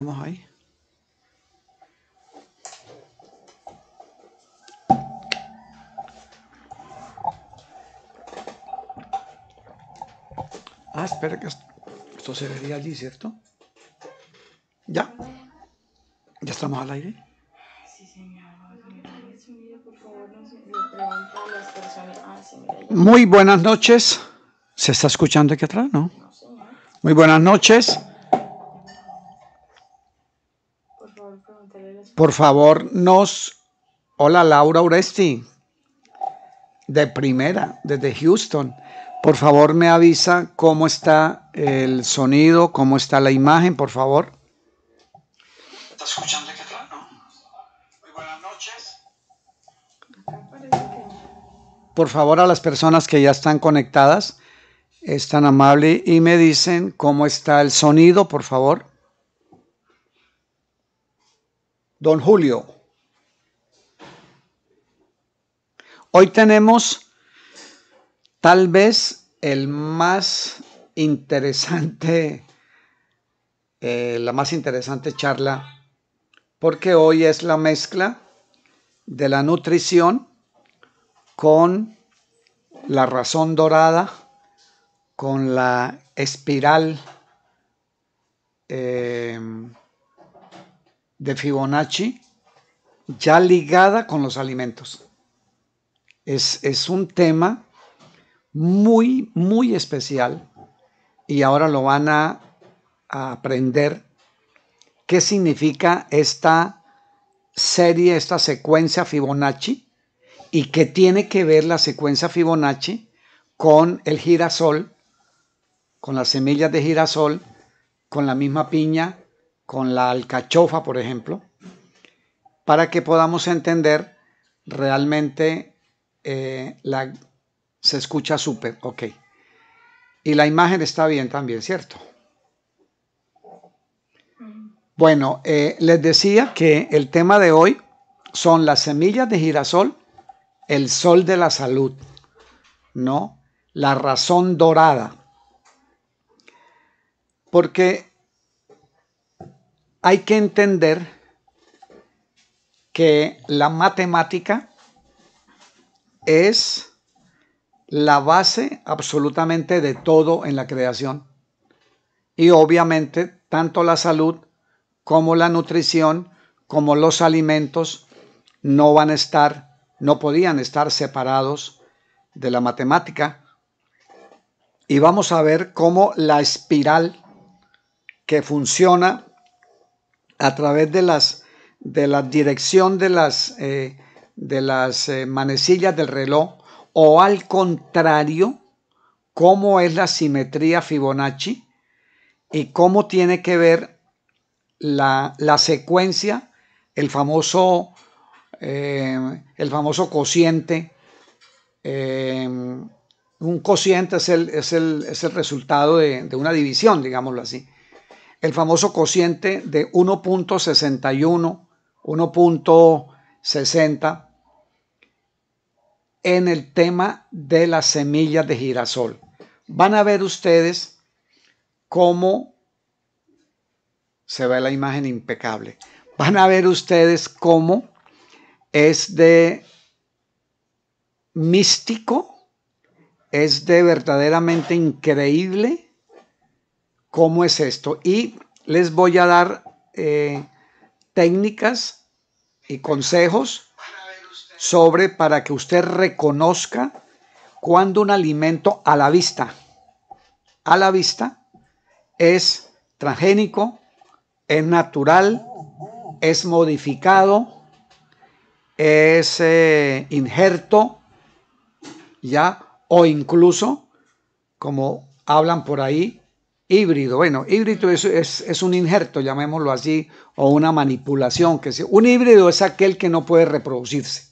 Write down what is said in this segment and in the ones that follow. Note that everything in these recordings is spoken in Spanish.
Ahí. Ah, espera que esto se vería allí, ¿cierto? ¿Ya? ¿Ya estamos al aire? Sí, señor. Muy buenas noches. ¿Se está escuchando aquí atrás? No. Muy buenas noches. Por favor, nos... Hola, Laura Uresti, de primera, desde Houston. Por favor, me avisa cómo está el sonido, cómo está la imagen, por favor. ¿Está escuchando aquí atrás? No. Muy buenas noches. Por favor, a las personas que ya están conectadas, es tan amable y me dicen cómo está el sonido, por favor. Don Julio. Hoy tenemos tal vez el más interesante, eh, la más interesante charla, porque hoy es la mezcla de la nutrición con la razón dorada, con la espiral eh, de Fibonacci ya ligada con los alimentos. Es, es, un tema muy, muy especial y ahora lo van a, a aprender qué significa esta serie, esta secuencia Fibonacci y qué tiene que ver la secuencia Fibonacci con el girasol, con las semillas de girasol, con la misma piña, con la alcachofa, por ejemplo, para que podamos entender realmente eh, la... Se escucha súper, ok. Y la imagen está bien también, ¿cierto? Bueno, eh, les decía que el tema de hoy son las semillas de girasol, el sol de la salud, ¿no? La razón dorada. Porque hay que entender que la matemática es la base absolutamente de todo en la creación. Y obviamente tanto la salud como la nutrición, como los alimentos, no van a estar, no podían estar separados de la matemática. Y vamos a ver cómo la espiral que funciona a través de las de la dirección de las, eh, de las eh, manecillas del reloj o al contrario, cómo es la simetría Fibonacci y cómo tiene que ver la, secuencia, el famoso, eh, el famoso cociente. un cociente es el, es el, es el resultado de, de una división, digámoslo así el famoso cociente de 1.61, 1.60 en el tema de las semillas de girasol. Van a ver ustedes cómo se ve la imagen impecable. Van a ver ustedes cómo es de místico, es de verdaderamente increíble cómo es esto. Y les voy a dar eh, técnicas y consejos sobre para que usted reconozca cuando un alimento a la vista, a la vista, es transgénico, es natural, es modificado, es eh, injerto, ya, o incluso, como hablan por ahí, híbrido. Bueno, híbrido es, es, un injerto, llamémoslo así, o una manipulación. Que un híbrido es aquel que no puede reproducirse.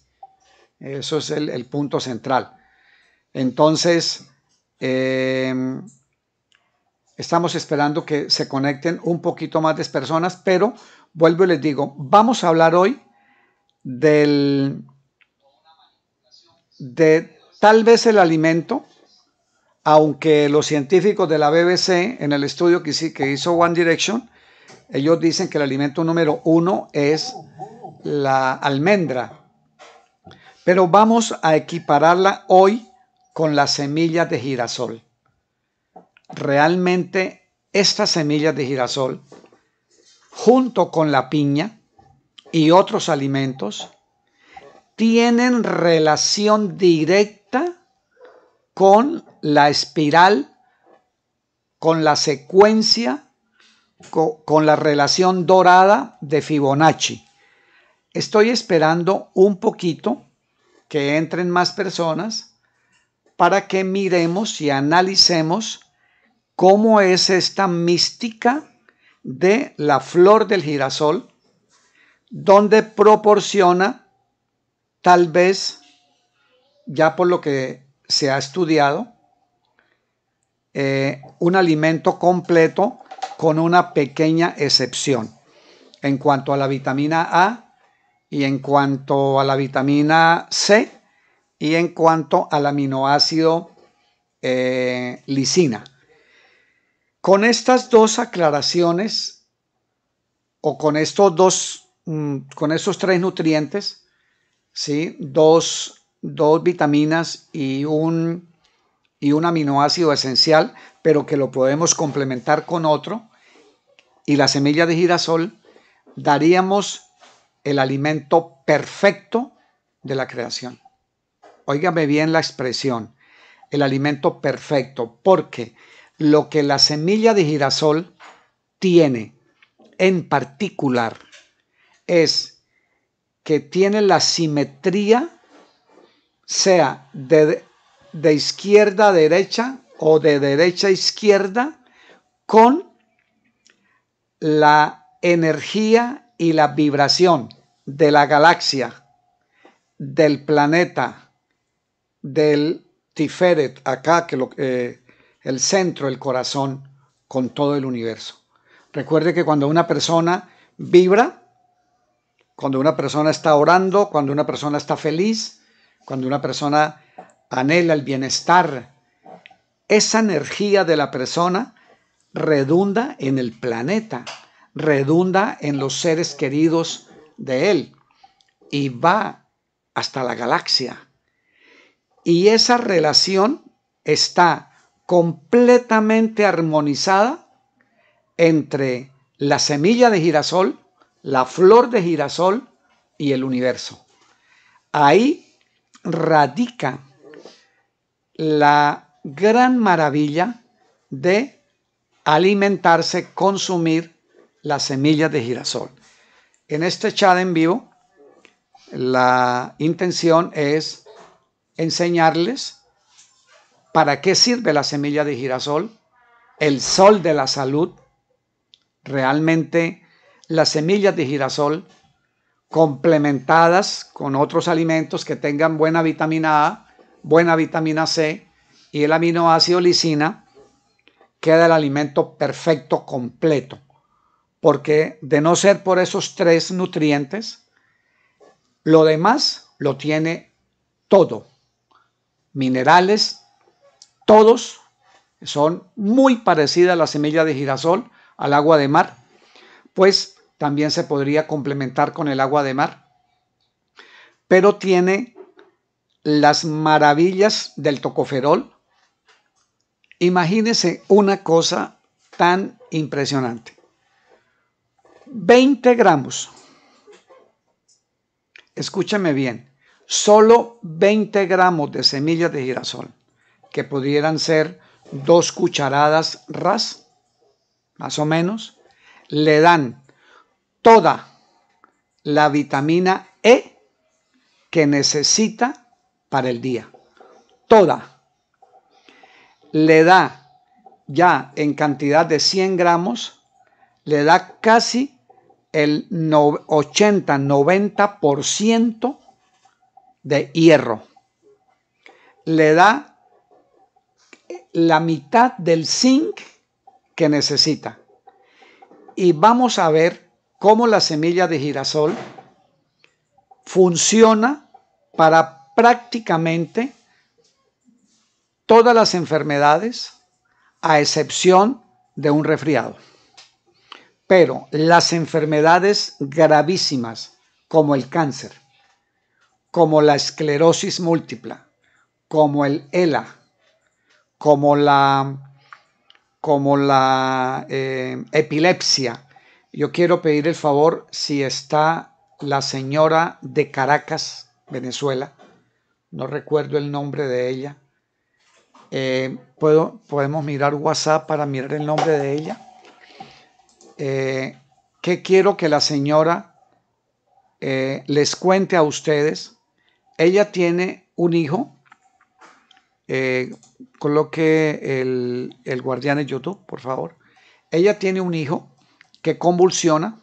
Eso es el, punto central. Entonces, em, estamos esperando que se conecten un poquito más de personas, pero vuelvo y les digo, vamos a hablar hoy del, de tal vez el alimento aunque los científicos de la BBC en el estudio que hizo One Direction Ellos dicen que el alimento número uno es la almendra, pero vamos a equipararla hoy con las semillas de girasol. Realmente estas semillas de girasol, junto con la piña y otros alimentos, tienen relación directa con la espiral, con la secuencia, con, la relación dorada de Fibonacci. Estoy esperando un poquito que entren más personas para que miremos y analicemos cómo es esta mística de la flor del girasol, donde proporciona tal vez, ya por lo que se ha estudiado, eh, un alimento completo con una pequeña excepción en cuanto a la vitamina A y en cuanto a la vitamina C y en cuanto al aminoácido eh, lisina. Con estas dos aclaraciones o con estos dos, mm, con estos tres nutrientes, ¿sí? dos, dos vitaminas y un, y un aminoácido esencial, pero que lo podemos complementar con otro, y la semilla de girasol, daríamos el alimento perfecto de la creación. Óigame bien la expresión, el alimento perfecto, porque lo que la semilla de girasol tiene en particular es que tiene la simetría, sea de, de izquierda a derecha o de derecha a izquierda, con la energía y la vibración de la galaxia, del planeta, del Tiferet, acá que lo, eh, el centro, el corazón, con todo el universo. Recuerde que cuando una persona vibra, cuando una persona está orando, cuando una persona está feliz, cuando una persona anhela el bienestar, esa energía de la persona redunda en el planeta, redunda en los seres queridos de él y va hasta la galaxia. Y esa relación está completamente armonizada entre la semilla de girasol, la flor de girasol y el universo. Ahí radica la gran maravilla de alimentarse, consumir las semillas de girasol. En este chat en vivo, la intención es enseñarles para qué sirve la semilla de girasol, el sol de la salud. Realmente las semillas de girasol complementadas con otros alimentos que tengan buena vitamina A, buena vitamina C y el aminoácido lisina, queda el alimento perfecto completo. Porque de no ser por esos tres nutrientes, lo demás lo tiene todo. Minerales, todos son muy parecidas a la semilla de girasol, al agua de mar, pues también se podría complementar con el agua de mar, pero tiene las maravillas del tocoferol. Imagínese una cosa tan impresionante. 20 gramos. Escúchame bien, solo 20 gramos de semillas de girasol, que pudieran ser dos cucharadas ras, más o menos, le dan toda la vitamina E que necesita para el día. Toda. Le da ya en cantidad de 100 gramos, le da casi el 80-90% de hierro. Le da la mitad del zinc que necesita. Y vamos a ver cómo la semilla de girasol funciona para prácticamente todas las enfermedades, a excepción de un resfriado Pero las enfermedades gravísimas, como el cáncer, como la esclerosis múltiple, como el ELA, como la, como la eh, epilepsia. Yo quiero pedir el favor si está la señora de Caracas, Venezuela, no recuerdo el nombre de ella. Eh, ¿puedo, podemos mirar WhatsApp para mirar el nombre de ella. Eh, ¿Qué quiero que la señora eh, les cuente a ustedes? Ella tiene un hijo. coloque el, el guardián en YouTube, por favor. Ella tiene un hijo que convulsiona.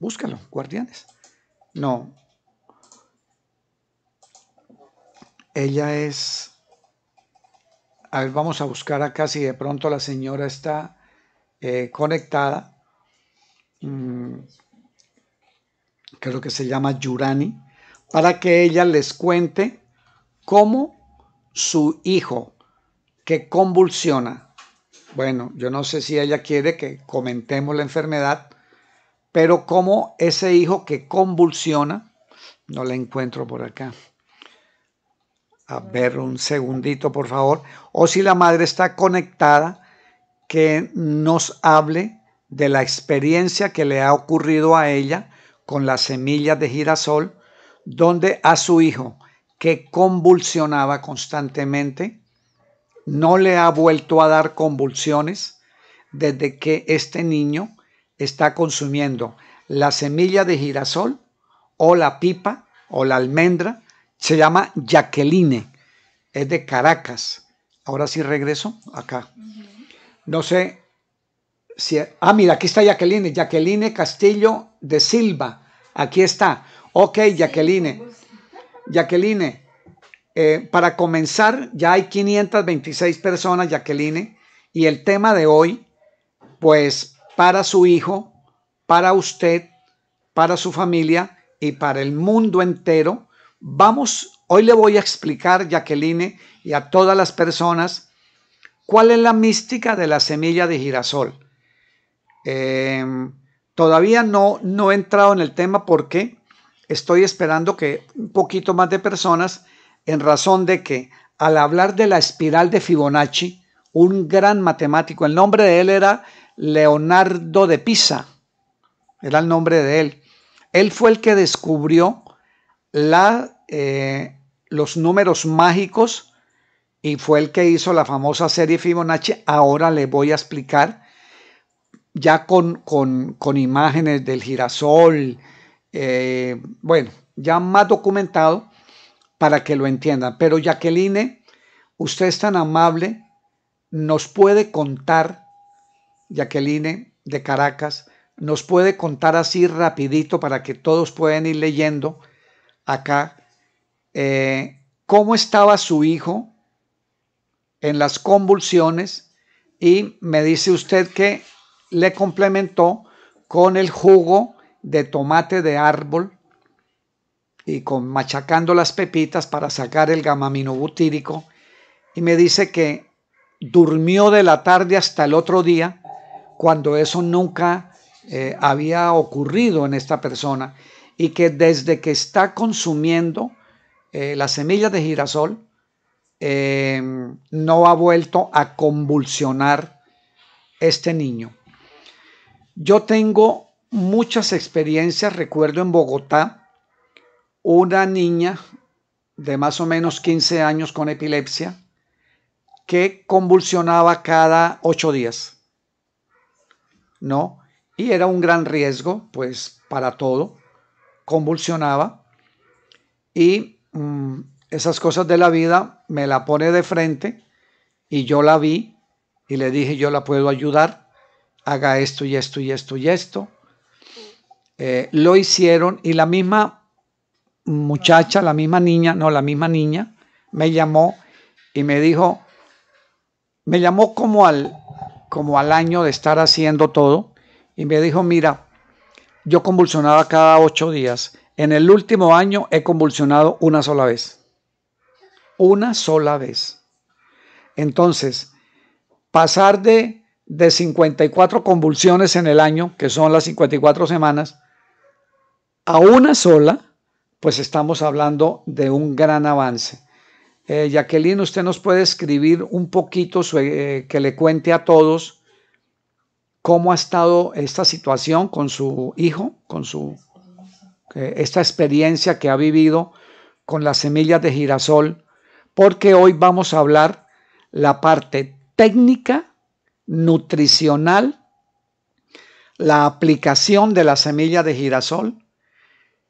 Búscalo, guardianes. No, Ella es... A ver, vamos a buscar acá si de pronto la señora está eh, conectada. Mm, creo que se llama Yurani, para que ella les cuente cómo su hijo que convulsiona, bueno, yo no sé si ella quiere que comentemos la enfermedad, pero cómo ese hijo que convulsiona, no la encuentro por acá a ver un segundito, por favor. O si la madre está conectada, que nos hable de la experiencia que le ha ocurrido a ella con las semillas de girasol, donde a su hijo, que convulsionaba constantemente, no le ha vuelto a dar convulsiones desde que este niño está consumiendo la semilla de girasol o la pipa o la almendra se llama Jacqueline, es de Caracas. Ahora sí regreso acá. No sé si... Ah, mira, aquí está Jacqueline, Jacqueline Castillo de Silva. Aquí está. Ok, Jacqueline. Jacqueline, eh, para comenzar, ya hay 526 personas, Jacqueline, y el tema de hoy, pues para su hijo, para usted, para su familia y para el mundo entero, Vamos, hoy le voy a explicar, Jacqueline, y a todas las personas, cuál es la mística de la semilla de girasol. Em, todavía no, no he entrado en el tema porque estoy esperando que un poquito más de personas, en razón de que al hablar de la espiral de Fibonacci, un gran matemático, el nombre de él era Leonardo de Pisa, era el nombre de él. Él fue el que descubrió eh, los números mágicos y fue el que hizo la famosa serie Fibonacci. Ahora le voy a explicar ya con, con, imágenes del girasol, eh, bueno, ya más documentado para que lo entiendan. Pero Jacqueline, usted es tan amable, nos puede contar, Jacqueline de Caracas, nos puede contar así rapidito para que todos puedan ir leyendo acá, eh, cómo estaba su hijo en las convulsiones y me dice usted que le complementó con el jugo de tomate de árbol y con machacando las pepitas para sacar el gamaminobutírico. Y me dice que durmió de la tarde hasta el otro día cuando eso nunca eh, había ocurrido en esta persona y que desde que está consumiendo eh, las semillas de girasol, eh, no ha vuelto a convulsionar este niño. Yo tengo muchas experiencias, recuerdo en Bogotá, una niña de más o menos 15 años con epilepsia que convulsionaba cada ocho días. ¿No? Y era un gran riesgo, pues, para todo convulsionaba y mm, esas cosas de la vida me la pone de frente y yo la vi y le dije yo la puedo ayudar, haga esto y esto y esto y esto. Eh, lo hicieron y la misma muchacha, la misma niña, no, la misma niña, me llamó y me dijo, me llamó como al, como al año de estar haciendo todo y me dijo, mira, yo convulsionaba cada ocho días. En el último año he convulsionado una sola vez. Una sola vez. Entonces, pasar de de 54 convulsiones en el año, que son las 54 semanas, a una sola, pues estamos hablando de un gran avance. Eh, Jacqueline, usted nos puede escribir un poquito eh, que le cuente a todos cómo ha estado esta situación con su hijo, con su esta experiencia que ha vivido con las semillas de girasol, porque hoy vamos a hablar la parte técnica, nutricional, la aplicación de la semilla de girasol.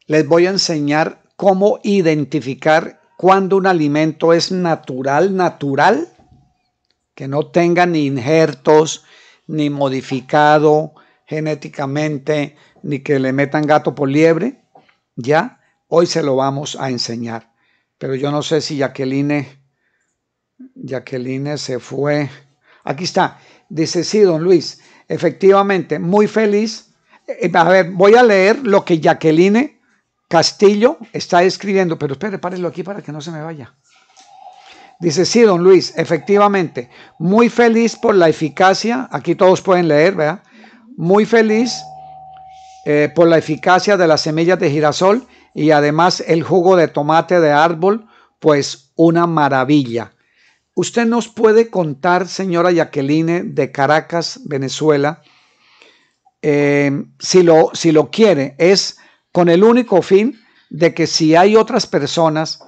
Les voy a enseñar cómo identificar cuando un alimento es natural, natural, que no tenga ni injertos, ni modificado genéticamente, ni que le metan gato por liebre, ya, hoy se lo vamos a enseñar. Pero yo no sé si Jacqueline, Jacqueline se fue. Aquí está. Dice, sí, don Luis, efectivamente, muy feliz. Eh, a ver, voy a leer lo que Jacqueline Castillo está escribiendo, pero espere, párelo aquí para que no se me vaya. Dice, sí, don Luis, efectivamente, muy feliz por la eficacia, aquí todos pueden leer, ¿verdad? Muy feliz eh, por la eficacia de las semillas de girasol y además el jugo de tomate de árbol, pues una maravilla. Usted nos puede contar, señora Jacqueline de Caracas, Venezuela, eh, si, lo, si lo quiere, es con el único fin de que si hay otras personas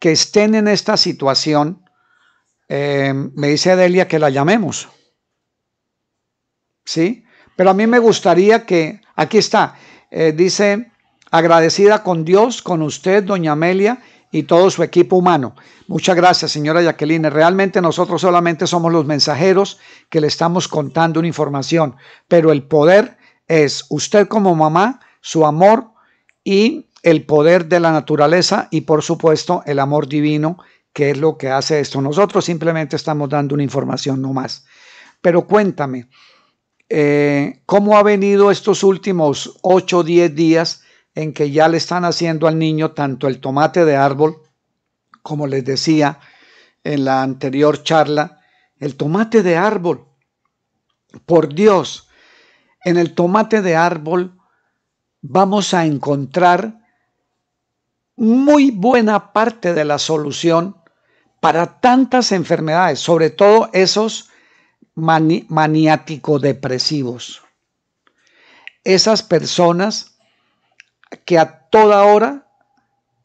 que estén en esta situación, eh, me dice Delia que la llamemos. ¿Sí? Pero a mí me gustaría que, aquí está, eh, dice, agradecida con Dios, con usted, doña Amelia, y todo su equipo humano. Muchas gracias, señora Jacqueline. Realmente nosotros solamente somos los mensajeros que le estamos contando una información, pero el poder es usted como mamá, su amor y el poder de la naturaleza y por supuesto el amor divino, que es lo que hace esto. Nosotros simplemente estamos dando una información no más. Pero cuéntame, eh, cómo ha venido estos últimos 8 o 10 días en que ya le están haciendo al niño tanto el tomate de árbol, como les decía en la anterior charla, el tomate de árbol. Por Dios, en el tomate de árbol vamos a encontrar muy buena parte de la solución para tantas enfermedades, sobre todo esos maniático-depresivos. Esas personas que a toda hora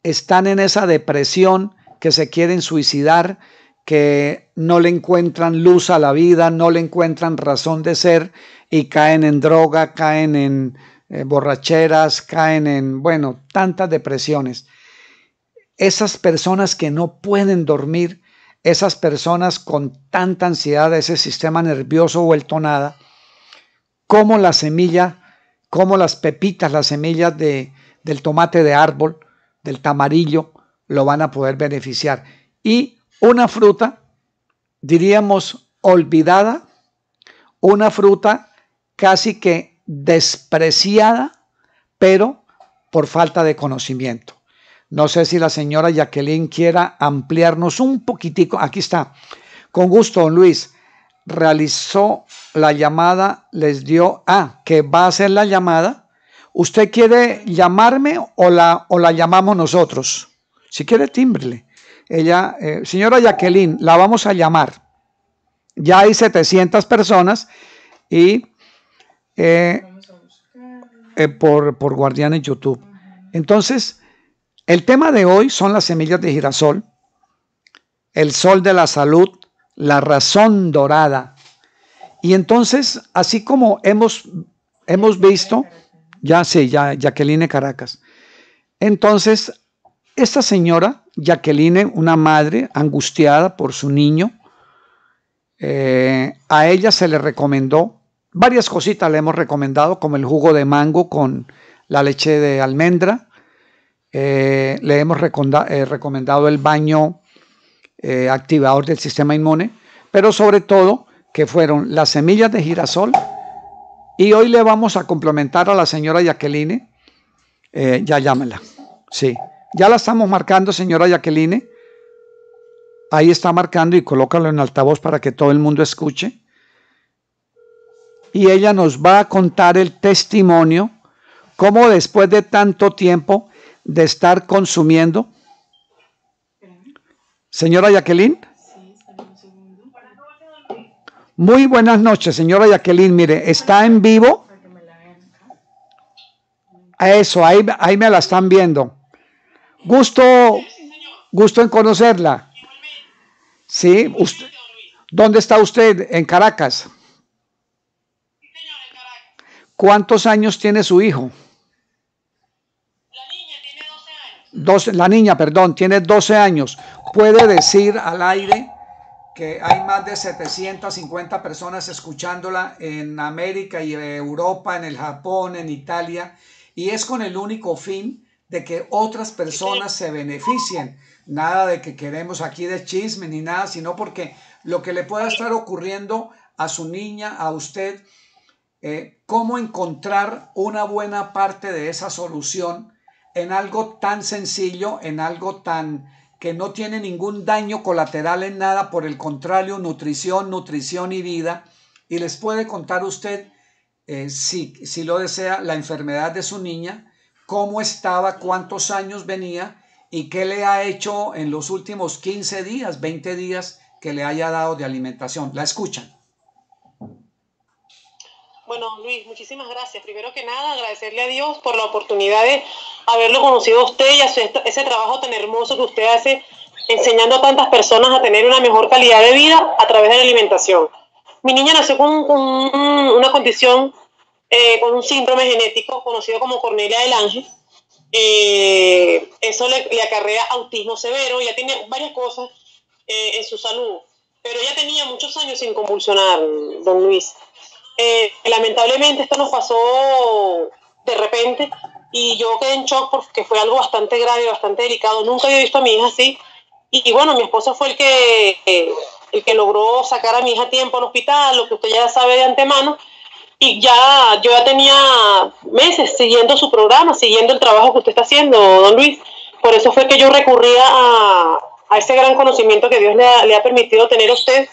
están en esa depresión, que se quieren suicidar, que no le encuentran luz a la vida, no le encuentran razón de ser y caen en droga, caen en eh, borracheras, caen en, bueno, tantas depresiones. Esas personas que no pueden dormir, esas personas con tanta ansiedad ese sistema nervioso vuelto nada, como la semilla, como las pepitas, las semillas de, del tomate de árbol, del tamarillo, lo van a poder beneficiar. Y una fruta, diríamos, olvidada, una fruta casi que despreciada, pero por falta de conocimiento. No sé si la señora Jacqueline quiera ampliarnos un poquitico. Aquí está. Con gusto, don Luis. Realizó la llamada, les dio, ah, que va a hacer la llamada. ¿Usted quiere llamarme o la, o la llamamos nosotros? Si quiere, tímbrele. Ella, eh, señora Jacqueline, la vamos a llamar. Ya hay 700 personas y eh, eh, por, por Guardianes YouTube. Entonces, el tema de hoy son las semillas de girasol, el sol de la salud, la razón dorada. Y entonces, así como hemos, hemos visto, ya sé, ya, Jacqueline Caracas. Entonces, esta señora, Jacqueline, una madre angustiada por su niño, eh, a ella se le recomendó, varias cositas le hemos recomendado, como el jugo de mango con la leche de almendra, eh, le hemos eh, recomendado el baño eh, activador del sistema inmune, pero sobre todo que fueron las semillas de girasol. Y hoy le vamos a complementar a la señora Jacqueline. ya llámela. Sí. Ya la estamos marcando, señora Jacqueline. Ahí está marcando y colócalo en altavoz para que todo el mundo escuche. y ella nos va a contar el testimonio, cómo después de tanto tiempo de estar consumiendo. Señora Jacqueline. Muy buenas noches, señora Jacqueline. Mire, está en vivo. Eso, ahí, ahí me la están viendo. Gusto, gusto en conocerla. Sí, usted, ¿dónde está usted? En Caracas. ¿Cuántos años tiene su hijo? La niña tiene 12 años. la niña, perdón, tiene 12 años. ¿Puede decir al aire que hay más de 750 personas escuchándola en América y Europa, en el Japón, en Italia? Y es con el único fin de que otras personas se beneficien. Nada de que queremos aquí de chisme ni nada, sino porque lo que le pueda estar ocurriendo a su niña, a usted, eh, cómo encontrar una buena parte de esa solución en algo tan sencillo, en algo tan que no tiene ningún daño colateral en nada, por el contrario, nutrición, nutrición y vida. Y les puede contar usted, eh, si, si lo desea, la enfermedad de su niña, cómo estaba, cuántos años venía y qué le ha hecho en los últimos 15 días, 20 días que le haya dado de alimentación. La escuchan. Bueno, Luis, muchísimas gracias. Primero que nada, agradecerle a Dios por la oportunidad de haberlo conocido a usted y a ese trabajo tan hermoso que usted hace enseñando a tantas personas a tener una mejor calidad de vida a través de la alimentación. Mi niña nació con, una condición, eh, con un síndrome genético conocido como Cornelia del Ángel. Eh, eso le, acarrea autismo severo, ya tiene varias cosas eh, en su salud, pero ella tenía muchos años sin convulsionar, don Luis. Eh, lamentablemente esto nos pasó de repente y yo quedé en shock porque fue algo bastante grave, bastante delicado. Nunca había visto a mi hija así. Y, bueno, mi esposo fue el que, el que logró sacar a mi hija a tiempo al hospital, lo que usted ya sabe de antemano. Y ya yo ya tenía meses siguiendo su programa, siguiendo el trabajo que usted está haciendo, don Luis. Por eso fue que yo recurría a, a ese gran conocimiento que Dios le ha, le ha permitido tener a usted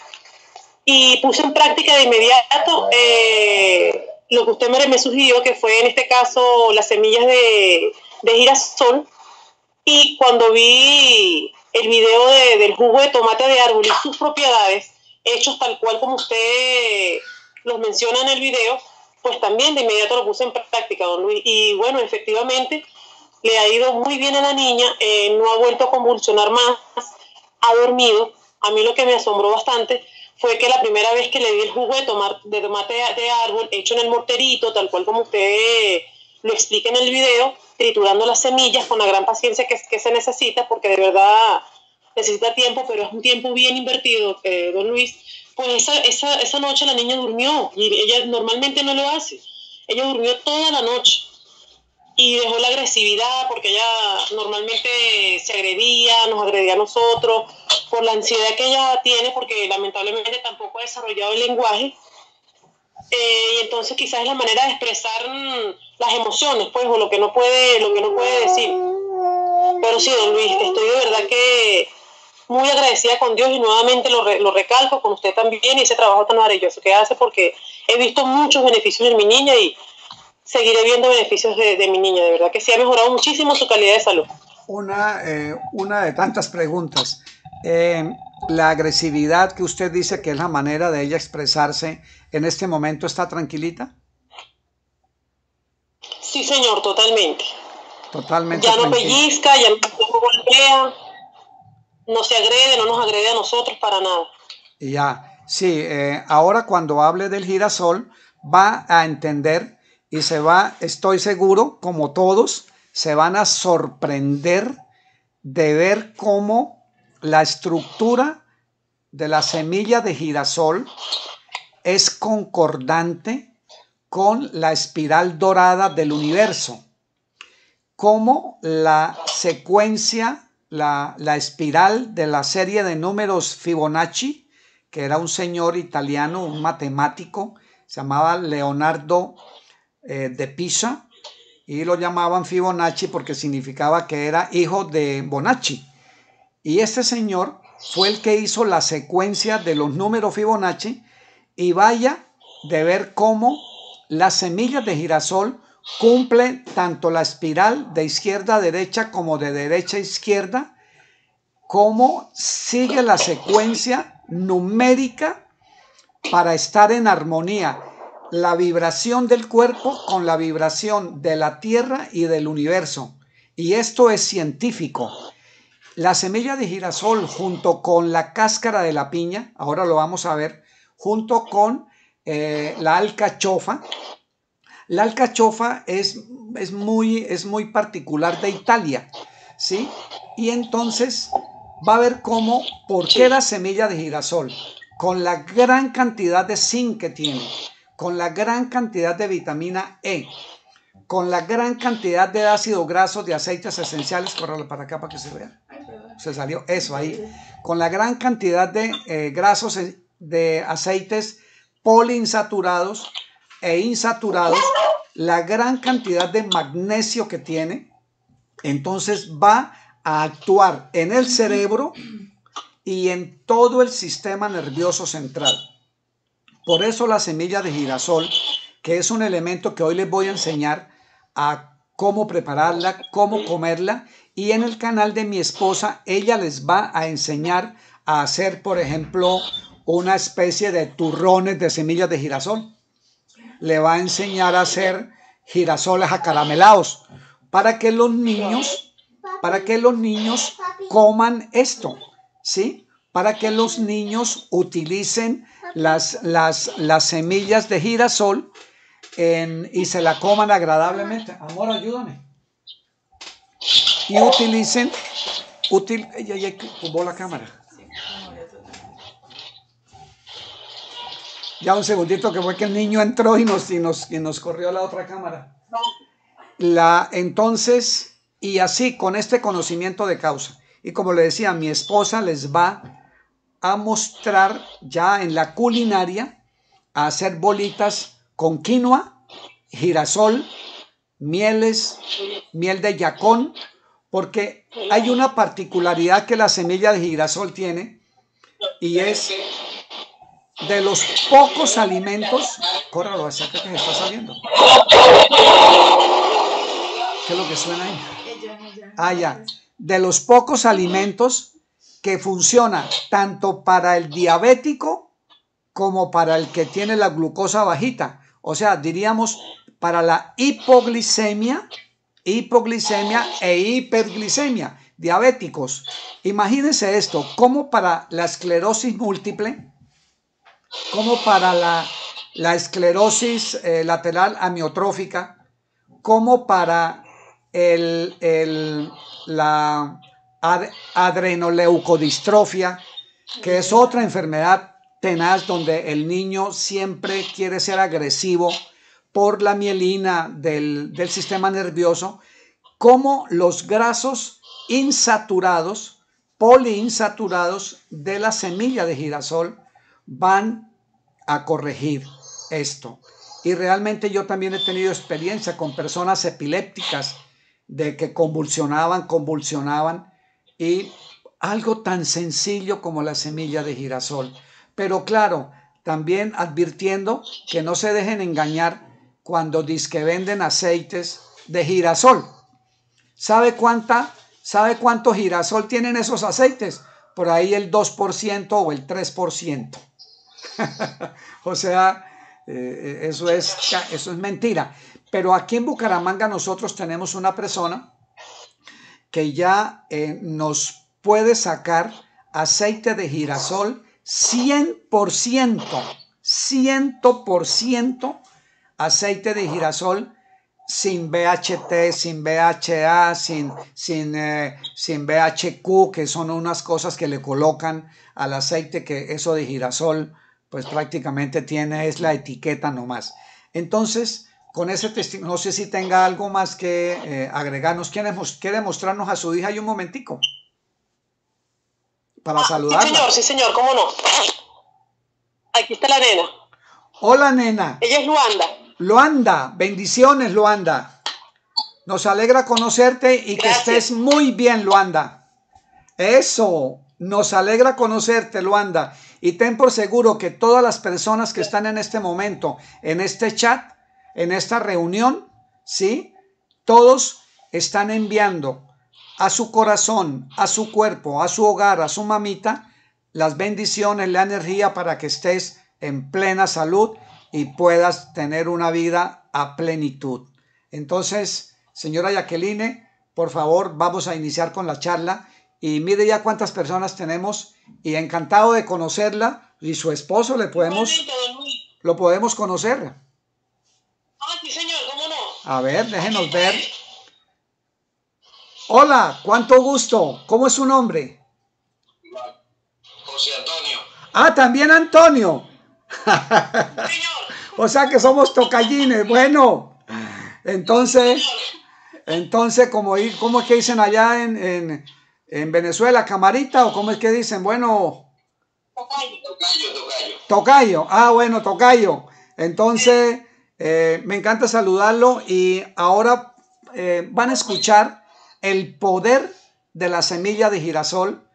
y puse en práctica de inmediato eh, lo que usted me, sugirió, que fue en este caso las semillas de, de girasol. Y cuando vi el video del jugo de tomate de árbol y sus propiedades, hechos tal cual como usted los menciona en el video, pues también de inmediato lo puse en práctica, don Luis. Y bueno, efectivamente, le ha ido muy bien a la niña, eh, no ha vuelto a convulsionar más, ha dormido. A mí lo que me asombró bastante fue que la primera vez que le di el jugo de, tomar, de tomate de árbol hecho en el morterito, tal cual como usted lo explica en el video, triturando las semillas con la gran paciencia que, se necesita, porque de verdad necesita tiempo, pero es un tiempo bien invertido, eh, don Luis. Pues esa, esa, esa noche la niña durmió y ella normalmente no lo hace. Ella durmió toda la noche y dejó la agresividad porque ella normalmente se agredía, nos agredía a nosotros, por la ansiedad que ella tiene, porque lamentablemente tampoco ha desarrollado el lenguaje. Eh, y entonces quizás es la manera de expresar mm, las emociones, pues, o lo que no puede, lo que no puede decir. Pero sí, don Luis, estoy de verdad que muy agradecida con Dios y nuevamente lo, lo recalco con usted también y ese trabajo tan maravilloso que hace porque he visto muchos beneficios en mi niña y seguiré viendo beneficios de, mi niña, de verdad que sí ha mejorado muchísimo su calidad de salud. Una, eh, una de tantas preguntas. Eh, la agresividad que usted dice que es la manera de ella expresarse, ¿en este momento está tranquilita? Sí, señor, totalmente. Totalmente. Ya no pellizca, ya no golpea, no se agrede, no nos agrede a nosotros para nada. Ya, sí, eh, ahora cuando hable del girasol va a entender y se va, estoy seguro, como todos, se van a sorprender de ver cómo la estructura de la semilla de girasol es concordante con la espiral dorada del universo. Cómo la secuencia, la, la espiral de la serie de números Fibonacci, que era un señor italiano, un matemático, se llamaba Leonardo eh, de Pisa y lo llamaban Fibonacci porque significaba que era hijo de Bonacci. Y este señor fue el que hizo la secuencia de los números Fibonacci y vaya de ver cómo las semillas de girasol cumplen tanto la espiral de izquierda a derecha como de derecha a izquierda, cómo sigue la secuencia numérica para estar en armonía la vibración del cuerpo con la vibración de la Tierra y del universo. Y esto es científico. La semilla de girasol junto con la cáscara de la piña, ahora lo vamos a ver, junto con eh, la alcachofa. La alcachofa es, es, muy, es muy particular de Italia, ¿sí? Y entonces va a ver cómo, por qué la semilla de girasol, con la gran cantidad de zinc que tiene, con la gran cantidad de vitamina E, con la gran cantidad de ácidos grasos, de aceites esenciales, para acá para que se vea. Se salió eso ahí. Con la gran cantidad de eh, grasos, de aceites poliinsaturados e insaturados, la gran cantidad de magnesio que tiene, entonces va a actuar en el cerebro y en todo el sistema nervioso central. Por eso la semilla de girasol, que es un elemento que hoy les voy a enseñar a cómo prepararla, cómo comerla, y en el canal de mi esposa ella les va a enseñar a hacer, por ejemplo, una especie de turrones de semillas de girasol. Le va a enseñar a hacer girasoles acaramelados para que los niños, para que los niños coman esto, ¿sí? Para que los niños utilicen las, las, las semillas de girasol y se la coman agradablemente. Amor, ayúdame. Y utilicen, util, ella ya tumbó la cámara. Ya un segundito que fue que el niño entró y nos, y nos, y nos corrió a la otra cámara. La, entonces, y así con este conocimiento de causa. Y como le decía, mi esposa les va a mostrar ya en la culinaria a hacer bolitas con quinoa, girasol, mieles, miel de yacón, porque hay una particularidad que la semilla de girasol tiene y es de los pocos alimentos, córralo, que se está saliendo. ¿Qué es lo que suena ahí? Ah, ya. De los pocos alimentos que funciona tanto para el diabético como para el que tiene la glucosa bajita. O sea, diríamos para la hipoglicemia, hipoglicemia e hiperglicemia, diabéticos. Imagínense esto, como para la esclerosis múltiple, como para la, esclerosis eh, lateral amiotrófica, como para el, la adrenoleucodistrofia, que es otra enfermedad tenaz donde el niño siempre quiere ser agresivo por la mielina del, del sistema nervioso, como los grasos insaturados, poliinsaturados de la semilla de girasol van a corregir esto. Y realmente yo también he tenido experiencia con personas epilépticas de que convulsionaban, convulsionaban y algo tan sencillo como la semilla de girasol. Pero claro, también advirtiendo que no se dejen engañar cuando que venden aceites de girasol. ¿Sabe cuánta? ¿Sabe cuánto girasol tienen esos aceites? Por ahí el 2% o el 3%. o sea, eh, eso, es, eso es mentira. Pero aquí en Bucaramanga nosotros tenemos una persona que ya eh, nos puede sacar aceite de girasol 100%, 100% aceite de girasol sin BHT, sin BHA, sin, sin, eh, sin BHQ, que son unas cosas que le colocan al aceite, que eso de girasol pues prácticamente tiene, es la etiqueta nomás. Entonces, con ese testimonio, no sé si tenga algo más que eh, agregarnos. ¿Quiere, ¿Quiere mostrarnos a su hija y un momentico? Para saludar. Sí, señor, sí, señor, cómo no. Aquí está la nena. Hola, nena. Ella es Luanda. Luanda, bendiciones, Luanda. Nos alegra conocerte y que estés muy bien, Luanda. Eso, Nos alegra conocerte, Luanda. Y ten por seguro que todas las personas que están en este momento, en este chat, en esta reunión, ¿sí? Todos están enviando a su corazón, a su cuerpo, a su hogar, a su mamita, las bendiciones, la energía para que estés en plena salud y puedas tener una vida a plenitud. Entonces, señora Jacqueline, por favor, vamos a iniciar con la charla y mire ya cuántas personas tenemos y encantado de conocerla y su esposo le podemos lo podemos conocer. Ah, sí, señor, ¿cómo no? A ver, déjenos ver. Hola, cuánto gusto. ¿Cómo es su nombre? José Antonio. Ah, también Antonio. Señor, O sea que somos tocallines. Bueno, entonces, entonces, como, ¿cómo es que dicen allá en, en, en Venezuela? ¿Camarita o cómo es que dicen? Bueno, tocayo. Tocayo, tocayo. tocayo. Ah, bueno, tocayo. Entonces, eh, me encanta saludarlo y ahora eh, van a escuchar el poder de la semilla de girasol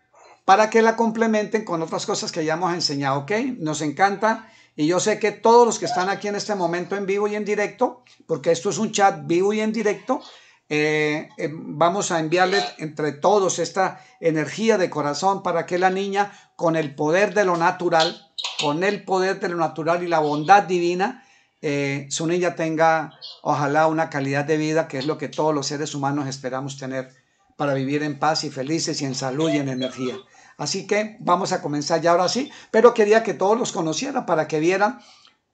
para que la complementen con otras cosas que ya hemos enseñado, ¿ok? Nos encanta y yo sé que todos los que están aquí en este momento en vivo y en directo, porque esto es un chat vivo y en directo, eh, eh, vamos a enviarles entre todos esta energía de corazón para que la niña, con el poder de lo natural, con el poder de lo natural y la bondad divina, eh, su niña tenga, ojalá, una calidad de vida que es lo que todos los seres humanos esperamos tener para vivir en paz y felices y en salud y en energía. Así que vamos a comenzar ya ahora sí, pero quería que todos los conocieran para que vieran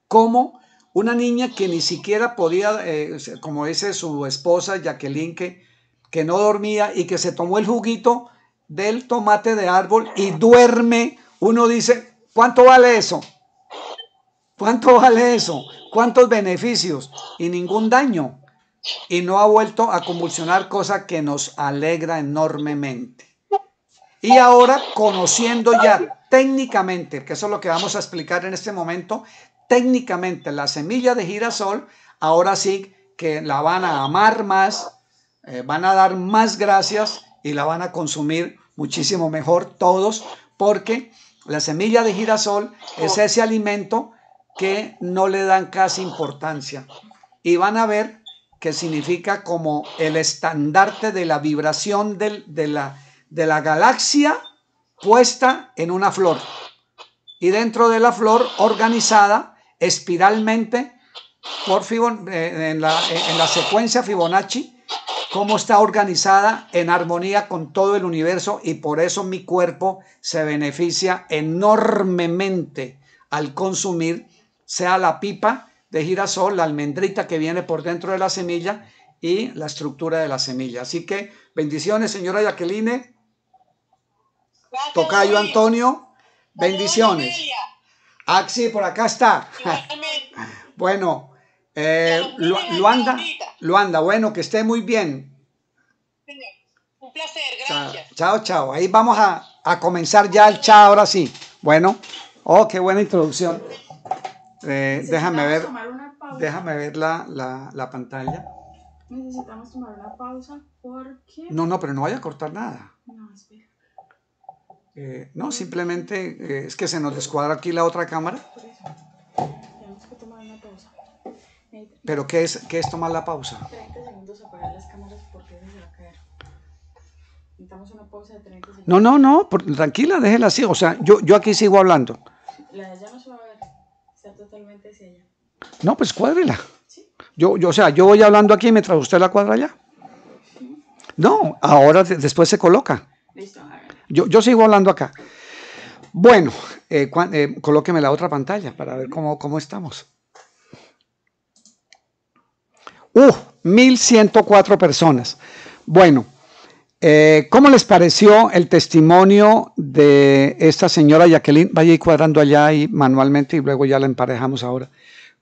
cómo una niña que ni siquiera podía, eh, como dice su esposa Jacqueline, que, que no dormía y que se tomó el juguito del tomate de árbol y duerme, uno dice, ¿cuánto vale eso? ¿Cuánto vale eso? ¿Cuántos beneficios? Y ningún daño. Y no ha vuelto a convulsionar, cosa que nos alegra enormemente. Y ahora, conociendo ya técnicamente, que eso es lo que vamos a explicar en este momento, técnicamente la semilla de girasol, ahora sí que la van a amar más, eh, van a dar más gracias y la van a consumir muchísimo mejor todos, porque la semilla de girasol es ese alimento que no le dan casi importancia. Y van a ver que significa como el estandarte de la vibración de, la, de la galaxia puesta en una flor. Y dentro de la flor organizada espiralmente por Fibon- eh, en, la, en la secuencia Fibonacci, cómo está organizada en armonía con todo el universo y por eso mi cuerpo se beneficia enormemente al consumir, sea la pipa de girasol, la almendrita que viene por dentro de la semilla y la estructura de la semilla. Así que bendiciones, señora Jacqueline, Gracias, Tocayo María. Antonio, bendiciones. Amelia. Ah, por acá está. Bueno, eh, Lu- Luanda. Luanda, bueno, que esté muy bien. Un placer, Chao, gracias. chao, chao. Ahí vamos a, a comenzar ya el chat ahora sí. Bueno, oh, qué buena introducción. Eh, déjame ver, déjame ver la, la, la pantalla. Necesitamos tomar una pausa porque. No, no, pero no vaya a cortar nada. No, espera. Eh, no, simplemente eh, es que se nos descuadra aquí la otra cámara. Por eso. Tenemos que tomar una pausa. Pero ¿qué es, qué es tomar la pausa? 30 segundos apagar las cámaras porque se va a caer. Necesitamos una pausa de 30 segundos. No, no, no, por- tranquila, déjela así. O sea, yo, yo aquí sigo hablando. La de allá no se va a ver. Allá. No, pues cuádrela. ¿Sí? Yo, yo, o sea, yo voy hablando aquí mientras usted la cuadra allá. No, ahora de- después se coloca. Listo. Yo, yo sigo hablando acá. Bueno, eh, eh, colóqueme la otra pantalla para ver cómo, cómo estamos. Uh, 1104 personas. Bueno, eh, ¿cómo les pareció el testimonio de esta señora Jacqueline? Vaya cuadrando allá y manualmente y luego ya la emparejamos ahora.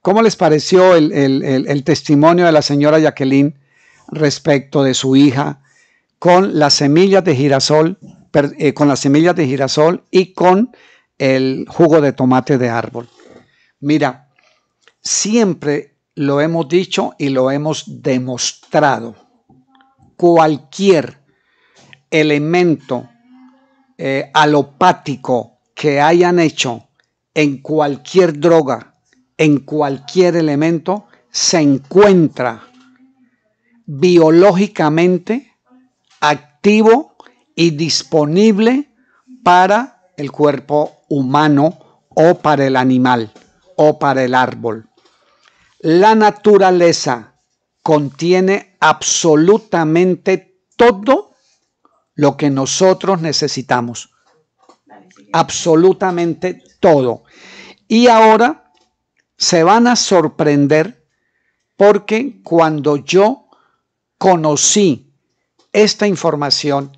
¿Cómo les pareció el, testimonio de la señora Jacqueline respecto de su hija con las semillas de girasol, eh, con las semillas de girasol y con el jugo de tomate de árbol? Mira, siempre lo hemos dicho y lo hemos demostrado. Cualquier elemento eh, alopático que hayan hecho en cualquier droga, en cualquier elemento, se encuentra biológicamente activo y disponible para el cuerpo humano o para el animal o para el árbol. La naturaleza contiene absolutamente todo lo que nosotros necesitamos. Absolutamente todo. Y ahora se van a sorprender porque cuando yo conocí esta información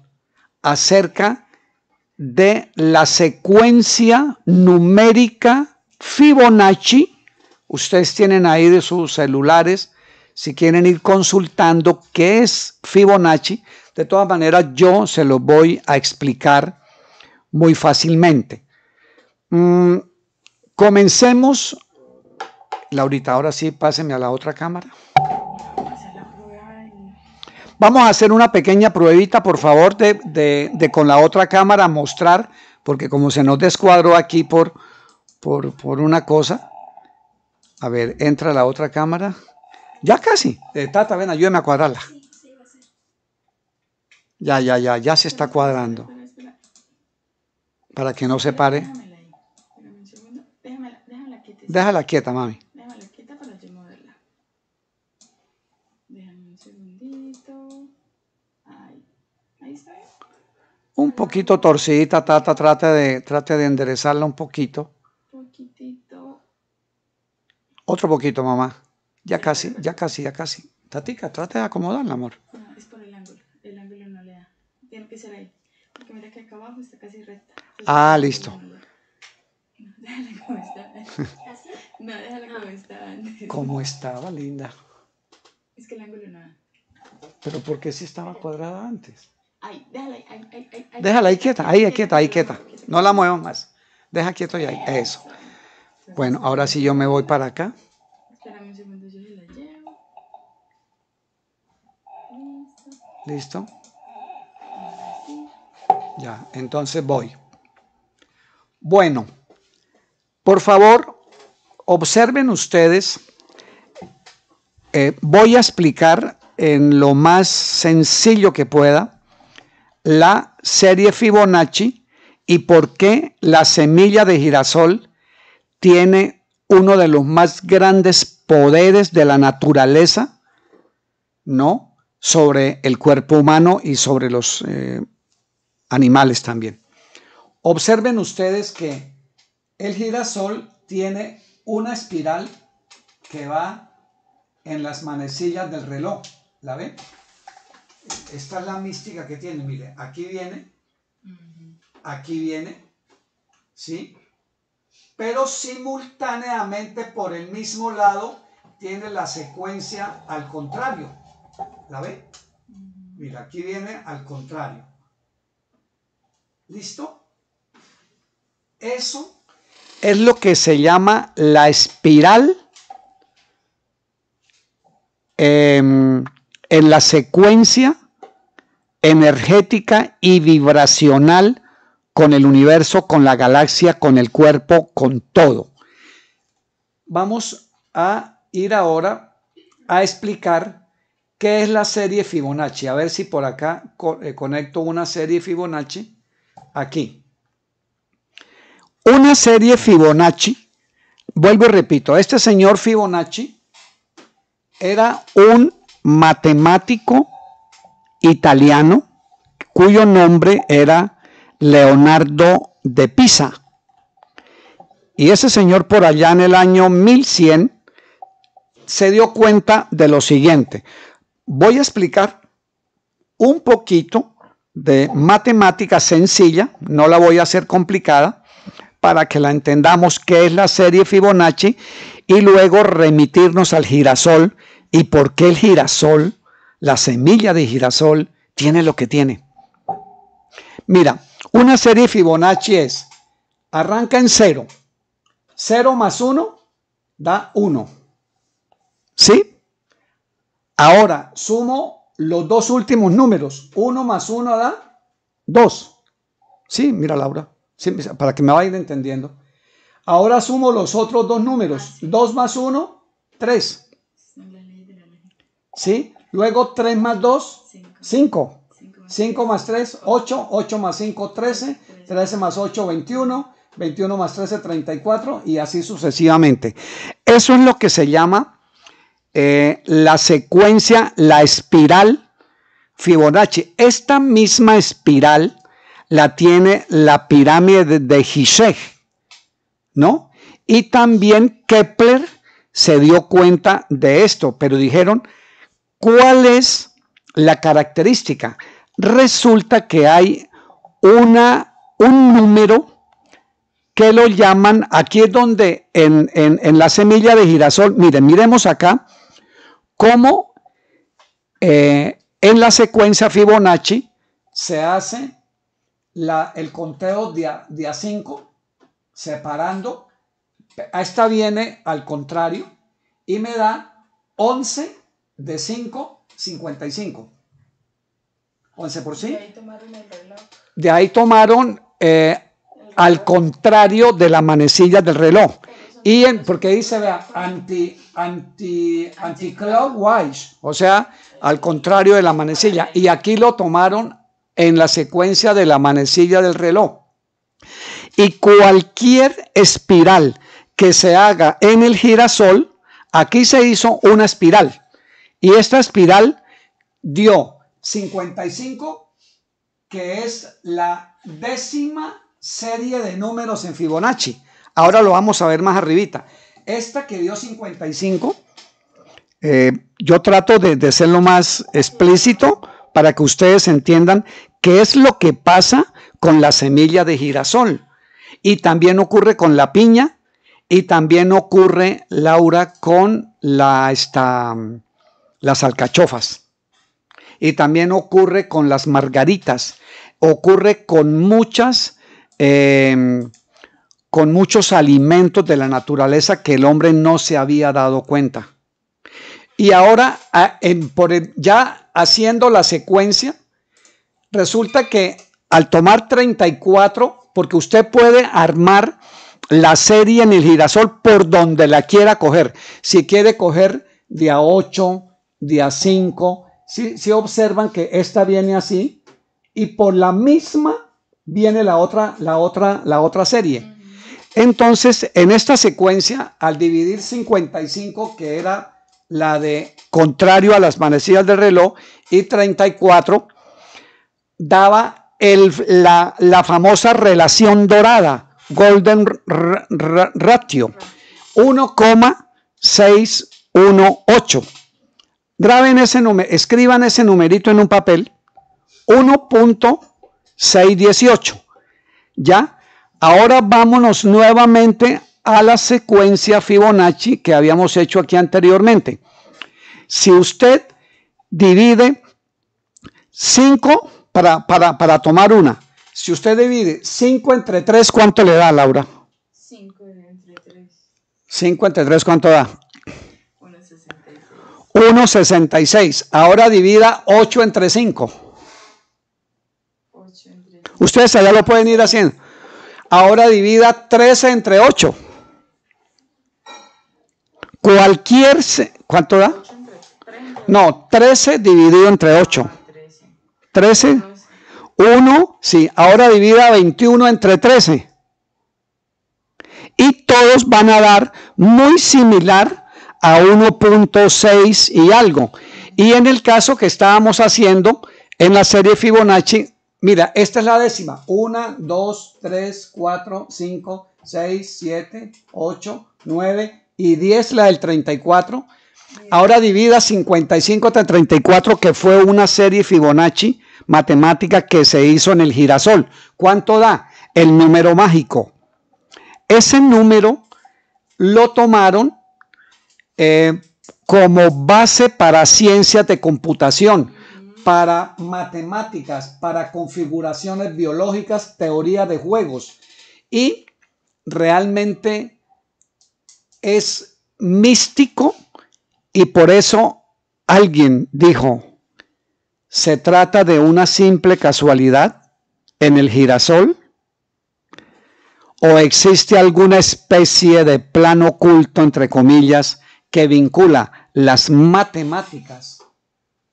acerca de la secuencia numérica Fibonacci, ustedes tienen ahí de sus celulares, si quieren ir consultando qué es Fibonacci, de todas maneras yo se lo voy a explicar muy fácilmente. Mm, comencemos. Laurita, ahora sí, páseme a la otra cámara. Vamos a hacer una pequeña pruebita, por favor, de, de, con la otra cámara mostrar, porque como se nos descuadró aquí por, por, por una cosa. A ver, entra la otra cámara. Ya casi. Eh, tata, ven, ayúdame a cuadrarla. Ya, ya, ya, ya se está cuadrando. Para que no se pare. Déjala quieta, mami. Déjala quieta para. Déjame un segundito. Ahí. Un poquito torcidita, tata, trate de, trate de enderezarla un poquito. Poquitito. Otro poquito, mamá. Ya casi, ya casi, ya casi. Tatica, trate de acomodarla, amor. No, es por el ángulo. El ángulo no le da. Ser ahí. Porque mira que acá abajo está casi recta. Entonces, Ah, listo. no déjala como está. ¿Así? No, déjala como está antes. ¿Cómo estaba, linda? Es que el ángulo no da. Pero ¿por qué si estaba cuadrada antes? Ahí, déjala ahí, ahí, ahí, ahí. Déjala ahí quieta, ahí quieta, ahí quieta. No la muevas más. Deja quieto y ahí. Eso. Bueno, ahora sí yo me voy para acá. Espérame un segundo, yo se la llevo. Listo. ¿Listo? Ya, entonces voy. Bueno, por favor, observen ustedes. eh, voy a explicar en lo más sencillo que pueda la serie Fibonacci y por qué la semilla de girasol tiene uno de los más grandes poderes de la naturaleza, ¿no? Sobre el cuerpo humano y sobre los eh, animales también. Observen ustedes que el girasol tiene una espiral que va en las manecillas del reloj. ¿La ven? Esta es la mística que tiene. Mire, aquí viene, aquí viene, ¿sí? Pero simultáneamente por el mismo lado tiene la secuencia al contrario. ¿La ven? Mira, aquí viene al contrario. ¿Listo? Eso es lo que se llama la espiral em, en la secuencia energética y vibracional con el universo, con la galaxia, con el cuerpo, con todo. Vamos a ir ahora a explicar qué es la serie Fibonacci. A ver si por acá eh, conecto una serie Fibonacci aquí. Una serie Fibonacci, vuelvo y repito, este señor Fibonacci era un matemático italiano cuyo nombre era Leonardo de Pisa. Y ese señor por allá en el año 1100 se dio cuenta de lo siguiente. Voy a explicar un poquito de matemática sencilla, no la voy a hacer complicada, para que la entendamos qué es la serie Fibonacci y luego remitirnos al girasol y por qué el girasol, la semilla de girasol, tiene lo que tiene. Mira, una serie Fibonacci es, arranca en cero, cero más uno da uno. ¿Sí? Ahora sumo los dos últimos números, uno más uno da dos. Sí, mira Laura, sí, para que me vayan entendiendo. Ahora sumo los otros dos números. 2 más 1, 3. ¿Sí? Luego 3 más 2, 5. 5 más 3, 8. 8 más 5, 13. 13 más 8, 21. 21 más 13, 34 y así sucesivamente. Eso es lo que se llama eh, la secuencia, la espiral Fibonacci. Esta misma espiral la tiene la pirámide de Hisheg, ¿no? Y también Kepler se dio cuenta de esto, pero dijeron, ¿cuál es la característica? Resulta que hay una, un número que lo llaman, aquí es donde en, la semilla de girasol, miren, miremos acá, cómo eh, en la secuencia Fibonacci se hace la, el conteo de a, de a 5, separando, esta viene al contrario, y me da 11 de 5, 55. 11 por sí. De ahí tomaron el reloj. De ahí tomaron eh, al contrario de la manecilla del reloj. Y en, porque dice, vea, anti, anti, anti clockwise, o sea, al contrario de la manecilla. Y aquí lo tomaron en la secuencia de la manecilla del reloj. Y cualquier espiral que se haga en el girasol, aquí se hizo una espiral. Y esta espiral dio 55, que es la décima serie de números en Fibonacci. Ahora lo vamos a ver más arribita. Esta que dio 55, eh, yo trato de, de ser lo más explícito para que ustedes entiendan qué es lo que pasa con la semilla de girasol. Y también ocurre con la piña y también ocurre, Laura, con la, esta, las alcachofas. Y también ocurre con las margaritas. Ocurre con muchas Em, con muchos alimentos de la naturaleza que el hombre no se había dado cuenta. Y ahora, ya haciendo la secuencia, resulta que al tomar 34, porque usted puede armar la serie en el girasol por donde la quiera coger. Si quiere coger de a 8, de a 5, si, si observan que esta viene así, y por la misma viene la otra, la otra, la otra serie. Entonces, en esta secuencia, al dividir 55, que era la de contrario a las manecillas del reloj, y 34, daba el, la, la famosa relación dorada, Golden Ratio, 1,618. Graben ese número, escriban ese numerito en un papel, 1. 6.18. ¿Ya? Ahora vámonos nuevamente a la secuencia Fibonacci que habíamos hecho aquí anteriormente. Si usted divide 5 para, para, tomar una, si usted divide 5 entre 3, ¿cuánto le da, Laura? 5 entre 3. 5 entre 3, ¿cuánto da? 1,66. 1,66. Ahora divida 8 entre 5. Ustedes allá lo pueden ir haciendo. Ahora divida 13 entre 8. Cualquier... ¿Cuánto da? No, 13 dividido entre 8. 13. 1, sí. Ahora divida 21 entre 13. Y todos van a dar muy similar a 1.6 y algo. Y en el caso que estábamos haciendo en la serie Fibonacci, Mira, esta es la décima. 1, 2, 3, 4, 5, 6, 7, 8, 9 y 10 la del 34. Ahora divida 55 entre 34, que fue una serie Fibonacci matemática que se hizo en el girasol. ¿Cuánto da? El número mágico. Ese número lo tomaron eh, como base para ciencias de computación para matemáticas, para configuraciones biológicas, teoría de juegos. Y realmente es místico y por eso alguien dijo, se trata de una simple casualidad. en el girasol? ¿O existe alguna especie de plan oculto, entre comillas, que vincula las matemáticas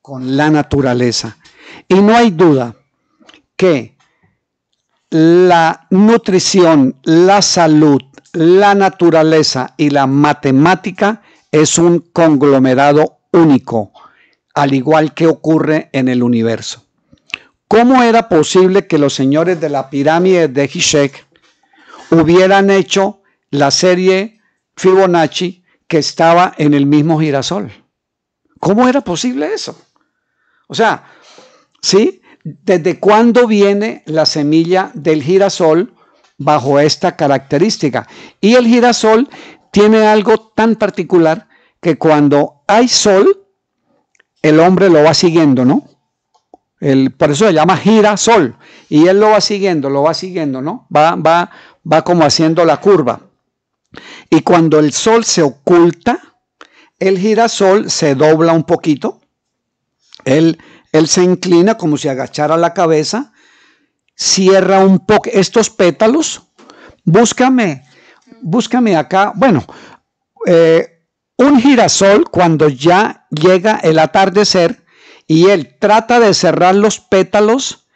con la naturaleza? Y no hay duda que la nutrición, la salud, la naturaleza y la matemática es un conglomerado único, al igual que ocurre en el universo. ¿Cómo era posible que los señores de la pirámide de Hishek hubieran hecho la serie Fibonacci que estaba en el mismo girasol? ¿Cómo era posible eso? O sea, ¿sí? ¿Desde cuándo viene la semilla del girasol bajo esta característica? Y el girasol tiene algo tan particular que cuando hay sol, el hombre lo va siguiendo, ¿no? El, por eso se llama girasol. Y él lo va siguiendo, lo va siguiendo, ¿no? Va, va, va como haciendo la curva. Y cuando el sol se oculta, el girasol se dobla un poquito. Él él se inclina como si agachara la cabeza, cierra un poco estos pétalos. Búscame, búscame acá. Bueno, eh, un girasol cuando ya llega el atardecer y él trata de cerrar los pétalos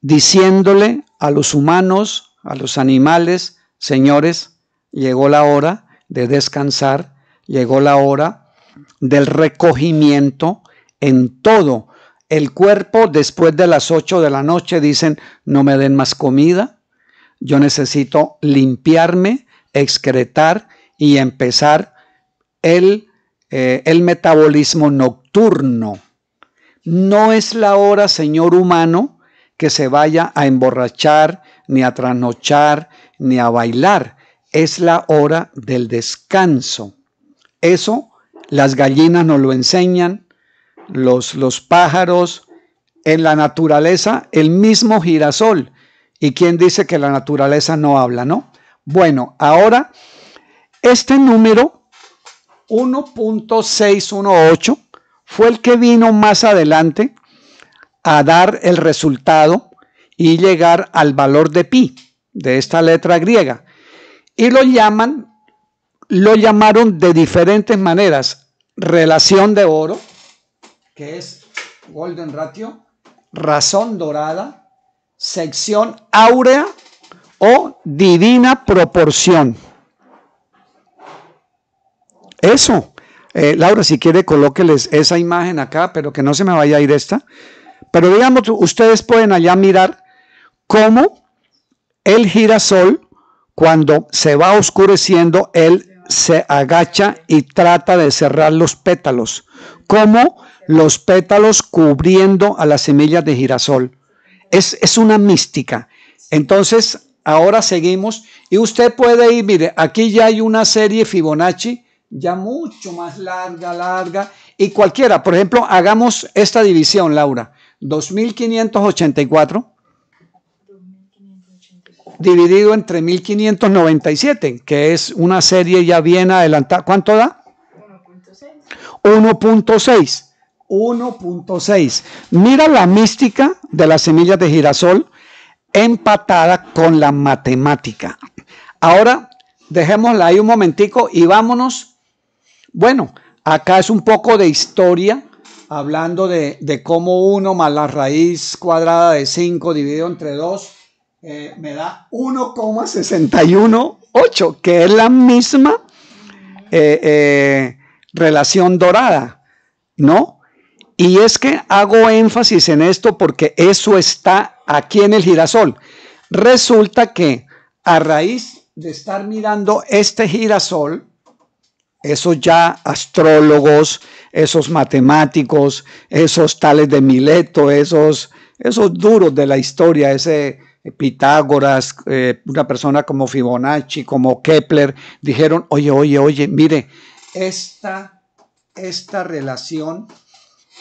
diciéndole a los humanos, a los animales, señores, llegó la hora de descansar, llegó la hora del recogimiento en todo el cuerpo después de las 8 de la noche dicen, no me den más comida, yo necesito limpiarme, excretar y empezar el, eh, el metabolismo nocturno. No es la hora, Señor humano, que se vaya a emborrachar, ni a trasnochar, ni a bailar. Es la hora del descanso. Eso las gallinas nos lo enseñan, los, los pájaros, en la naturaleza, el mismo girasol. ¿Y quién dice que la naturaleza no habla, no? Bueno, ahora, este número 1.618 fue el que vino más adelante a dar el resultado y llegar al valor de pi, de esta letra griega. Y lo llaman, lo llamaron de diferentes maneras. Relación de oro, que es Golden Ratio, razón dorada, sección áurea o divina proporción. Eso. Eh, Laura, si quiere, colóqueles esa imagen acá, pero que no se me vaya a ir esta. Pero digamos, ustedes pueden allá mirar cómo el girasol, cuando se va oscureciendo, él se agacha y trata de cerrar los pétalos. Cómo los pétalos cubriendo a las semillas de girasol. Es, es una mística. Entonces, ahora seguimos y usted puede ir, mire, aquí ya hay una serie Fibonacci ya mucho más larga, larga, y cualquiera, por ejemplo, hagamos esta división, Laura, 2584 dividido entre 1597, que es una serie ya bien adelantada. ¿Cuánto da? 1.6. 1.6. Mira la mística de las semillas de girasol empatada con la matemática. Ahora, dejémosla ahí un momentico y vámonos. Bueno, acá es un poco de historia, hablando de, cómo 1 más la raíz cuadrada de 5 dividido entre 2 eh, me da 1,618, que es la misma eh, eh, relación dorada, ¿no? Y es que hago énfasis en esto porque eso está aquí en el girasol. Resulta que a raíz de estar mirando este girasol, esos ya astrólogos, esos matemáticos, esos tales de Mileto, esos, esos duros de la historia, ese Pitágoras, eh, una persona como Fibonacci, como Kepler, dijeron, oye, oye, oye, mire, esta, esta relación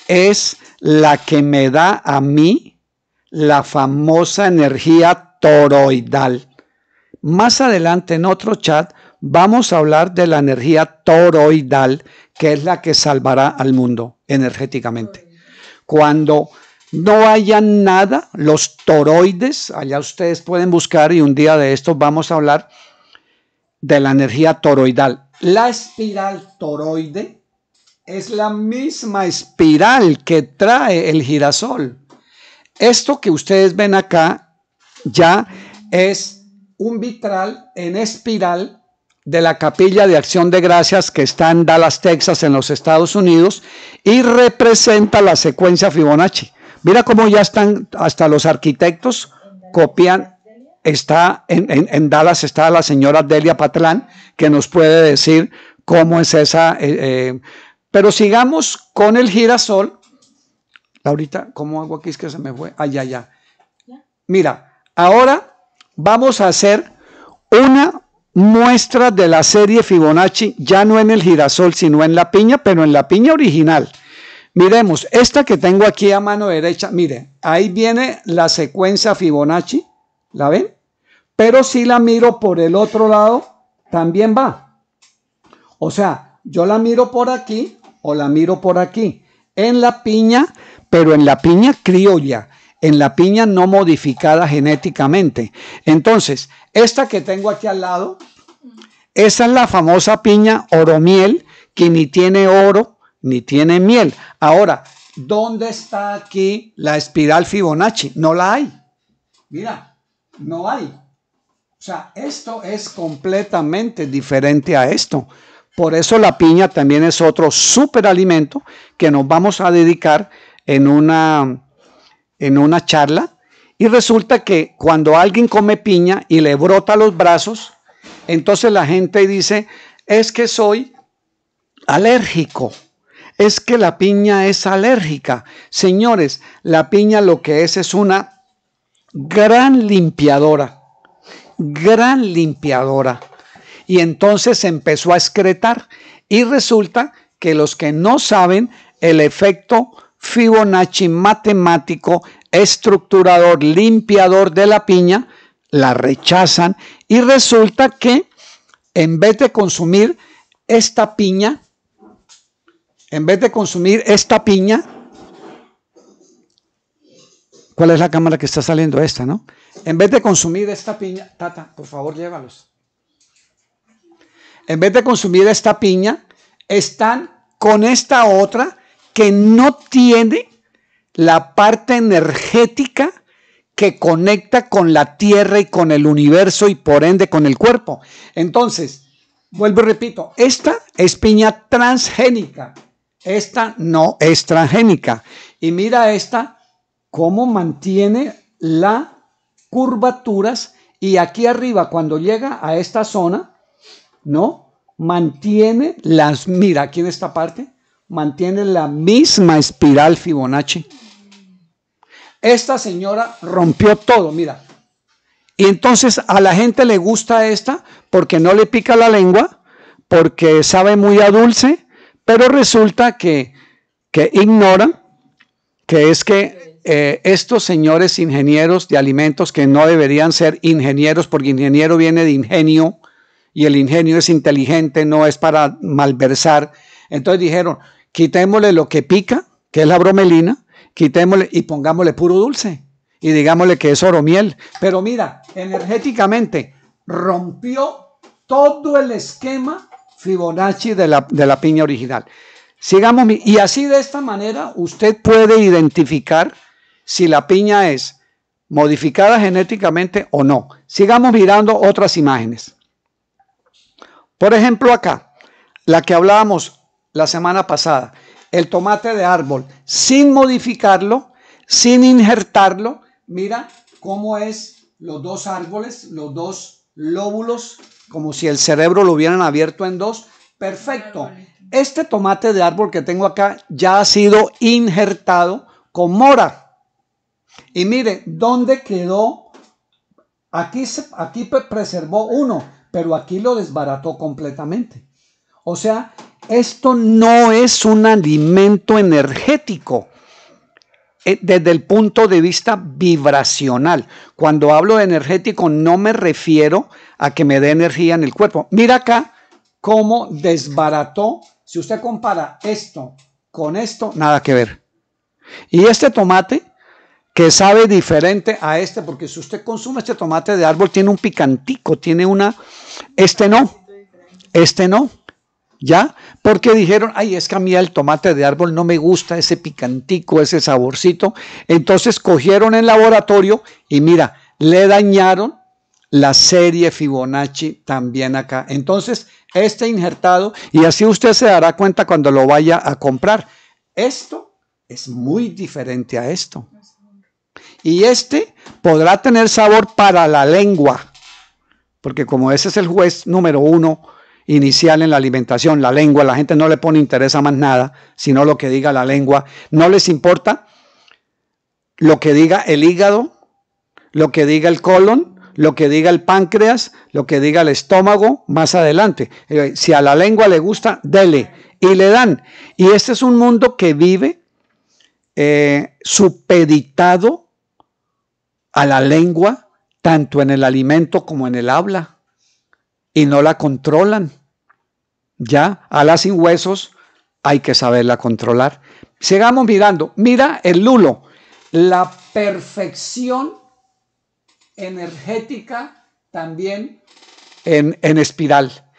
es la que me da a mí la famosa energía toroidal. Más adelante en otro chat vamos a hablar de la energía toroidal, que es la que salvará al mundo energéticamente. Cuando no haya nada, los toroides, allá ustedes pueden buscar y un día de estos vamos a hablar de la energía toroidal. La espiral toroide es la misma espiral que trae el girasol. Esto que ustedes ven acá ya es un vitral en espiral de la Capilla de Acción de Gracias que está en Dallas, Texas, en los Estados Unidos, y representa la secuencia Fibonacci. Mira cómo ya están hasta los arquitectos copian. Está en, Dallas está la señora Delia Patlán que nos puede decir cómo es esa. Eh, eh, pero sigamos con el girasol. Ahorita, ¿cómo hago aquí? Es que se me fue. Allá, ya. Mira, ahora vamos a hacer una muestra de la serie Fibonacci, ya no en el girasol, sino en la piña, pero en la piña original. Miremos, esta que tengo aquí a mano derecha, mire, ahí viene la secuencia Fibonacci, ¿la ven? Pero si la miro por el otro lado, también va. O sea, yo la miro por aquí o la miro por aquí. En la piña, pero en la piña criolla, en la piña no modificada genéticamente. Entonces, esta que tengo aquí al lado, esa es la famosa piña oromiel, que ni tiene oro ni tiene miel. Ahora, ¿dónde está aquí la espiral Fibonacci? No la hay. Mira, no hay. O sea, esto es completamente diferente a esto. Por eso la piña también es otro superalimento que nos vamos a dedicar en una, en una charla. Y resulta que cuando alguien come piña y le brota los brazos, entonces la gente dice, es que soy alérgico es que la piña es alérgica. Señores, la piña lo que es es una gran limpiadora, gran limpiadora. Y entonces empezó a excretar y resulta que los que no saben el efecto Fibonacci matemático, estructurador, limpiador de la piña, la rechazan y resulta que en vez de consumir esta piña, en vez de consumir esta piña, ¿cuál es la cámara que está saliendo? Esta, ¿no? En vez de consumir esta piña, Tata, por favor, llévalos. En vez de consumir esta piña, están con esta otra que no tiene la parte energética que conecta con la tierra y con el universo y por ende con el cuerpo. Entonces, vuelvo y repito, esta es piña transgénica. Esta no es transgénica. Y mira esta, cómo mantiene las curvaturas y aquí arriba, cuando llega a esta zona, ¿no? Mantiene las, mira, aquí en esta parte, mantiene la misma espiral Fibonacci. Esta señora rompió todo, mira. Y entonces a la gente le gusta esta porque no le pica la lengua, porque sabe muy a dulce, pero resulta que, que ignoran que es que eh, estos señores ingenieros de alimentos que no deberían ser ingenieros, porque ingeniero viene de ingenio y el ingenio es inteligente, no es para malversar. Entonces dijeron, quitémosle lo que pica, que es la bromelina, quitémosle y pongámosle puro dulce y digámosle que es oro miel. Pero mira, energéticamente rompió todo el esquema Fibonacci de la, de la piña original. Sigamos, y así de esta manera usted puede identificar si la piña es modificada genéticamente o no. Sigamos mirando otras imágenes. Por ejemplo, acá, la que hablábamos la semana pasada, el tomate de árbol, sin modificarlo, sin injertarlo, mira cómo es los dos árboles, los dos lóbulos como si el cerebro lo hubieran abierto en dos. Perfecto. Este tomate de árbol que tengo acá ya ha sido injertado con mora. Y mire, ¿dónde quedó? Aquí, aquí preservó uno, pero aquí lo desbarató completamente. O sea, esto no es un alimento energético eh, desde el punto de vista vibracional. Cuando hablo de energético no me refiero a que me dé energía en el cuerpo. Mira acá cómo desbarató. Si usted compara esto con esto, nada que ver. Y este tomate que sabe diferente a este, porque si usted consume este tomate de árbol, tiene un picantico, tiene una, este no, este no, ¿ya? Porque dijeron, ay, es que a mí el tomate de árbol no me gusta ese picantico, ese saborcito. Entonces cogieron el laboratorio y mira, le dañaron la serie Fibonacci también acá. Entonces, este injertado, y así usted se dará cuenta cuando lo vaya a comprar. Esto es muy diferente a esto. Y este podrá tener sabor para la lengua, porque como ese es el juez número uno inicial en la alimentación, la lengua, la gente no le pone interés a más nada, sino lo que diga la lengua. No les importa lo que diga el hígado, lo que diga el colon, lo que diga el páncreas, lo que diga el estómago más adelante. Eh, si a la lengua le gusta, dele. Y le dan. Y este es un mundo que vive eh, supeditado a la lengua, tanto en el alimento como en el habla, y no la controlan. Ya, a la sin huesos hay que saberla controlar. Sigamos mirando. Mira el lulo, la perfección energética también en, en espiral.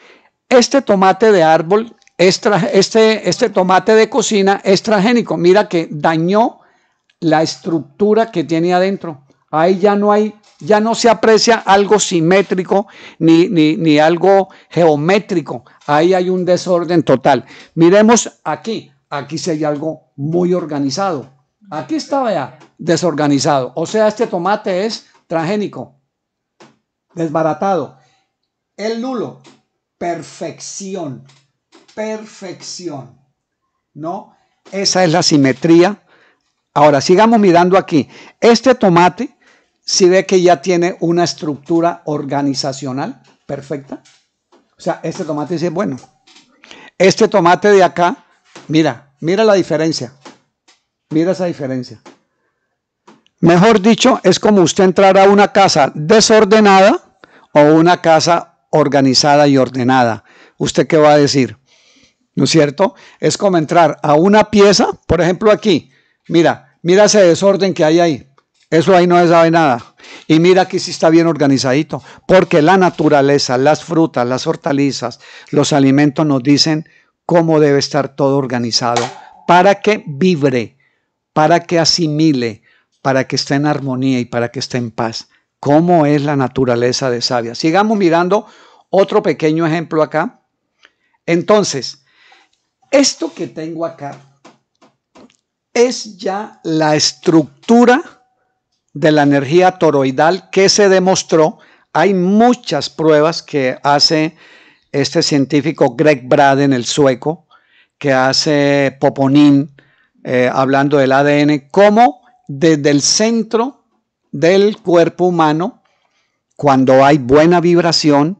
Este tomate de árbol, este, este tomate de cocina es transgénico. Mira que dañó la estructura que tiene adentro. Ahí ya no hay, ya no se aprecia algo simétrico ni, ni, ni algo geométrico. Ahí hay un desorden total. Miremos aquí. Aquí sí hay algo muy organizado. Aquí estaba ya desorganizado. O sea, este tomate es transgénico, desbaratado. El nulo, perfección, perfección. ¿No? Esa es la simetría. Ahora, sigamos mirando aquí. Este tomate si ve que ya tiene una estructura organizacional perfecta. O sea, este tomate es bueno. Este tomate de acá, mira, mira la diferencia. Mira esa diferencia. Mejor dicho, es como usted entrar a una casa desordenada o una casa organizada y ordenada. ¿Usted qué va a decir? ¿No es cierto? Es como entrar a una pieza, por ejemplo aquí. Mira, mira ese desorden que hay ahí. Eso ahí no se sabe nada. Y mira que sí está bien organizadito, porque la naturaleza, las frutas, las hortalizas, los alimentos nos dicen cómo debe estar todo organizado para que vibre, para que asimile, para que esté en armonía y para que esté en paz. ¿Cómo es la naturaleza de sabia? Sigamos mirando otro pequeño ejemplo acá. Entonces, esto que tengo acá es ya la estructura de la energía toroidal que se demostró. Hay muchas pruebas que hace este científico Greg Braden, el sueco, que hace Poponin, eh, hablando del ADN, como desde el centro del cuerpo humano, cuando hay buena vibración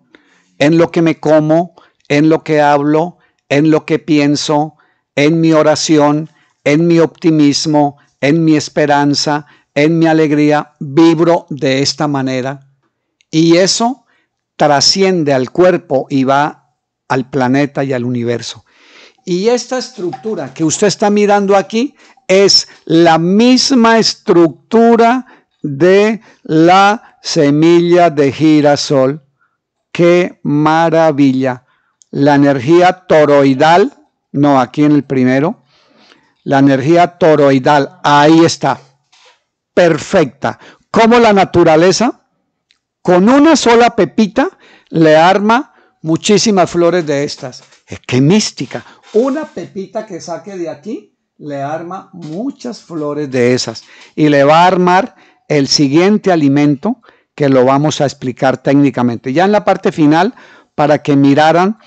en lo que me como, en lo que hablo, en lo que pienso, en mi oración, en mi optimismo, en mi esperanza, en mi alegría, vibro de esta manera y eso trasciende al cuerpo y va al planeta y al universo. Y esta estructura que usted está mirando aquí es la misma estructura de la semilla de girasol. ¡Qué maravilla! La energía toroidal, no aquí en el primero, la energía toroidal, ahí está perfecta, como la naturaleza, con una sola pepita le arma muchísimas flores de estas. Es que mística. Una pepita que saque de aquí le arma muchas flores de esas y le va a armar el siguiente alimento que lo vamos a explicar técnicamente. Ya en la parte final, para que miraran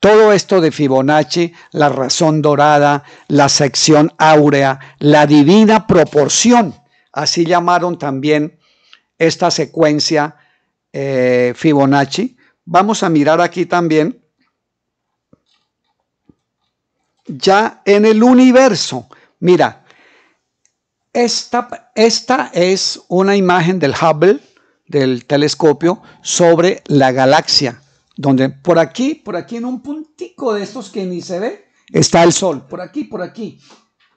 todo esto de Fibonacci, la razón dorada, la sección áurea, la divina proporción Así llamaron también esta secuencia eh, Fibonacci. Vamos a mirar aquí también. Ya en el universo, mira, esta, esta es una imagen del Hubble, del telescopio, sobre la galaxia, donde por aquí, por aquí en un puntico de estos que ni se ve, está el Sol, por aquí, por aquí.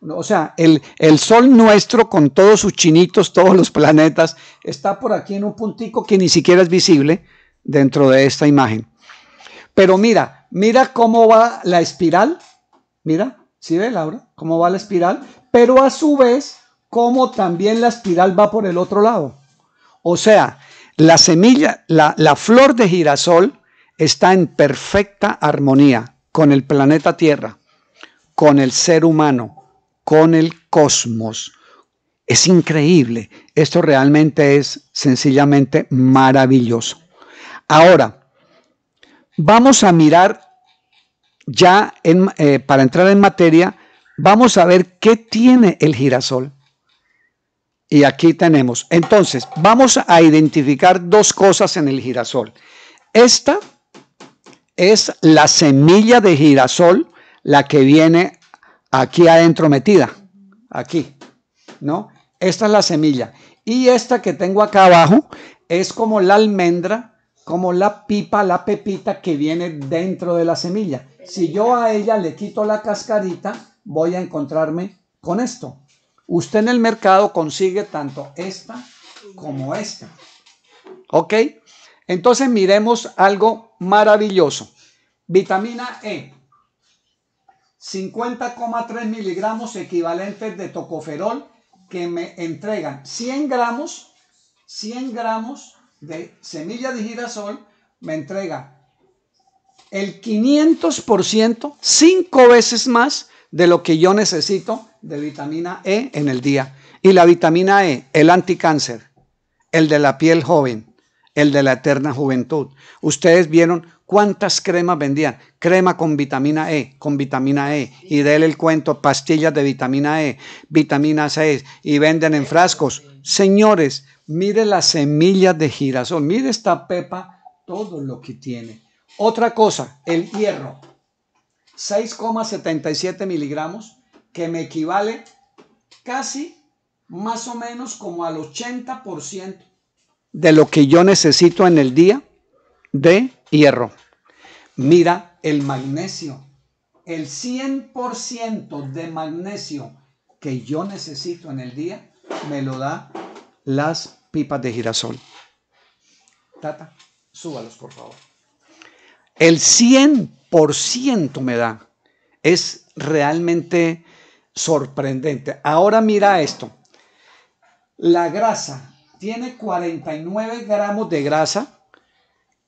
O sea, el, el Sol nuestro con todos sus chinitos, todos los planetas, está por aquí en un puntico que ni siquiera es visible dentro de esta imagen. Pero mira, mira cómo va la espiral. Mira, ¿sí ve Laura? ¿Cómo va la espiral? Pero a su vez, cómo también la espiral va por el otro lado. O sea, la semilla, la, la flor de girasol está en perfecta armonía con el planeta Tierra, con el ser humano, con el cosmos. Es increíble. Esto realmente es sencillamente maravilloso. Ahora, vamos a mirar ya eh, para entrar en materia, vamos a ver qué tiene el girasol. Y aquí tenemos. Entonces, vamos a identificar dos cosas en el girasol. Esta es la semilla de girasol, la que viene aquí adentro metida, aquí, ¿no? Esta es la semilla. Y esta que tengo acá abajo es como la almendra, como la pipa, la pepita que viene dentro de la semilla. Si yo a ella le quito la cascarita, voy a encontrarme con esto. Usted en el mercado consigue tanto esta como esta. ¿Ok? Entonces miremos algo maravilloso. Vitamina E. 50,3 miligramos equivalentes de tocoferol que me entregan 100 gramos, 100 gramos de semilla de girasol, me entrega el 500%, cinco veces más de lo que yo necesito de vitamina E en el día. Y la vitamina E, el anticáncer, el de la piel joven, el de la eterna juventud. Ustedes vieron ¿Cuántas cremas vendían? Crema con vitamina E, con vitamina E. Y déle el cuento, pastillas de vitamina E, vitamina C, y venden en frascos. Señores, mire las semillas de girasol, mire esta pepa, todo lo que tiene. Otra cosa, el hierro. 6,77 miligramos, que me equivale casi más o menos como al 80% de lo que yo necesito en el día de hierro. Mira el magnesio. El 100% de magnesio que yo necesito en el día me lo da las pipas de girasol. Tata, súbalos por favor. El 100% me da. Es realmente sorprendente. Ahora mira esto. La grasa tiene 49 gramos de grasa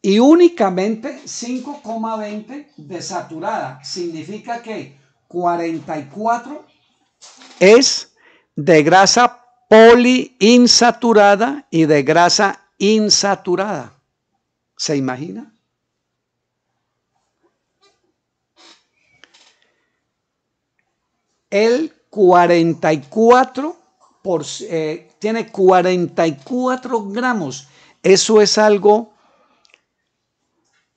y únicamente 5,20 de saturada. Significa que 44 es de grasa poliinsaturada y de grasa insaturada. ¿Se imagina? El 44 por, eh, tiene 44 gramos. Eso es algo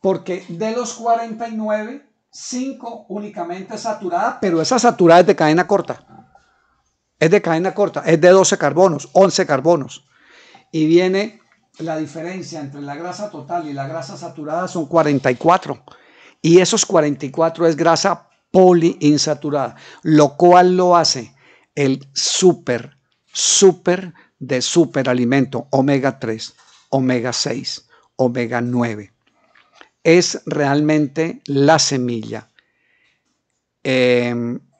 porque de los 49, 5 únicamente saturada, pero esa saturada es de cadena corta. Es de cadena corta, es de 12 carbonos, 11 carbonos. Y viene la diferencia entre la grasa total y la grasa saturada son 44. Y esos 44 es grasa poliinsaturada, lo cual lo hace el súper, súper de superalimento omega 3, omega 6, omega 9 es realmente la semilla eh,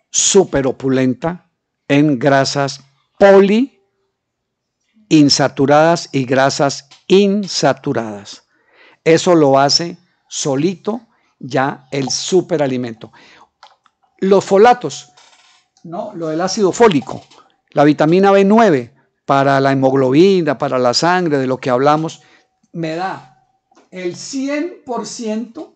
súper opulenta en grasas poliinsaturadas y grasas insaturadas. Eso lo hace solito ya el superalimento. Los folatos, ¿no? Lo del ácido fólico, la vitamina B9 para la hemoglobina, para la sangre, de lo que hablamos, me da el 100%,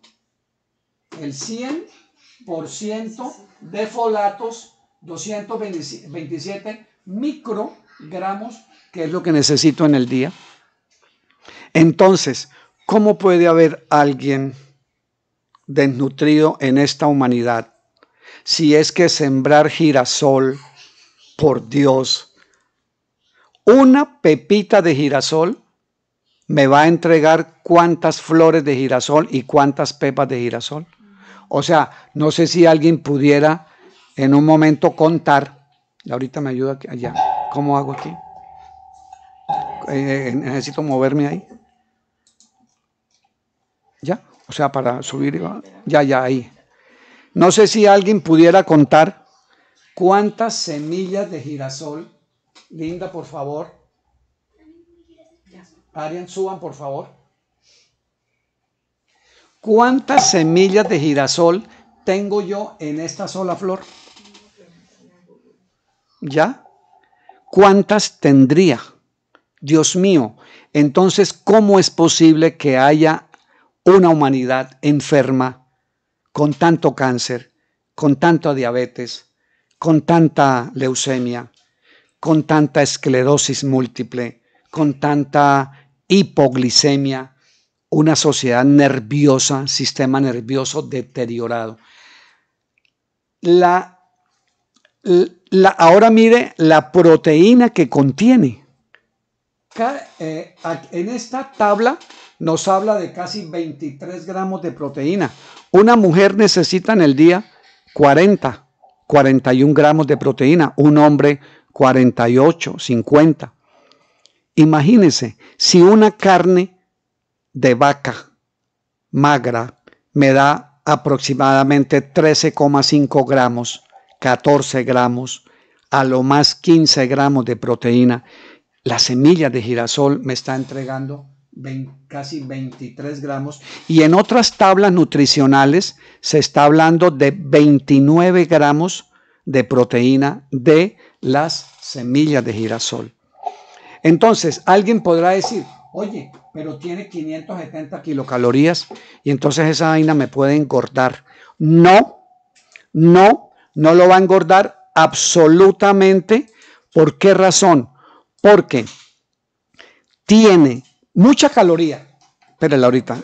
el 100% de folatos, 227 microgramos, que es lo que necesito en el día. Entonces, ¿cómo puede haber alguien desnutrido en esta humanidad si es que sembrar girasol, por Dios, una pepita de girasol me va a entregar cuántas flores de girasol y cuántas pepas de girasol. O sea, no sé si alguien pudiera en un momento contar Ahorita me ayuda allá. ¿Cómo hago aquí? Eh, necesito moverme ahí. ¿Ya? O sea, para subir. Ya, ya, ahí. No sé si alguien pudiera contar cuántas semillas de girasol. Linda, por favor. Arian, suban, por favor. ¿Cuántas semillas de girasol tengo yo en esta sola flor? ¿Ya? ¿Cuántas tendría? Dios mío, entonces, ¿cómo es posible que haya una humanidad enferma con tanto cáncer, con tanta diabetes, con tanta leucemia, con tanta esclerosis múltiple, con tanta hipoglicemia, una sociedad nerviosa, sistema nervioso deteriorado? La, la, ahora mire la proteína que contiene eh, en esta tabla nos habla de casi 23 gramos de proteína. Una mujer necesita en el día 40, 41 gramos de proteína. Un hombre 48, 50. Imagínense, si una carne de vaca magra me da aproximadamente 13,5 gramos, 14 gramos, a lo más 15 gramos de proteína la semilla de girasol me está entregando casi 23 gramos y en otras tablas nutricionales se está hablando de 29 gramos de proteína de las semillas de girasol. Entonces, alguien podrá decir, oye, pero tiene 570 kilocalorías y entonces esa vaina me puede engordar. No, no, no lo va a engordar absolutamente. ¿Por qué razón? porque tiene mucha caloría. Espérenla ahorita.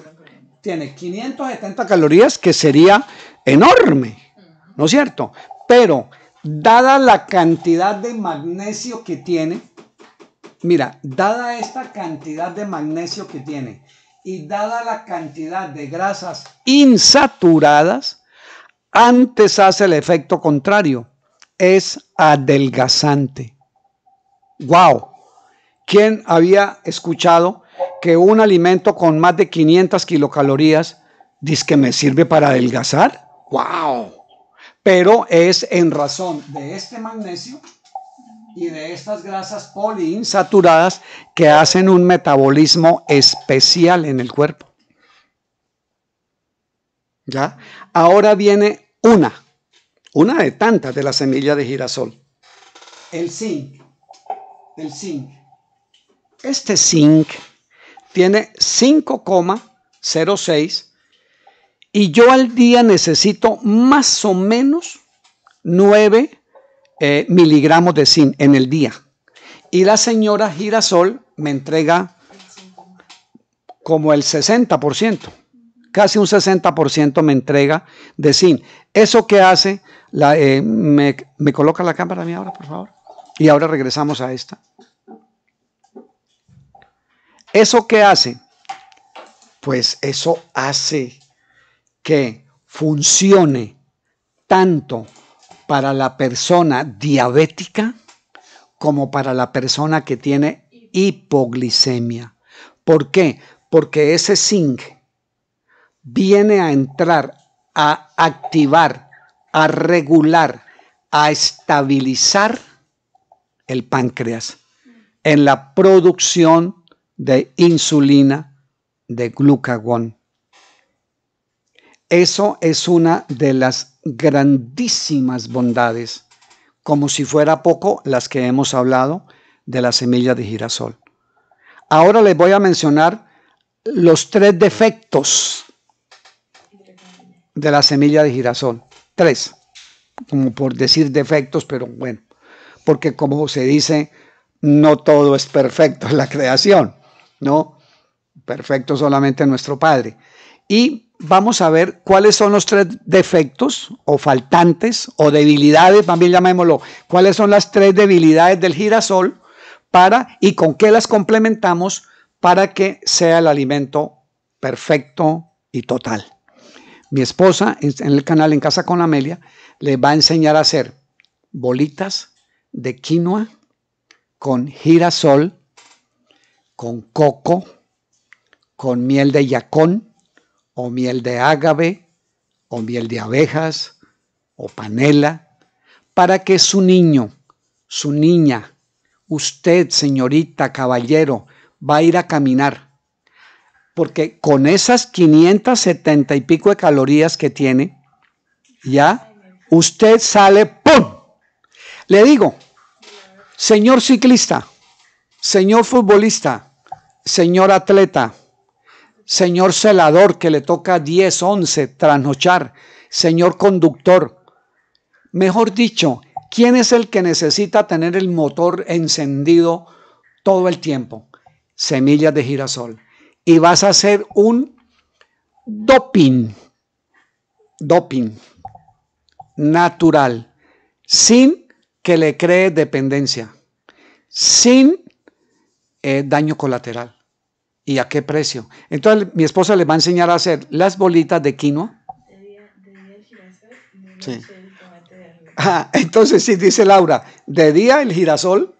Tiene 570 calorías, que sería enorme, ¿no es cierto? Pero dada la cantidad de magnesio que tiene, mira, dada esta cantidad de magnesio que tiene y dada la cantidad de grasas insaturadas, antes hace el efecto contrario, es adelgazante. ¡Wow! ¿Quién había escuchado que un alimento con más de 500 kilocalorías dice que me sirve para adelgazar? ¡Wow! Pero es en razón de este magnesio y de estas grasas poliinsaturadas que hacen un metabolismo especial en el cuerpo. ¿Ya? Ahora viene una, una de tantas de la semilla de girasol. El zinc del zinc. Este zinc tiene 5,06 y yo al día necesito más o menos 9 eh, miligramos de zinc en el día. Y la señora Girasol me entrega como el 60%, casi un 60% me entrega de zinc. ¿Eso que hace? Eh, me, me, coloca la cámara a mí ahora, por favor? Y ahora regresamos a esta. ¿Eso qué hace? Pues eso hace que funcione tanto para la persona diabética como para la persona que tiene hipoglicemia. ¿Por qué? Porque ese zinc viene a entrar a activar, a regular, a estabilizar el páncreas en la producción de insulina, de glucagón. Eso es una de las grandísimas bondades, como si fuera poco las que hemos hablado de la semilla de girasol. Ahora les voy a mencionar los tres defectos de la semilla de girasol. Tres, como por decir defectos, pero bueno porque como se dice, no todo es perfecto en la creación, ¿no? Perfecto solamente nuestro Padre. Y vamos a ver cuáles son los tres defectos o faltantes o debilidades, también llamémoslo, cuáles son las tres debilidades del girasol para y con qué las complementamos para que sea el alimento perfecto y total. Mi esposa en el canal En Casa con Amelia le va a enseñar a hacer bolitas de quinoa con girasol, con coco, con miel de yacón o miel de ágave o miel de abejas o panela, para que su niño, su niña, usted, señorita, caballero, va a ir a caminar. Porque con esas 570 y pico de calorías que tiene, ya, usted sale, ¡pum! Le digo, señor ciclista, señor futbolista, señor atleta, señor celador que le toca 10, 11, trasnochar, señor conductor. Mejor dicho, ¿quién es el que necesita tener el motor encendido todo el tiempo? Semillas de girasol. Y vas a hacer un doping, doping natural, sin que le cree dependencia, sin eh, daño colateral. ¿Y a qué precio? Entonces mi esposa le va a enseñar a hacer las bolitas de quinoa. Sí. Ah, entonces sí, dice Laura, de día el girasol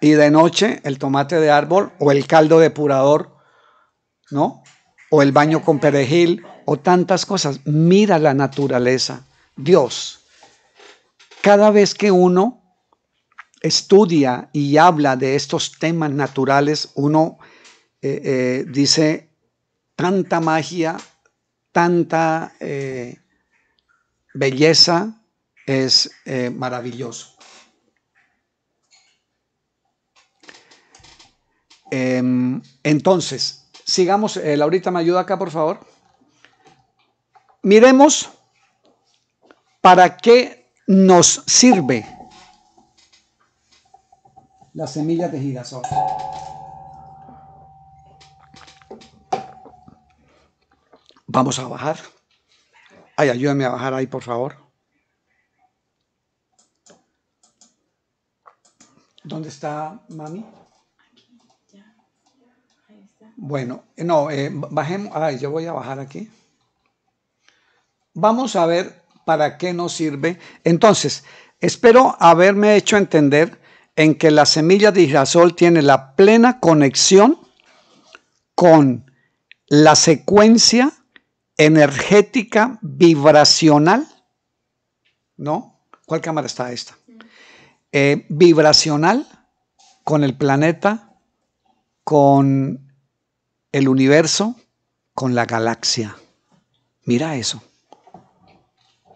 y de noche el tomate de árbol o el caldo depurador, ¿no? O el baño con perejil o tantas cosas. Mira la naturaleza. Dios, cada vez que uno estudia y habla de estos temas naturales, uno eh, eh, dice tanta magia, tanta eh, belleza, es maravilloso. Em, entonces, sigamos. Laurita, ¿me ayuda acá, por favor? Miremos para qué nos sirve las semillas de girasol. Vamos a bajar. Ay, ayúdame a bajar ahí, por favor. ¿Dónde está mami? Bueno, no, eh, bajemos. Ay, yo voy a bajar aquí. Vamos a ver para qué nos sirve. Entonces, espero haberme hecho entender en que la semilla de girasol tiene la plena conexión con la secuencia energética vibracional, ¿no? ¿Cuál cámara está esta? Eh, vibracional con el planeta, con el universo, con la galaxia. Mira eso.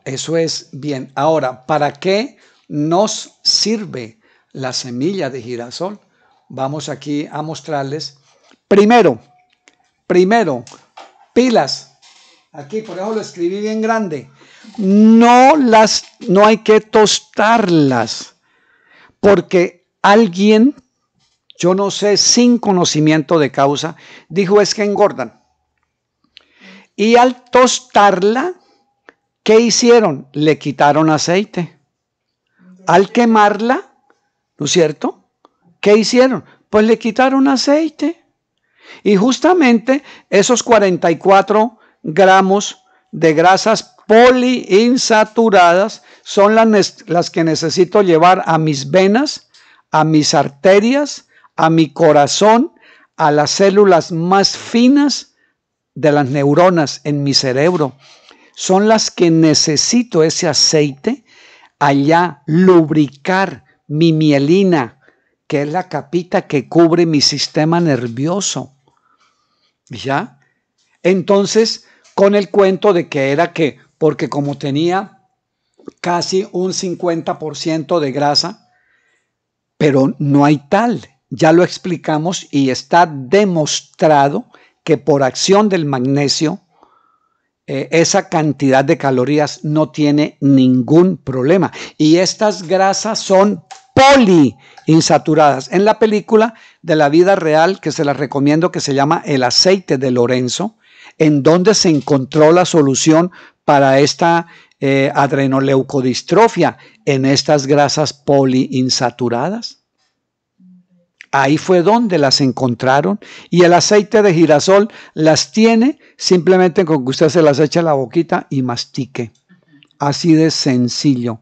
Eso es bien. Ahora, ¿para qué nos sirve la semilla de girasol? Vamos aquí a mostrarles. Primero, primero, pilas Aquí, por eso lo escribí bien grande. No las, no hay que tostarlas, porque alguien, yo no sé, sin conocimiento de causa, dijo es que engordan. Y al tostarla, ¿qué hicieron? Le quitaron aceite. Al quemarla, ¿no es cierto? ¿Qué hicieron? Pues le quitaron aceite. Y justamente esos 44 gramos de grasas poliinsaturadas son las, las que necesito llevar a mis venas, a mis arterias, a mi corazón, a las células más finas de las neuronas en mi cerebro. Son las que necesito ese aceite allá, lubricar mi mielina, que es la capita que cubre mi sistema nervioso. ¿Ya? Entonces, con el cuento de que era que, porque como tenía casi un 50% de grasa, pero no hay tal. Ya lo explicamos y está demostrado que por acción del magnesio, eh, esa cantidad de calorías no tiene ningún problema. Y estas grasas son poliinsaturadas. En la película de la vida real, que se la recomiendo, que se llama El aceite de Lorenzo, en donde se encontró la solución para esta eh, adrenoleucodistrofia en estas grasas poliinsaturadas. Ahí fue donde las encontraron y el aceite de girasol las tiene simplemente con que usted se las eche a la boquita y mastique. Así de sencillo.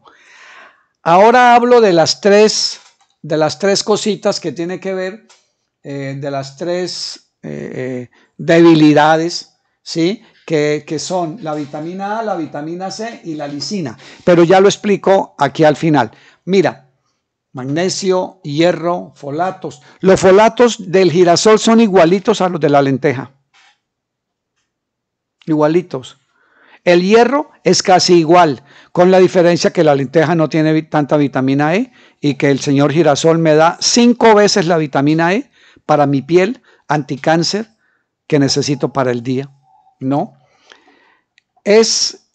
Ahora hablo de las tres, de las tres cositas que tiene que ver, eh, de las tres eh, eh, debilidades, ¿sí? Que, que, son la vitamina A, la vitamina C y la lisina. Pero ya lo explico aquí al final. Mira, magnesio, hierro, folatos. Los folatos del girasol son igualitos a los de la lenteja. Igualitos. El hierro es casi igual, con la diferencia que la lenteja no tiene tanta vitamina E y que el señor girasol me da cinco veces la vitamina E para mi piel, anticáncer, que necesito para el día. No. Es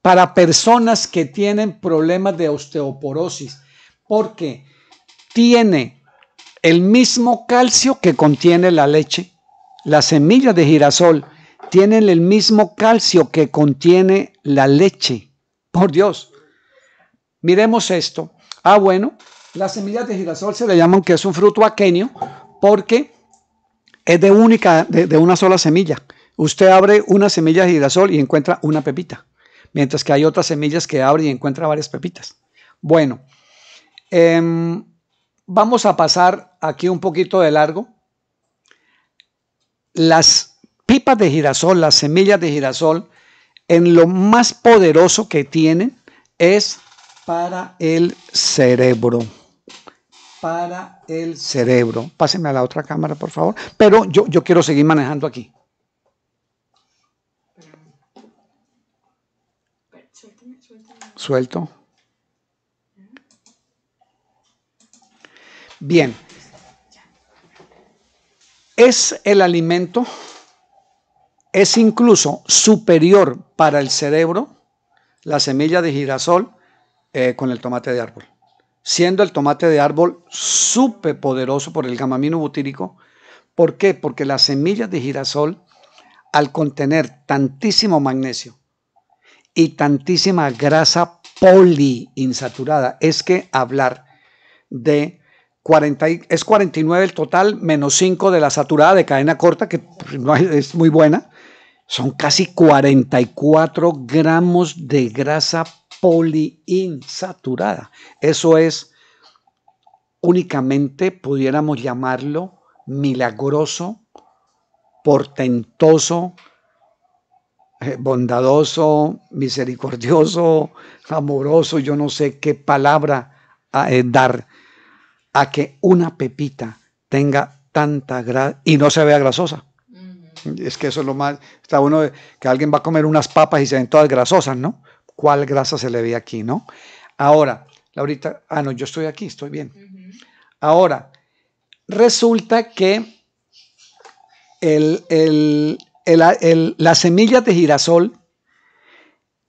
para personas que tienen problemas de osteoporosis, porque tiene el mismo calcio que contiene la leche. Las semillas de girasol tienen el mismo calcio que contiene la leche. Por Dios. Miremos esto. Ah, bueno, las semillas de girasol se le llaman que es un fruto aquenio porque es de única, de, una sola semilla. Usted abre una semilla de girasol y encuentra una pepita, mientras que hay otras semillas que abre y encuentra varias pepitas. Bueno, em, vamos a pasar aquí un poquito de largo. Las pipas de girasol, las semillas de girasol, en lo más poderoso que tienen es para el cerebro. Para el cerebro. Pásenme a la otra cámara, por favor. Pero yo, yo quiero seguir manejando aquí. Suelto. Bien. Es el alimento es incluso superior para el cerebro la semilla de girasol eh, con el tomate de árbol. Siendo el tomate de árbol súper poderoso por el gamamino butírico. ¿Por qué? Porque las semillas de girasol, al contener tantísimo magnesio y tantísima grasa poliinsaturada, es que hablar de 40, es 49 el total, menos 5 de la saturada de cadena corta, que es muy buena, son casi 44 gramos de grasa poliinsaturada. Eso es únicamente, pudiéramos llamarlo, milagroso, portentoso, eh, bondadoso, misericordioso, amoroso, yo no sé qué palabra eh, dar a que una pepita tenga tanta grasa y no se vea grasosa. Es que eso es lo más. Está uno que alguien va a comer unas papas y se ven todas grasosas, ¿no? ¿Cuál grasa se le ve aquí, no? Ahora, Laurita, ah, no, yo estoy aquí, estoy bien. Ahora, resulta que el, las semillas de girasol,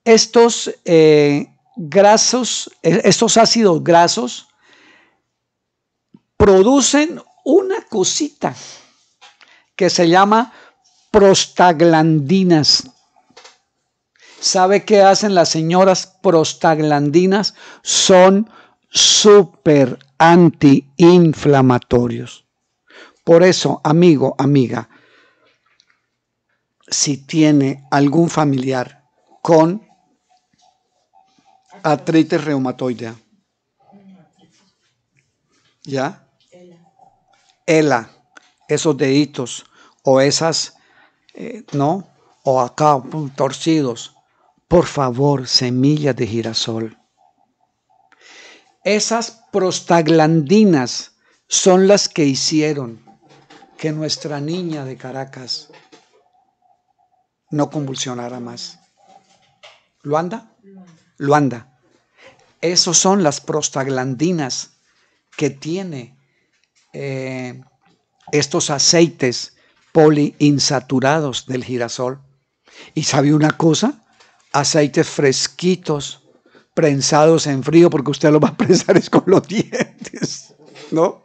estos eh, grasos, e, estos ácidos grasos, producen una cosita que se llama prostaglandinas. ¿Sabe qué hacen las señoras prostaglandinas? Son súper antiinflamatorios. Por eso, amigo, amiga, si tiene algún familiar con artritis reumatoidea, ¿ya? ELA, esos deditos o esas eh, ¿no? O acá, torcidos. Por favor, semillas de girasol. Esas prostaglandinas son las que hicieron que nuestra niña de Caracas no convulsionara más. ¿Lo anda? Lo anda. Esos son las prostaglandinas que tiene eh, estos aceites poliinsaturados del girasol. ¿Y sabe una cosa? Aceites fresquitos, prensados en frío, porque usted lo va a prensar es con los dientes, ¿no?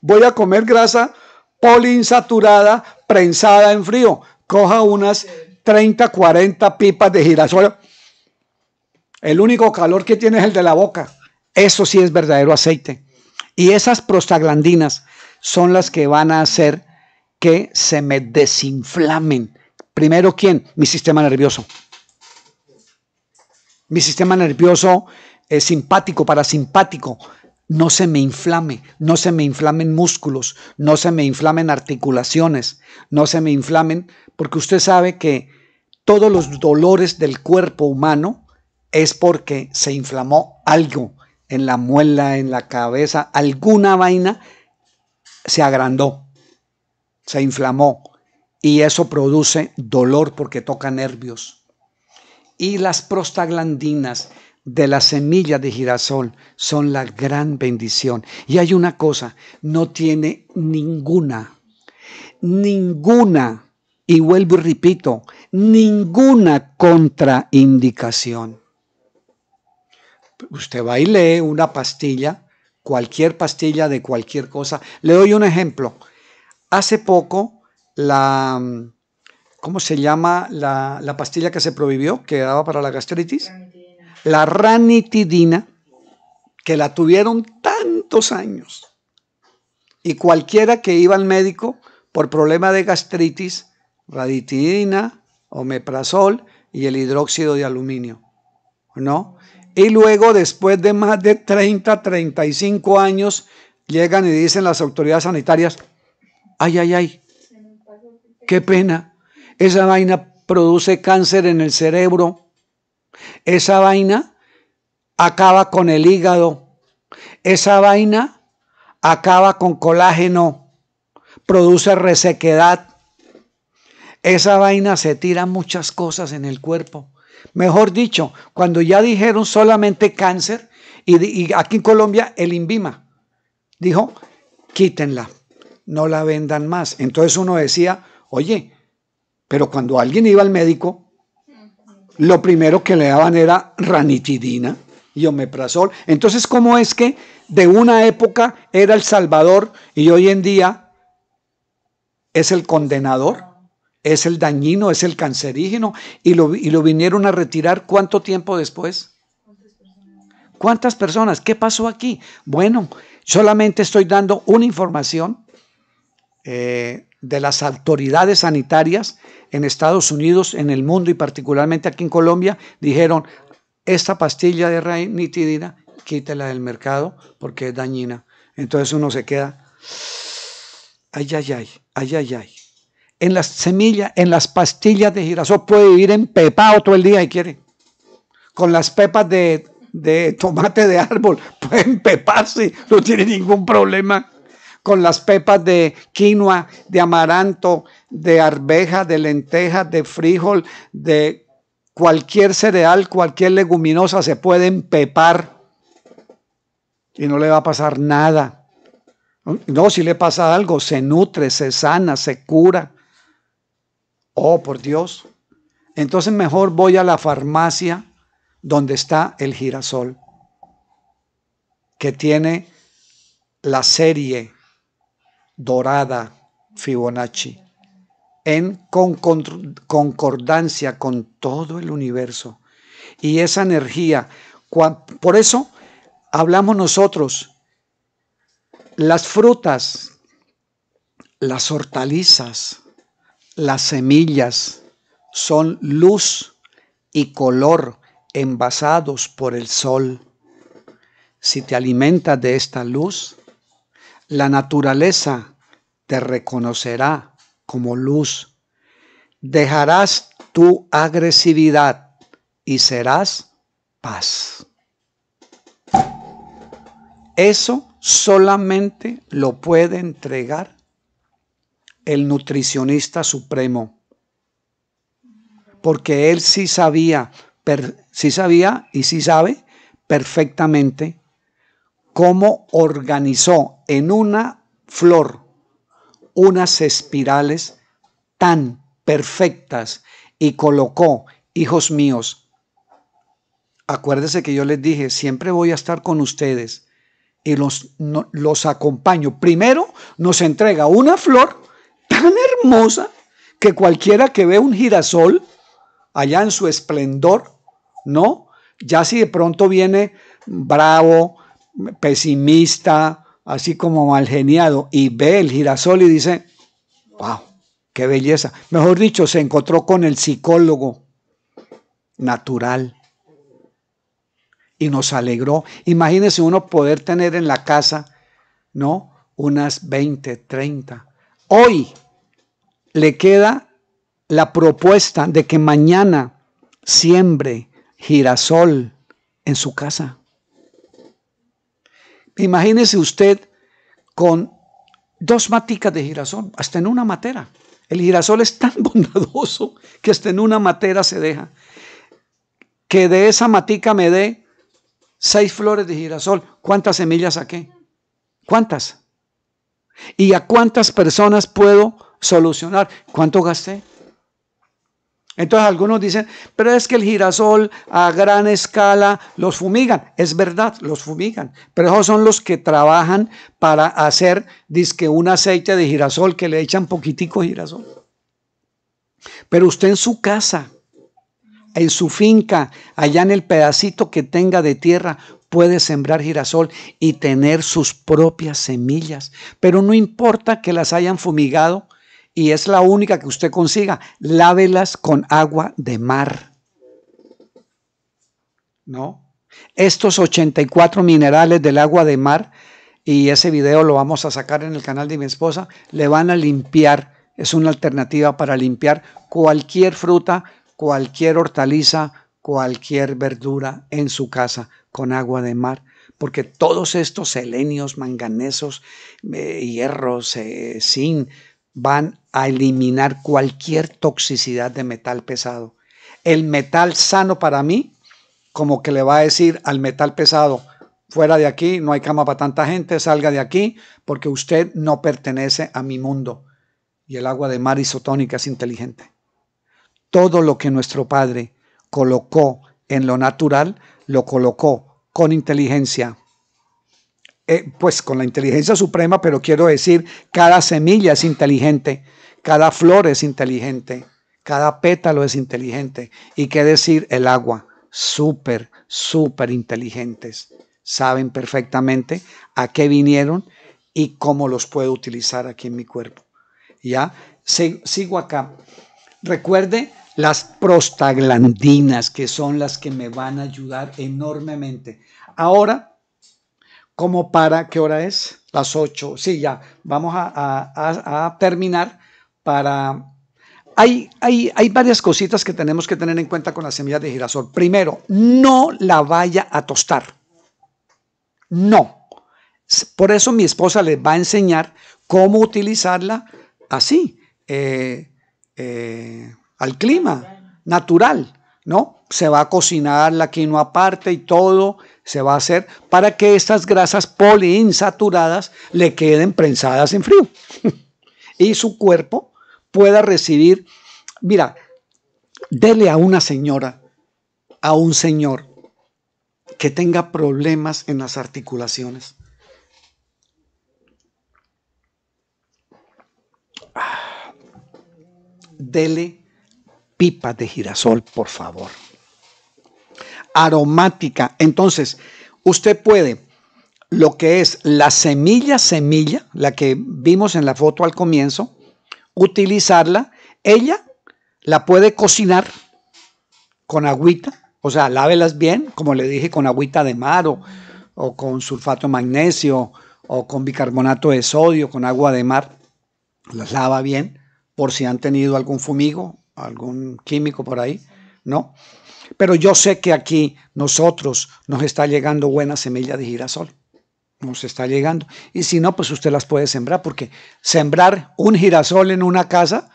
Voy a comer grasa poliinsaturada, prensada en frío. Coja unas 30, 40 pipas de girasol. El único calor que tiene es el de la boca. Eso sí es verdadero aceite. Y esas prostaglandinas son las que van a hacer que se me desinflamen. Primero, ¿quién? Mi sistema nervioso. Mi sistema nervioso es simpático, parasimpático. No se me inflame, no se me inflamen músculos, no se me inflamen articulaciones, no se me inflamen, porque usted sabe que todos los dolores del cuerpo humano es porque se inflamó algo en la muela, en la cabeza, alguna vaina se agrandó, se inflamó y eso produce dolor porque toca nervios. Y las prostaglandinas de la semilla de girasol son la gran bendición. Y hay una cosa, no tiene ninguna, ninguna, y vuelvo y repito, ninguna contraindicación. Usted va y lee una pastilla, cualquier pastilla de cualquier cosa. Le doy un ejemplo. Hace poco, la, ¿cómo se llama la, la pastilla que se prohibió, que daba para la gastritis? la ranitidina, que la tuvieron tantos años. Y cualquiera que iba al médico por problema de gastritis, ranitidina, omeprazol y el hidróxido de aluminio. ¿No? Y luego, después de más de 30, 35 años, llegan y dicen las autoridades sanitarias, ay, ay, ay, qué pena, esa vaina produce cáncer en el cerebro, esa vaina acaba con el hígado. Esa vaina acaba con colágeno, produce resequedad. Esa vaina se tira muchas cosas en el cuerpo. Mejor dicho, cuando ya dijeron solamente cáncer, y, aquí en Colombia el INVIMA dijo, quítenla, no la vendan más. Entonces uno decía, oye, pero cuando alguien iba al médico, lo primero que le daban era ranitidina y omeprazol. Entonces, ¿cómo es que de una época era el salvador y hoy en día es el condenador? Es el dañino, es el cancerígeno y lo, y lo vinieron a retirar cuánto tiempo después. ¿Cuántas personas? ¿Qué pasó aquí? Bueno, solamente estoy dando una información eh, de las autoridades sanitarias en Estados Unidos, en el mundo y particularmente aquí en Colombia, dijeron, esta pastilla de ranitidina, quítela del mercado porque es dañina. Entonces uno se queda, ay, ay, ay, ay, ay, ay. En las semillas, en las pastillas de girasol puede vivir empepado todo el día y quiere. Con las pepas de, tomate de árbol puede empeparse, no tiene ningún problema con las pepas de quinoa, de amaranto, de arveja, de lenteja, de frijol, de cualquier cereal, cualquier leguminosa se puede empepar y no le va a pasar nada. No, si le pasa algo, se nutre, se sana, se cura. Oh, por Dios. Entonces mejor voy a la farmacia donde está el girasol, que tiene la serie dorada Fibonacci en concordancia con todo el universo. Y esa energía, por eso hablamos nosotros, las frutas, las hortalizas, las semillas son luz y color envasados por el sol. Si te alimentas de esta luz, la naturaleza te reconocerá como luz. Dejarás tu agresividad y serás paz. Eso solamente lo puede entregar el nutricionista supremo. Porque él sí sabía, sí sabía y sí sabe perfectamente cómo organizó en una flor unas espirales tan perfectas y colocó, hijos míos, acuérdese que yo les dije, siempre voy a estar con ustedes y los, los acompaño. Primero nos entrega una flor que cualquiera que ve un girasol allá en su esplendor, ¿no? Ya si de pronto viene bravo, pesimista, así como mal geniado, y ve el girasol y dice, wow, qué belleza. Mejor dicho, se encontró con el psicólogo natural. y nos alegró. Imagínese uno poder tener en la casa, ¿no? Unas 20, 30. Hoy le queda la propuesta de que mañana siembre girasol en su casa. Imagínese usted con dos maticas de girasol, hasta en una matera. El girasol es tan bondadoso que hasta en una matera se deja. Que de esa matica me dé seis flores de girasol. ¿Cuántas semillas saqué? ¿Cuántas? ¿Y a cuántas personas puedo solucionar? ¿Cuánto gasté? Entonces algunos dicen, pero es que el girasol a gran escala los fumigan. Es verdad, los fumigan. Pero esos son los que trabajan para hacer disque un aceite de girasol que le echan poquitico girasol. Pero usted en su casa, en su finca, allá en el pedacito que tenga de tierra, puede sembrar girasol y tener sus propias semillas. Pero no importa que las hayan fumigado y es la única que usted consiga, lávelas con agua de mar. ¿No? Estos 84 minerales del agua de mar, y ese video lo vamos a sacar en el canal de mi esposa, le van a limpiar, es una alternativa para limpiar cualquier fruta, cualquier hortaliza, cualquier verdura en su casa con agua de mar porque todos estos selenios, manganesos, eh, hierros, eh, zinc, van a eliminar cualquier toxicidad de metal pesado. El metal sano para mí, como que le va a decir al metal pesado, fuera de aquí, no hay cama para tanta gente, salga de aquí, porque usted no pertenece a mi mundo. Y el agua de mar isotónica es inteligente. Todo lo que nuestro Padre colocó en lo natural, lo colocó con inteligencia, eh, pues con la inteligencia suprema, pero quiero decir, cada semilla es inteligente, cada flor es inteligente, cada pétalo es inteligente. Y qué decir, el agua, súper, súper inteligentes. Saben perfectamente a qué vinieron y cómo los puedo utilizar aquí en mi cuerpo. ¿Ya? Sigo acá. Recuerde las prostaglandinas, que son las que me van a ayudar enormemente. Ahora como para, ¿qué hora es? Las 8. Sí, ya, vamos a, terminar para... Hay, hay, hay, varias cositas que tenemos que tener en cuenta con las semillas de girasol. Primero, no la vaya a tostar. No. Por eso mi esposa les va a enseñar cómo utilizarla así, eh, eh, al clima natural, ¿no? Se va a cocinar la quinoa aparte y todo, se va a hacer para que estas grasas poliinsaturadas le queden prensadas en frío y su cuerpo pueda recibir, mira, dele a una señora, a un señor que tenga problemas en las articulaciones. Dele pipa de girasol, por favor aromática. Entonces, usted puede lo que es la semilla, semilla, la que vimos en la foto al comienzo, utilizarla. Ella la puede cocinar con agüita, o sea, lávelas bien, como le dije, con agüita de mar o, o con sulfato de magnesio o con bicarbonato de sodio, con agua de mar. Las lava bien por si han tenido algún fumigo, algún químico por ahí, ¿no? Pero yo sé que aquí nosotros nos está llegando buena semilla de girasol. Nos está llegando. Y si no, pues usted las puede sembrar, porque sembrar un girasol en una casa,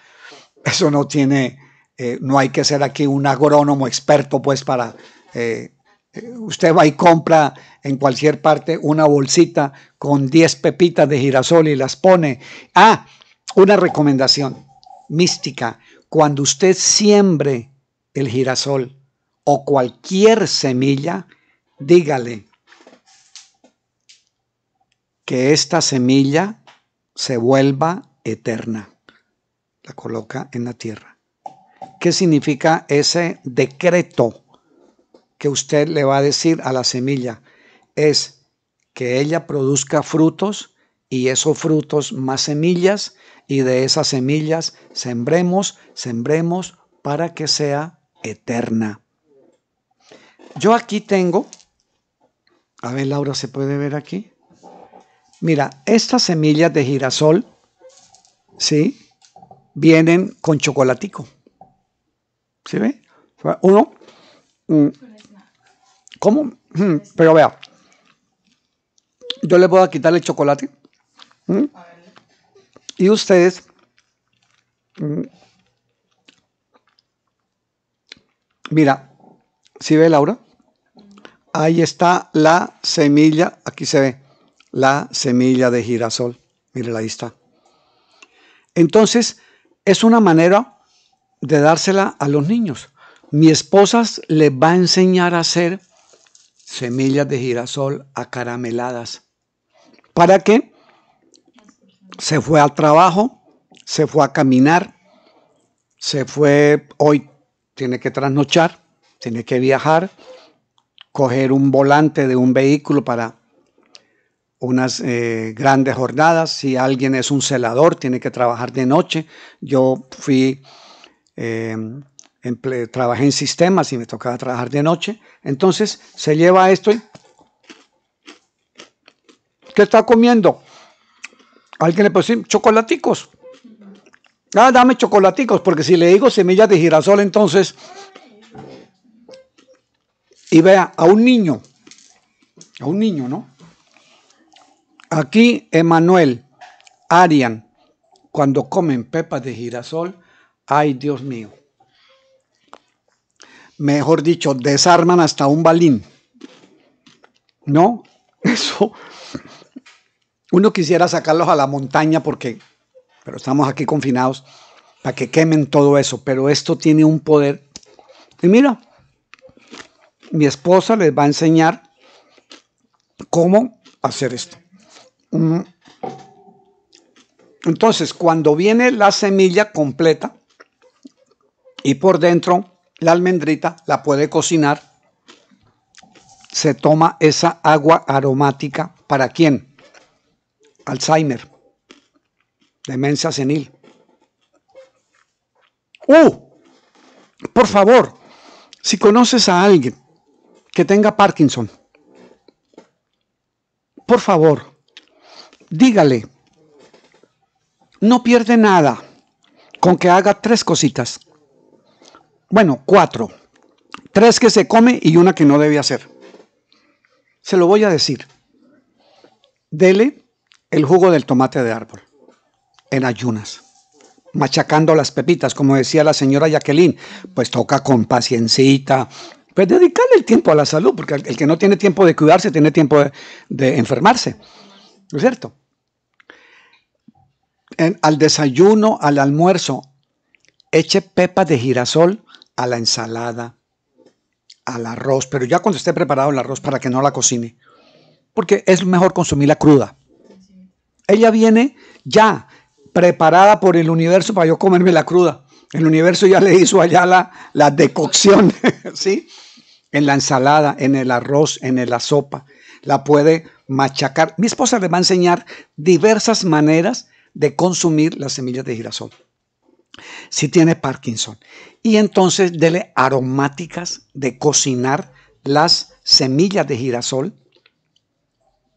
eso no tiene, eh, no hay que ser aquí un agrónomo experto, pues para... Eh, eh, usted va y compra en cualquier parte una bolsita con 10 pepitas de girasol y las pone. Ah, una recomendación mística. Cuando usted siembre el girasol, o cualquier semilla, dígale que esta semilla se vuelva eterna. La coloca en la tierra. ¿Qué significa ese decreto que usted le va a decir a la semilla? Es que ella produzca frutos y esos frutos más semillas y de esas semillas sembremos, sembremos para que sea eterna. Yo aquí tengo A ver, Laura, ¿se puede ver aquí? Mira, estas semillas de girasol, ¿sí? Vienen con chocolatico. ¿Sí ve? Uno. ¿Cómo? Mm, Pero vea. Yo le voy a quitar el chocolate. ¿Mm? Y ustedes. Mira, ¿sí ve Laura? Ahí está la semilla, aquí se ve la semilla de girasol. Mire, ahí está. Entonces, es una manera de dársela a los niños. Mi esposa les va a enseñar a hacer semillas de girasol acarameladas. ¿Para qué? Se fue al trabajo, se fue a caminar, se fue, hoy tiene que trasnochar, tiene que viajar, coger un volante de un vehículo para unas eh, grandes jornadas. Si alguien es un celador, tiene que trabajar de noche. Yo fui, emple- trabajé en sistemas y me tocaba trabajar de noche. Entonces se lleva esto y... ¿Qué está comiendo? Alguien le puede decir chocolaticos. Ah, dame chocolaticos, porque si le digo semillas de girasol, entonces... Y vea, a un niño, a un niño, ¿no? Aquí, Emanuel, Arian, cuando comen pepas de girasol, ay Dios mío. Mejor dicho, desarman hasta un balín. ¿No? Eso. Uno quisiera sacarlos a la montaña porque, pero estamos aquí confinados para que quemen todo eso. Pero esto tiene un poder. Y mira, mi esposa les va a enseñar cómo hacer esto. Entonces, cuando viene la semilla completa y por dentro la almendrita la puede cocinar, se toma esa agua aromática para quién? Alzheimer, demencia senil. ¡Uh! Por favor, si conoces a alguien que tenga Parkinson, por favor, dígale, no pierde nada con que haga tres cositas. Bueno, cuatro. Tres que se come y una que no debe hacer. Se lo voy a decir. Dele el jugo del tomate de árbol en ayunas, machacando las pepitas, como decía la señora Jacqueline, pues toca con paciencita, pues dedicarle el tiempo a la salud, porque el que no tiene tiempo de cuidarse tiene tiempo de, de enfermarse, ¿no es cierto? En- al desayuno, al almuerzo, eche pepas de girasol a la ensalada, al arroz, pero ya cuando esté preparado el arroz para que no la cocine, porque es mejor consumirla cruda. Ella viene ya preparada por el universo para yo comerme la cruda. El universo ya le hizo allá la, la decocción, ¿sí? En la ensalada, en el arroz, en la sopa. La puede machacar. Mi esposa le va a enseñar diversas maneras de consumir las semillas de girasol. Si tiene Parkinson. Y entonces dele aromáticas de cocinar las semillas de girasol,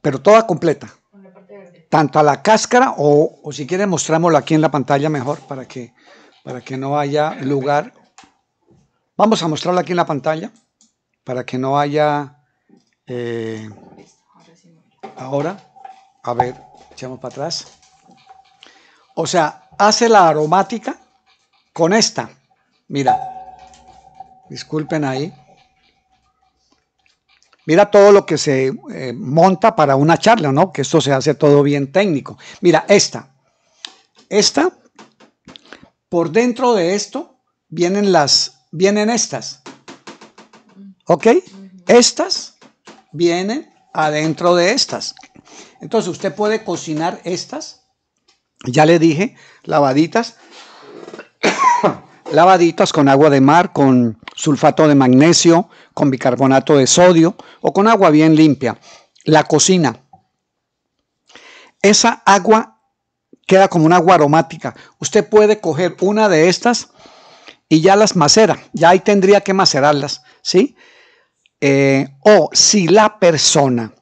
pero toda completa tanto a la cáscara o, o si quiere mostrámoslo aquí en la pantalla mejor para que, para que no haya lugar. Vamos a mostrarlo aquí en la pantalla para que no haya eh, Ahora sí me voy. Ahora. A ver, echamos para atrás. O sea, hace la aromática con esta. Mira, disculpen ahí. Mira todo lo que se eh, monta para una charla, ¿no? Que esto se hace todo bien técnico. Mira, esta. Esta, por dentro de esto, vienen las, vienen estas. ¿Ok? Estas vienen adentro de estas. Entonces usted puede cocinar estas. Ya le dije, lavaditas. lavaditas con agua de mar, con sulfato de magnesio, con bicarbonato de sodio o con agua bien limpia. La cocina. Esa agua queda como un agua aromática. Usted puede coger una de estas y ya las macera. Ya ahí tendría que macerarlas, ¿sí? Eh, o si la persona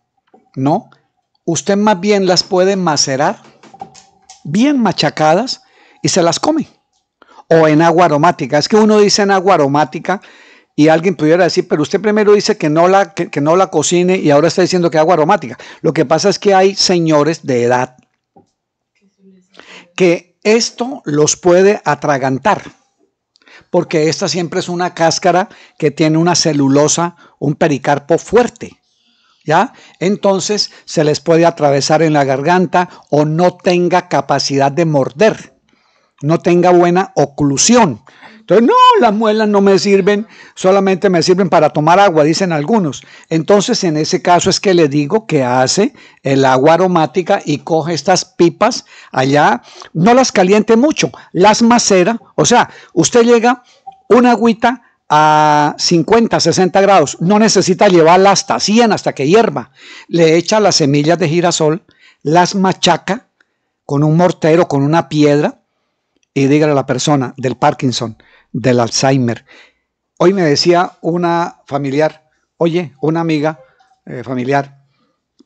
No, usted más bien las puede macerar, bien machacadas, y se las come. O en agua aromática. Es que uno dice en agua aromática y alguien pudiera decir, pero usted primero dice que no la, que, no la cocine y ahora está diciendo que agua aromática. Lo que pasa es que hay señores de edad que esto los puede atragantar, porque esta siempre es una cáscara que tiene una celulosa, un pericarpo fuerte. ¿Ya? Entonces se les puede atravesar en la garganta o no tenga capacidad de morder, no tenga buena oclusión. Entonces, no, las muelas no me sirven, solamente me sirven para tomar agua, dicen algunos. Entonces, en ese caso es que le digo que hace el agua aromática y coge estas pipas allá, no las caliente mucho, las macera. O sea, usted llega una agüita a 50, 60 grados, no necesita llevarla hasta 100, hasta que hierva. Le echa las semillas de girasol, las machaca con un mortero, con una piedra, y dígale a la persona del Parkinson, del Alzheimer. Hoy me decía una familiar, oye, una amiga eh, familiar,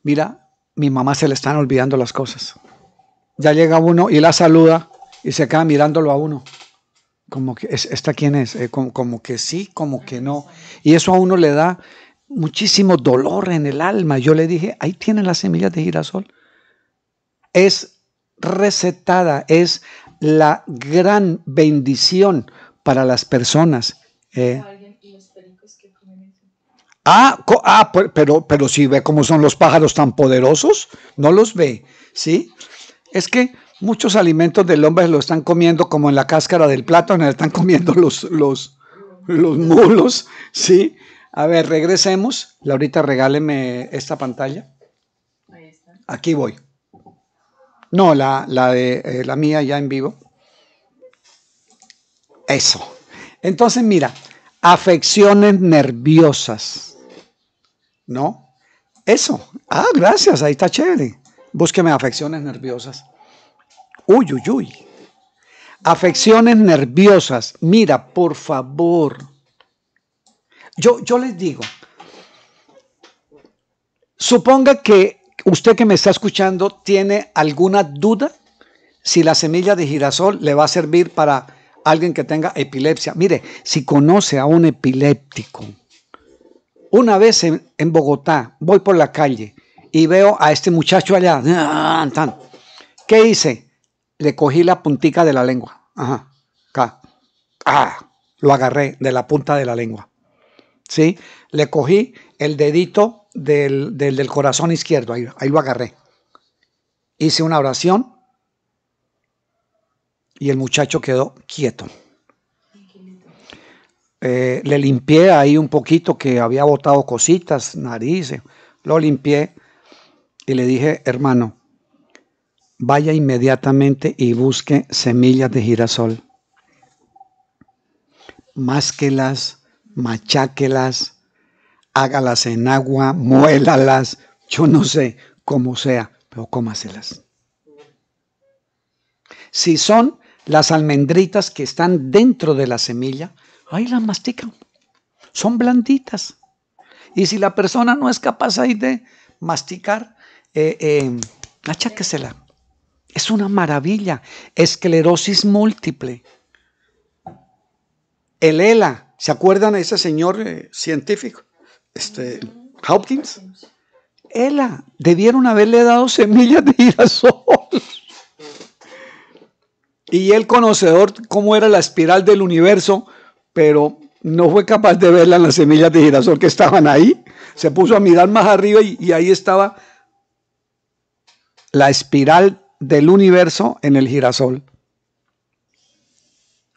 mira, mi mamá se le están olvidando las cosas. Ya llega uno y la saluda y se queda mirándolo a uno. Como que, ¿esta quién es? Eh, como, como, que sí, como que no. Y eso a uno le da muchísimo dolor en el alma. Yo le dije, ahí tienen las semillas de girasol. Es recetada, es la gran bendición para las personas. Eh. Ah, ah, pero, pero si ve cómo son los pájaros tan poderosos, no los ve, ¿sí? Es que muchos alimentos del hombre lo están comiendo como en la cáscara del plátano, están comiendo los, los, los mulos, ¿sí? A ver, regresemos. Laurita, regáleme esta pantalla. Aquí voy. No, la, la de eh, la mía ya en vivo. Eso. Entonces, mira, afecciones nerviosas. ¿No? Eso. Ah, gracias, ahí está chévere. Búsqueme afecciones nerviosas. Uy, uy, uy. Afecciones nerviosas. Mira, por favor. Yo, yo les digo, suponga que usted que me está escuchando tiene alguna duda si la semilla de girasol le va a servir para alguien que tenga epilepsia. Mire, si conoce a un epiléptico, una vez en, Bogotá voy por la calle y veo a este muchacho allá, ¿qué hice? Le cogí la puntica de la lengua. Ajá, acá. Ah, lo agarré de la punta de la lengua. ¿Sí? Le cogí el dedito del, del, corazón izquierdo, ahí, ahí lo agarré. Hice una oración y el muchacho quedó quieto. Eh, le limpié ahí un poquito que había botado cositas, narices, lo limpié y le dije, hermano, vaya inmediatamente y busque semillas de girasol. Másquelas, macháquelas, hágalas en agua, muélalas, yo no sé cómo sea, pero cómaselas. Si son las almendritas que están dentro de la semilla, ahí las mastican. Son blanditas. Y si la persona no es capaz ahí de masticar, eh, eh, acháquesela. Es una maravilla. Esclerosis múltiple. El ELA, ¿se acuerdan de ese señor eh, científico? Este, Hopkins. ELA, debieron haberle dado semillas de girasol. Y el conocedor cómo era la espiral del universo, pero no fue capaz de verla en las semillas de girasol que estaban ahí. Se puso a mirar más arriba y, ahí estaba la espiral del universo en el girasol.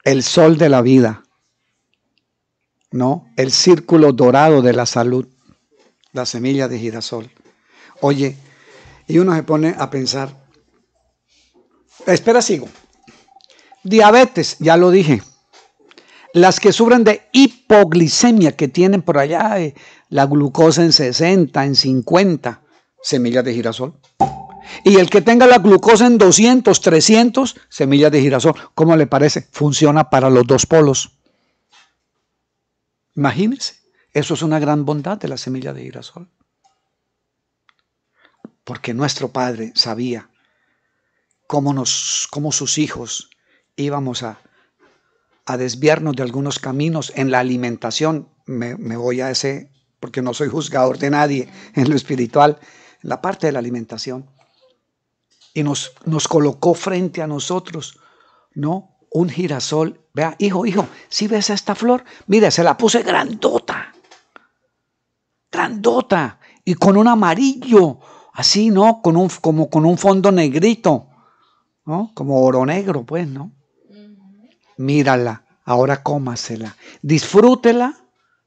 El sol de la vida. ¿No? El círculo dorado de la salud. La semilla de girasol. Oye, y uno se pone a pensar. Espera, sigo. Diabetes, ya lo dije. Las que sufren de hipoglicemia, que tienen por allá eh, la glucosa en 60, en 50, semillas de girasol. Y el que tenga la glucosa en 200, 300, semillas de girasol. ¿Cómo le parece? Funciona para los dos polos. Imagínense, eso es una gran bondad de la semilla de girasol. porque nuestro Padre sabía cómo, nos, cómo sus hijos íbamos a, a desviarnos de algunos caminos en la alimentación. Me, me voy a ese, porque no soy juzgador de nadie en lo espiritual, en la parte de la alimentación. Y nos, nos colocó frente a nosotros, ¿no? Un girasol. Vea, hijo, hijo, si ves esta flor? Mire, se la puse grandota. Grandota. Y con un amarillo, así, ¿no? Con un, como con un fondo negrito, ¿no? Como oro negro, pues, ¿no? Mírala, ahora cómasela. Disfrútela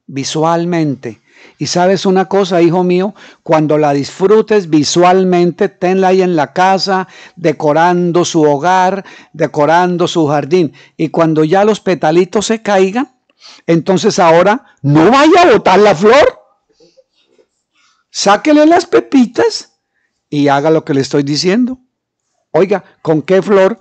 visualmente. Y sabes una cosa, hijo mío, cuando la disfrutes visualmente, tenla ahí en la casa, decorando su hogar, decorando su jardín. Y cuando ya los petalitos se caigan, entonces ahora no vaya a botar la flor. Sáquele las pepitas y haga lo que le estoy diciendo. Oiga, ¿con qué flor?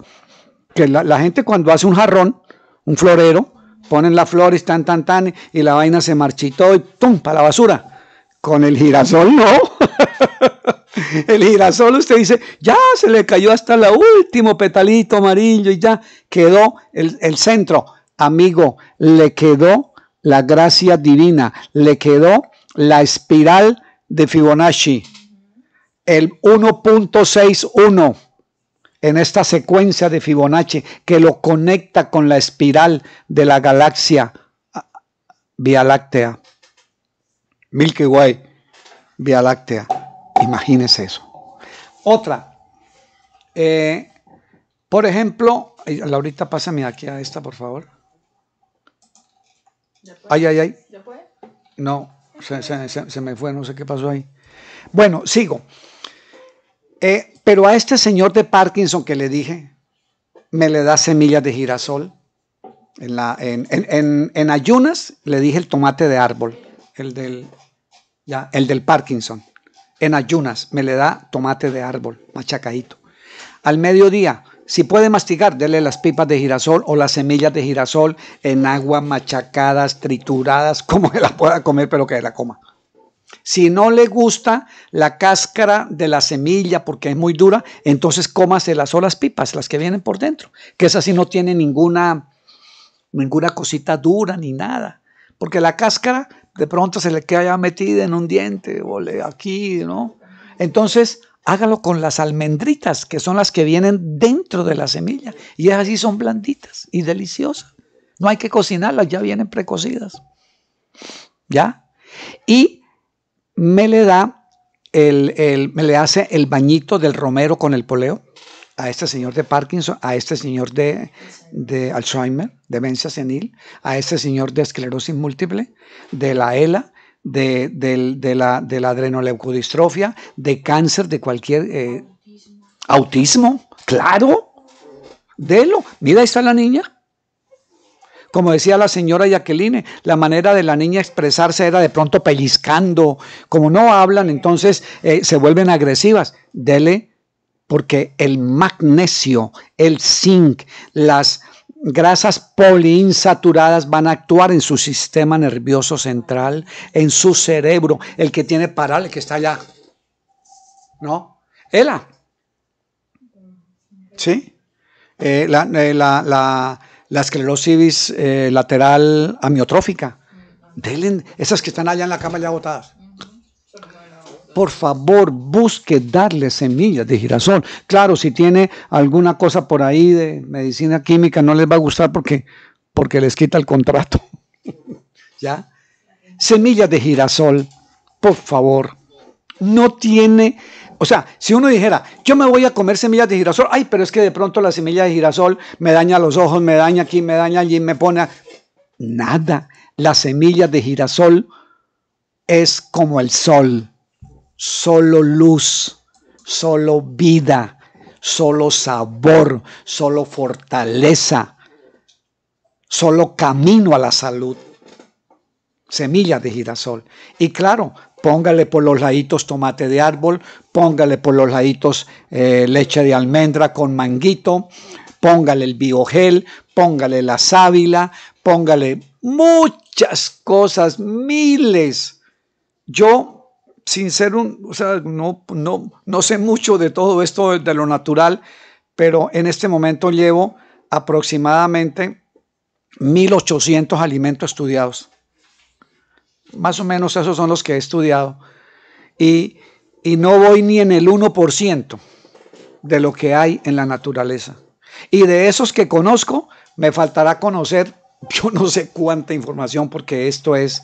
Que la, gente cuando hace un jarrón, un florero, ponen la flor y tan, tan, tan, y la vaina se marchitó y ¡pum! para la basura. Con el girasol no. el girasol usted dice, ya se le cayó hasta el último petalito amarillo y ya quedó el, el centro. Amigo, le quedó la gracia divina, le quedó la espiral de Fibonacci, el 1.61 en esta secuencia de Fibonacci que lo conecta con la espiral de la galaxia ah, Vía Láctea. Milky Way, Vía Láctea. Imagínese eso. Otra. Eh, por ejemplo, Laurita, pásame aquí a esta, por favor. Ay, ay, ay. No, se, se- se- se me fue, no sé qué pasó ahí. Bueno, sigo. Eh, pero a este señor de Parkinson que le dije, me le da semillas de girasol. En, ayunas le dije el tomate de árbol, el del, ya, el del Parkinson. En ayunas me le da tomate de árbol, machacadito. Al mediodía, si puede masticar, dele las pipas de girasol o las semillas de girasol en agua machacadas, trituradas, como que la pueda comer, pero que la coma. Si no le gusta la cáscara de la semilla porque es muy dura, entonces cómase las solas pipas, las que vienen por dentro, que esas sí no tienen ninguna, ninguna cosita dura ni nada. Porque la cáscara de pronto se le queda ya metida en un diente o le- aquí, ¿no? Entonces, hágalo con las almendritas, que son las que vienen dentro de la semilla. Y esas sí son blanditas y deliciosas. No hay que cocinarlas, ya vienen precocidas. ¿Ya? Y me le da el, el- me le hace el bañito del romero con el poleo a este señor de Parkinson, a este señor de, de Alzheimer, demencia senil, a este señor de esclerosis múltiple, de la ELA, de, del- de la, de la adrenoleucodistrofia, de cáncer, de cualquier eh, autismo, claro, delo. Mira, ahí está la niña. Como decía la señora Jacqueline, la manera de la niña expresarse era de pronto pellizcando. Como no hablan, entonces eh, se vuelven agresivas. Dele, porque el magnesio, el zinc, las grasas poliinsaturadas van a actuar en su sistema nervioso central, en su cerebro, el que tiene paral, que está allá. ¿No? Ela. ¿Sí? Eh, eh, la- la- la esclerosis eh, lateral amiotrófica. Delen, esas que están allá en la cama ya botadas. Por favor, busque darle semillas de girasol. Claro, si tiene alguna cosa por ahí de medicina química, no les va a gustar porque, porque les quita el contrato. ¿Ya? Semillas de girasol, por favor. No tiene, o sea, si uno dijera, yo me voy a comer semillas de girasol, ay, pero es que de pronto la semilla de girasol me daña los ojos, me daña aquí, me daña allí, me pone... a- Nada. Las semillas de girasol es como el sol, solo luz, solo vida, solo sabor, solo fortaleza, solo camino a la salud. Semillas de girasol. Y claro, póngale por los laditos tomate de árbol, póngale por los laditos eh, leche de almendra con manguito, póngale el biogel, póngale la sábila, póngale muchas cosas, miles. Yo sin ser un, o sea, no, no, no sé mucho de todo esto de lo natural, pero en este momento llevo aproximadamente 1800 alimentos estudiados. Más o menos esos son los que he estudiado. Y, y no voy ni en el 1% de lo que hay en la naturaleza. Y de esos que conozco, me faltará conocer yo no sé cuánta información porque esto es,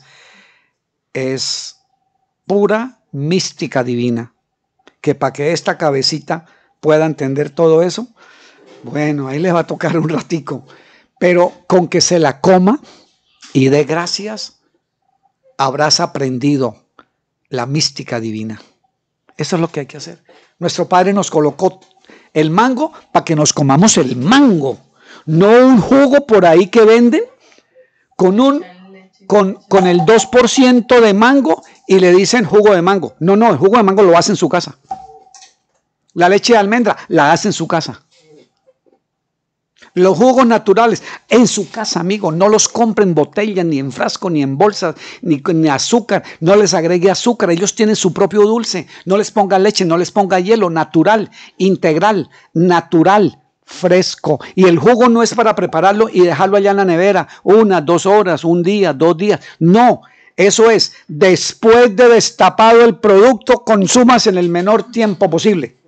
es pura mística divina. Que para que esta cabecita pueda entender todo eso, bueno, ahí le va a tocar un ratico. Pero con que se la coma y dé gracias, habrás aprendido la mística divina. Eso es lo que hay que hacer. Nuestro Padre nos colocó el mango para que nos comamos el mango, no un jugo por ahí que venden con un con, con el 2% de mango y le dicen jugo de mango. No, no, el jugo de mango lo hace en su casa. La leche de almendra la hace en su casa. Los jugos naturales en su casa, amigo. No los compren en botella, ni en frasco, ni en bolsas, ni, ni azúcar. No les agregue azúcar. Ellos tienen su propio dulce. No les ponga leche, no les ponga hielo. Natural, integral, natural, fresco. Y el jugo no es para prepararlo y dejarlo allá en la nevera. Una, dos horas, un día, dos días. No. Eso es, después de destapado el producto, consumas en el menor tiempo posible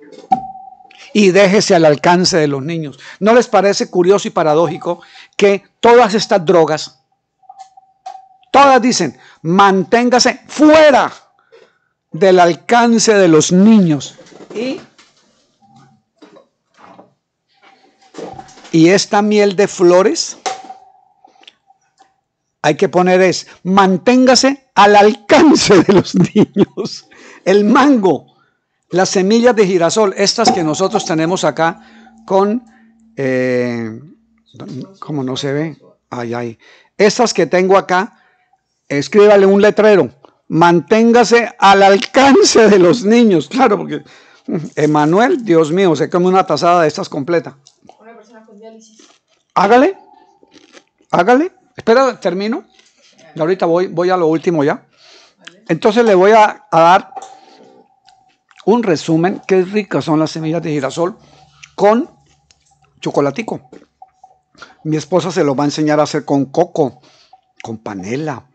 y déjese al alcance de los niños. ¿No les parece curioso y paradójico que todas estas drogas, todas dicen, manténgase fuera del alcance de los niños? Y, y esta miel de flores, hay que poner es, manténgase al alcance de los niños. El mango, las semillas de girasol, estas que nosotros tenemos acá con, eh, como no se ve, ay, ay, estas que tengo acá, escríbale un letrero, manténgase al alcance de los niños, claro, porque Emanuel, Dios mío, se come una tazada de estas completa. Una persona con diálisis. Hágale, hágale, espera, termino, y ahorita voy, voy a lo último ya. Entonces le voy a dar un resumen, qué ricas son las semillas de girasol con chocolatico. Mi esposa se lo va a enseñar a hacer con coco, con panela,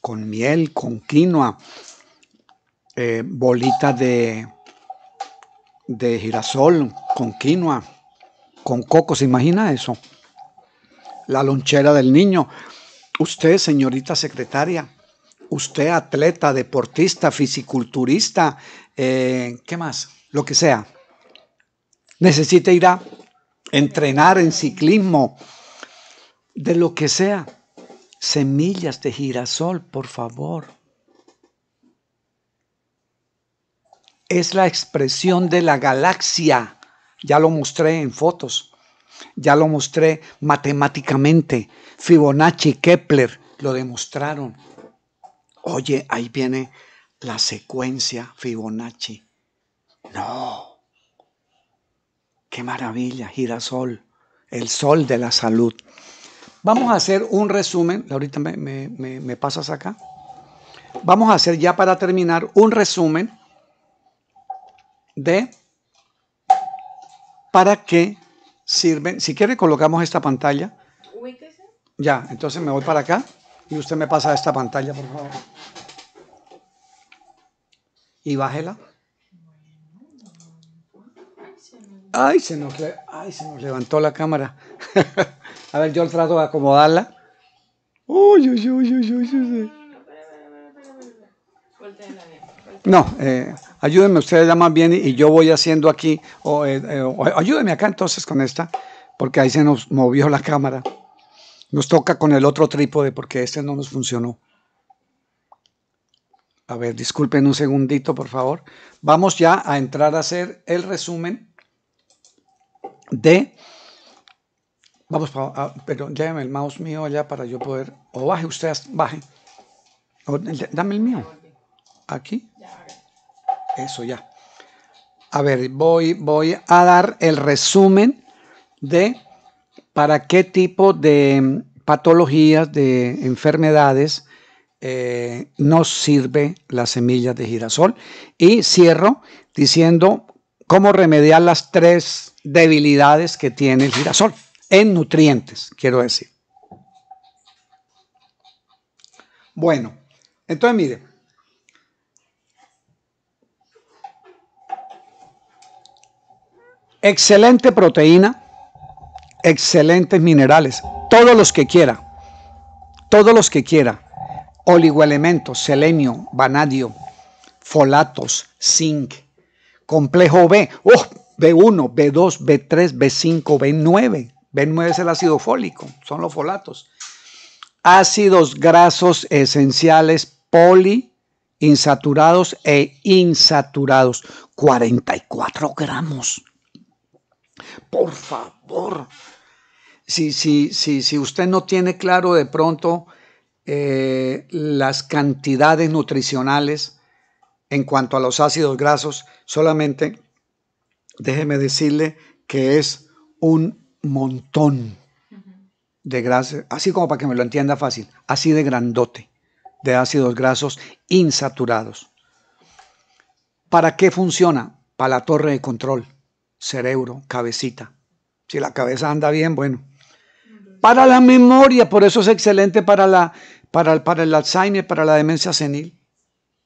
con miel, con quinoa, eh, bolitas de, de girasol, con quinoa, con coco. ¿Se imagina eso? La lonchera del niño. Usted, señorita secretaria, usted atleta, deportista, fisiculturista, eh, ¿qué más? Lo que sea. Necesita ir a entrenar en ciclismo, de lo que sea. Semillas de girasol, por favor. Es la expresión de la galaxia. Ya lo mostré en fotos. Ya lo mostré matemáticamente. Fibonacci, Kepler lo demostraron. Oye, ahí viene la secuencia Fibonacci. No. Qué maravilla, girasol, el sol de la salud. Vamos a hacer un resumen, ahorita me, me, pasas acá. Vamos a hacer ya para terminar un resumen de para qué sirven. Si quiere colocamos esta pantalla. Ya, entonces me voy para acá y usted me pasa esta pantalla, por favor y bájela. Ay se, nos, ay, se nos levantó la cámara. a ver, yo trato de acomodarla. Uy, uy, uy, uy, uy, No, eh, ayúdenme ustedes ya más bien y, yo voy haciendo aquí, o, eh, eh, ayúdenme acá entonces con esta, porque ahí se nos movió la cámara. Nos toca con el otro trípode porque este no nos funcionó. A ver, disculpen un segundito, por favor. Vamos ya a entrar a hacer el resumen de... Vamos, pero lléveme el mouse mío allá para yo poder... O baje usted, baje. dame el mío. Aquí. Eso ya. A ver, voy, voy a dar el resumen de para qué tipo de patologías, de enfermedades eh, nos sirve las semillas de girasol. Y cierro diciendo cómo remediar las tres debilidades que tiene el girasol en nutrientes, quiero decir. Bueno, entonces mire, excelente proteína, excelentes minerales, todos los que quiera, todos los que quiera, oligoelementos, selenio, vanadio, folatos, zinc, complejo B, oh, B1, B2, B3, B5, B9. B9 es el ácido fólico, son los folatos. Ácidos grasos esenciales poliinsaturados e insaturados, 44 gramos. Por favor, si, si, si, si usted no tiene claro de pronto eh, las cantidades nutricionales en cuanto a los ácidos grasos, solamente déjeme decirle que es un montón de grasa, así como para que me lo entienda fácil, así de grandote, de ácidos grasos insaturados. ¿Para qué funciona? Para la torre de control, cerebro, cabecita. Si la cabeza anda bien, bueno, para la memoria, por eso es excelente para, la, para, para el Alzheimer, para la demencia senil.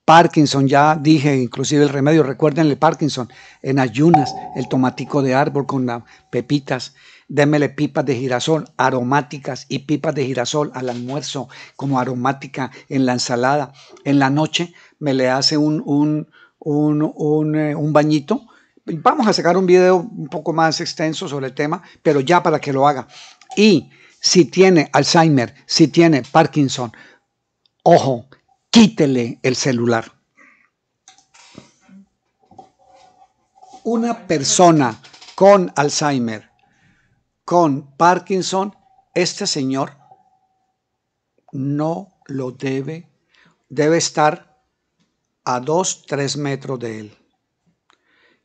Parkinson, ya dije, inclusive el remedio, recuerden el Parkinson, en ayunas, el tomatico de árbol con las pepitas, démele pipas de girasol aromáticas y pipas de girasol al almuerzo como aromática en la ensalada. En la noche me le hace un, un, un, un, eh, un bañito. Vamos a sacar un video un poco más extenso sobre el tema, pero ya para que lo haga. Y si tiene Alzheimer, si tiene Parkinson, ojo, quítele el celular. Una persona con Alzheimer, con Parkinson, este señor no lo debe, debe estar a dos, tres metros de él.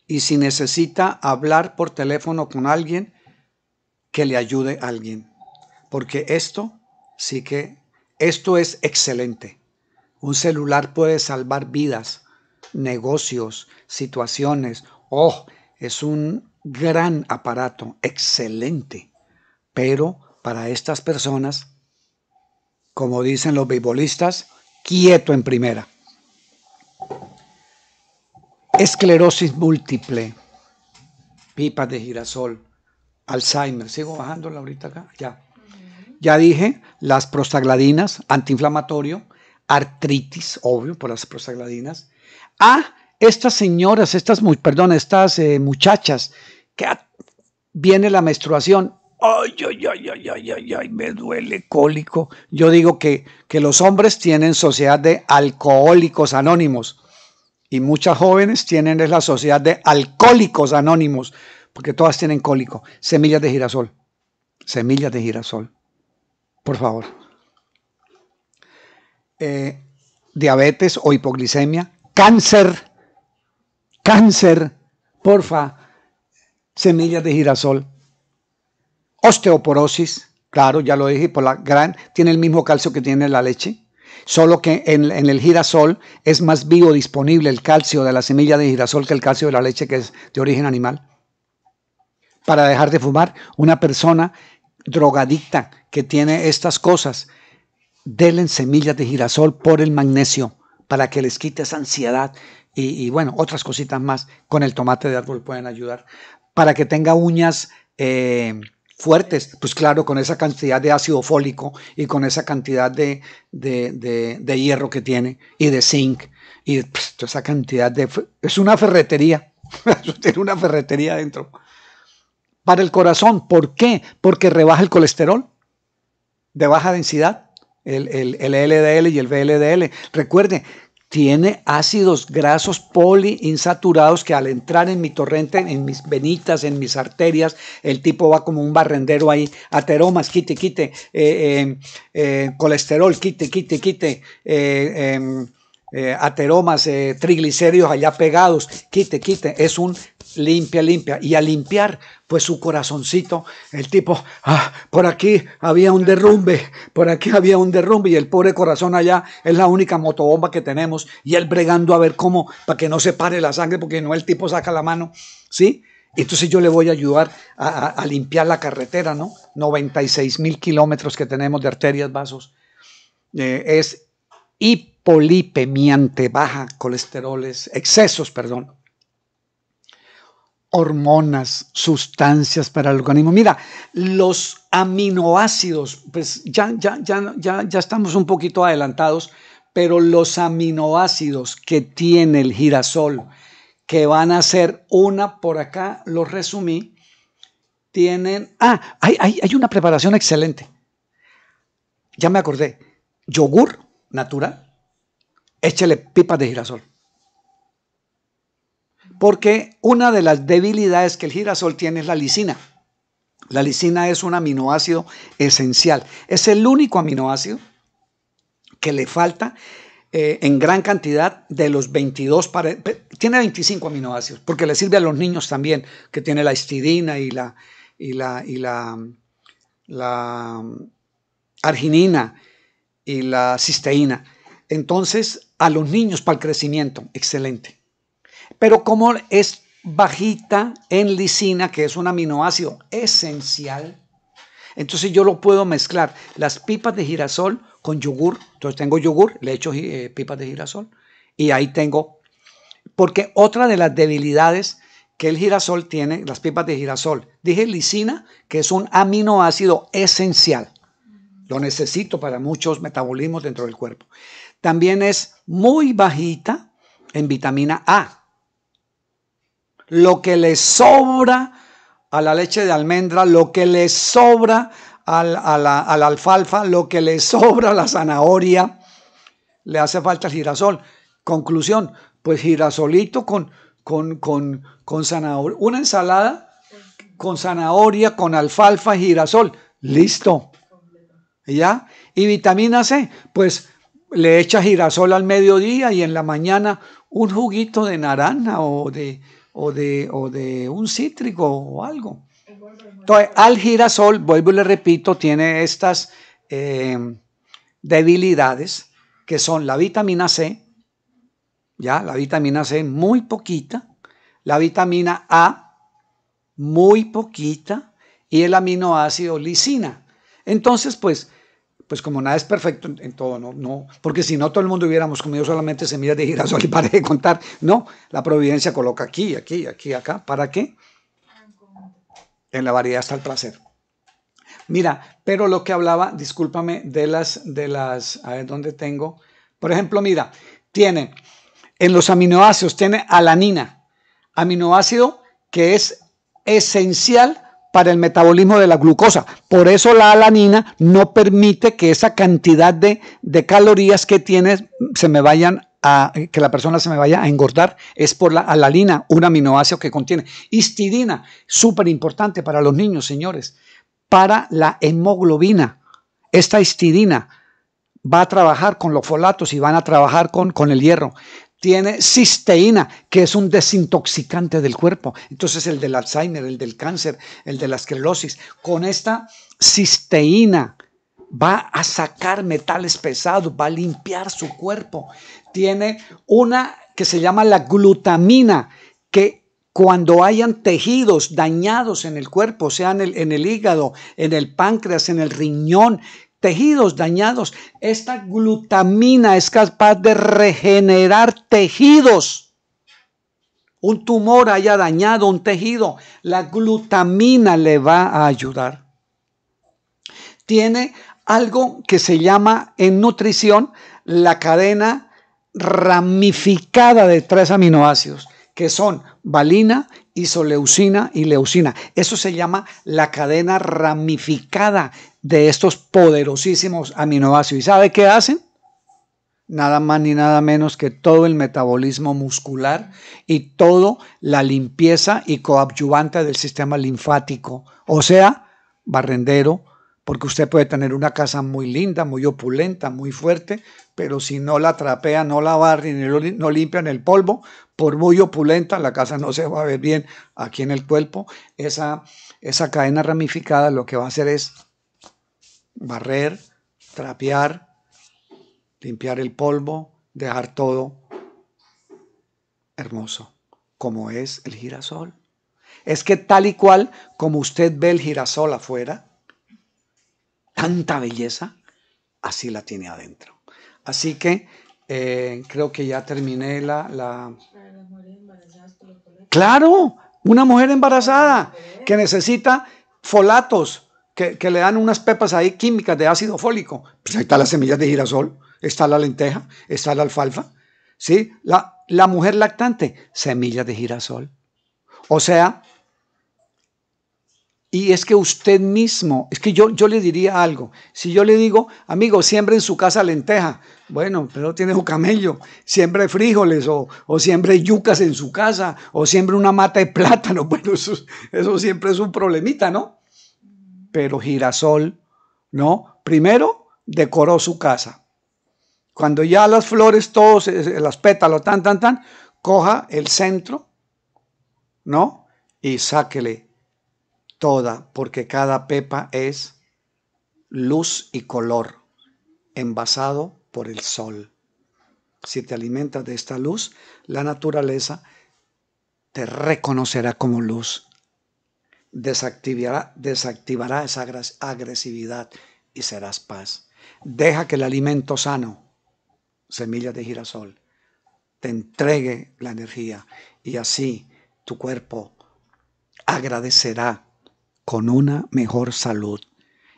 Y si necesita hablar por teléfono con alguien, que le ayude a alguien porque esto sí que, esto es excelente. Un celular puede salvar vidas, negocios, situaciones. Oh, es un gran aparato, excelente. Pero para estas personas, como dicen los beisbolistas, quieto en primera. Esclerosis múltiple, pipas de girasol, Alzheimer. Sigo bajándola ahorita acá, ya. Ya dije, las prostagladinas, antiinflamatorio, artritis, obvio, por las prostagladinas. Ah, estas señoras, estas, perdón, estas eh, muchachas, que viene la menstruación, ay, ay, ay, ay, ay, ay, ay, me duele cólico. Yo digo que, que los hombres tienen sociedad de alcohólicos anónimos y muchas jóvenes tienen la sociedad de alcohólicos anónimos, porque todas tienen cólico. Semillas de girasol, semillas de girasol por favor. Eh, diabetes o hipoglicemia, cáncer, cáncer, porfa, semillas de girasol, osteoporosis, claro, ya lo dije, por la gran, tiene el mismo calcio que tiene la leche, solo que en, el girasol es más biodisponible el calcio de la semilla de girasol que el calcio de la leche que es de origen animal. Para dejar de fumar, una persona drogadicta que tiene estas cosas, denle semillas de girasol por el magnesio para que les quite esa ansiedad y, bueno, otras cositas más con el tomate de árbol pueden ayudar. Para que tenga uñas eh, fuertes, pues claro, con esa cantidad de ácido fólico y con esa cantidad de, de, hierro que tiene y de zinc y pues, esa cantidad de... Es una ferretería, tiene una ferretería dentro para el corazón. ¿Por qué? Porque rebaja el colesterol de baja densidad, el, el, LDL y el VLDL. Recuerde, tiene ácidos grasos poliinsaturados que al entrar en mi torrente, en mis venitas, en mis arterias, el tipo va como un barrendero ahí, ateromas, quite, quite, eh, eh, eh, colesterol, quite, quite, quite, em, ateromas, triglicéridos allá pegados, quite, quite, es un limpia, limpia. Y al limpiar, pues su corazoncito, el tipo, ah, por aquí había un derrumbe, por aquí había un derrumbe y el pobre corazón allá es la única motobomba que tenemos y él bregando a ver cómo, para que no se pare la sangre, porque no el tipo saca la mano, ¿sí? Entonces yo le voy a ayudar a, limpiar la carretera, ¿no? 96 mil kilómetros que tenemos de arterias, vasos. Eh, es hipolipemiante, baja colesteroles, excesos, perdón. Hormonas, sustancias para el organismo. Mira, los aminoácidos, pues ya, ya, ya, ya, ya estamos un poquito adelantados, pero los aminoácidos que tiene el girasol, que van a ser una por acá, los resumí, tienen... Ah, hay, hay, una preparación excelente. Ya me acordé. Yogur natural, échale pipas de girasol. Porque una de las debilidades que el girasol tiene es la lisina. La lisina es un aminoácido esencial. Es el único aminoácido que le falta eh, en gran cantidad de los 22, para, tiene 25 aminoácidos, porque le sirve a los niños también, que tiene la histidina y la, y la, y la arginina y la cisteína. Entonces, a los niños para el crecimiento, excelente. Pero como es bajita en lisina, que es un aminoácido esencial, entonces yo lo puedo mezclar. Las pipas de girasol con yogur. Entonces tengo yogur, le echo eh, pipas de girasol y ahí tengo, porque otra de las debilidades que el girasol tiene, las pipas de girasol, dije lisina, que es un aminoácido esencial. Lo necesito para muchos metabolismos dentro del cuerpo. También es muy bajita en vitamina A. Lo que le sobra a la leche de almendra, lo que le sobra a, la, alfalfa, lo que le sobra a la zanahoria, le hace falta el girasol. Conclusión, pues girasolito con, con, con, con zanahoria. Una ensalada con zanahoria, con alfalfa, girasol. Listo. ¿Ya? Y vitamina C, pues le echa girasol al mediodía y en la mañana un juguito de naranja o de, o de, o de un cítrico o algo. Entonces, al girasol, vuelvo y le repito, tiene estas eh, debilidades que son la vitamina C, ya, la vitamina C muy poquita, la vitamina A muy poquita y el aminoácido lisina. Entonces, pues, pues como nada es perfecto en, todo, no, no, porque si no todo el mundo hubiéramos comido solamente semillas de girasol y para de contar, no, la providencia coloca aquí, aquí, aquí, acá, ¿para qué? En la variedad está el placer. Mira, pero lo que hablaba, discúlpame, de las, de las, a ver dónde tengo. Por ejemplo, mira, tiene en los aminoácidos, tiene alanina, aminoácido que es esencial para el metabolismo de la glucosa. Por eso la alanina no permite que esa cantidad de, calorías que tiene se me vayan que la persona se me vaya a engordar es por la alalina, un aminoácido que contiene. Histidina, súper importante para los niños, señores. Para la hemoglobina, esta histidina va a trabajar con los folatos y van a trabajar con el hierro. Tiene cisteína, que es un desintoxicante del cuerpo. Entonces el del Alzheimer, el del cáncer, el de la esclerosis. Con esta cisteína va a sacar metales pesados, va a limpiar su cuerpo tiene una que se llama la glutamina, que cuando hayan tejidos dañados en el cuerpo, sea en el, en el hígado, en el páncreas, en el riñón, tejidos dañados, esta glutamina es capaz de regenerar tejidos. Un tumor haya dañado un tejido, la glutamina le va a ayudar. Tiene algo que se llama en nutrición la cadena ramificada de tres aminoácidos, que son valina, isoleucina y leucina. Eso se llama la cadena ramificada de estos poderosísimos aminoácidos. ¿Y sabe qué hacen? Nada más ni nada menos que todo el metabolismo muscular y toda la limpieza y coadyuvante del sistema linfático. O sea, barrendero, porque usted puede tener una casa muy linda, muy opulenta, muy fuerte, pero si no la trapea, no la barre, no limpian el polvo, por muy opulenta, la casa no se va a ver bien aquí en el cuerpo. Esa, esa cadena ramificada lo que va a hacer es barrer, trapear, limpiar el polvo, dejar todo hermoso, como es el girasol. Es que tal y cual como usted ve el girasol afuera, tanta belleza, así la tiene adentro. Así que eh, creo que ya terminé la... la... Claro, una mujer embarazada que necesita folatos, que, le dan unas pepas ahí químicas de ácido fólico. Pues ahí está las semillas de girasol, está la lenteja, está la alfalfa. ¿sí? La, la mujer lactante, semillas de girasol. O sea, y es que usted mismo, es que yo, yo le diría algo. Si yo le digo, amigo, siembre en su casa lenteja. Bueno, pero tiene un camello. Siembre frijoles o, o siembre yucas en su casa o siembre una mata de plátano. Bueno, eso siempre es un problemita, ¿no? Pero girasol, ¿no? Primero decoró su casa. Cuando ya las flores, todos, las pétalos, tan, tan, tan, coja el centro, ¿no? Y sáquele toda, porque cada pepa es luz y color envasado por el sol. Si te alimentas de esta luz, la naturaleza te reconocerá como luz, desactivará, desactivará esa agresividad y serás paz. Deja que el alimento sano, semillas de girasol, te entregue la energía y así tu cuerpo agradecerá con una mejor salud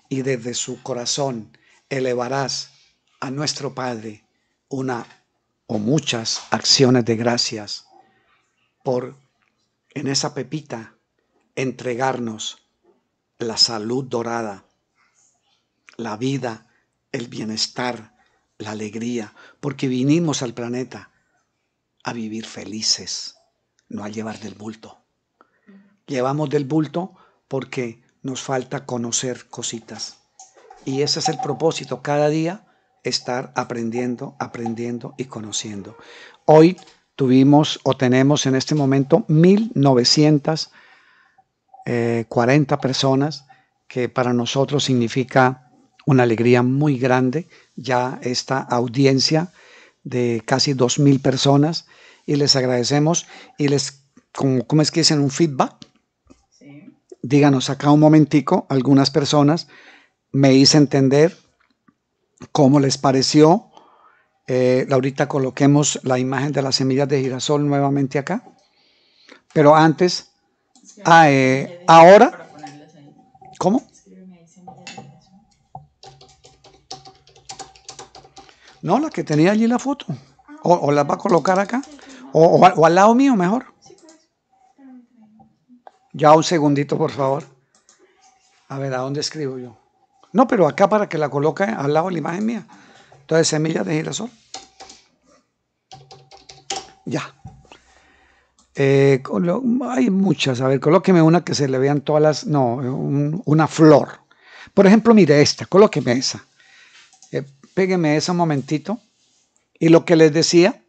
y desde su corazón elevarás a nuestro Padre una o muchas acciones de gracias por en esa pepita entregarnos la salud dorada, la vida, el bienestar, la alegría, porque vinimos al planeta a vivir felices, no a llevar del bulto. Llevamos del bulto porque nos falta conocer cositas. Y ese es el propósito, cada día estar aprendiendo, aprendiendo y conociendo. Hoy tuvimos o tenemos en este momento 1940 personas, que para nosotros significa una alegría muy grande, ya esta audiencia de casi 2.000 personas, y les agradecemos y les, como, ¿cómo es que dicen? Un feedback díganos acá un momentico, algunas personas, me hice entender cómo les pareció. Eh, ahorita coloquemos la imagen de las semillas de girasol nuevamente acá. Pero antes, ah, eh, ahora, ¿cómo? No, la que tenía allí la foto. O, la va a colocar acá. o al lado mío mejor. Ya un segundito, por favor. A ver, ¿a dónde escribo yo? No, pero acá para que la coloque al lado de la imagen mía. Entonces, semillas de girasol. Ya. Eh, hay muchas. A ver, colóqueme una que se le vean todas las. No, una flor. Por ejemplo, mire esta. Colóqueme esa. Eh, pégueme esa un momentito. Y lo que les decía,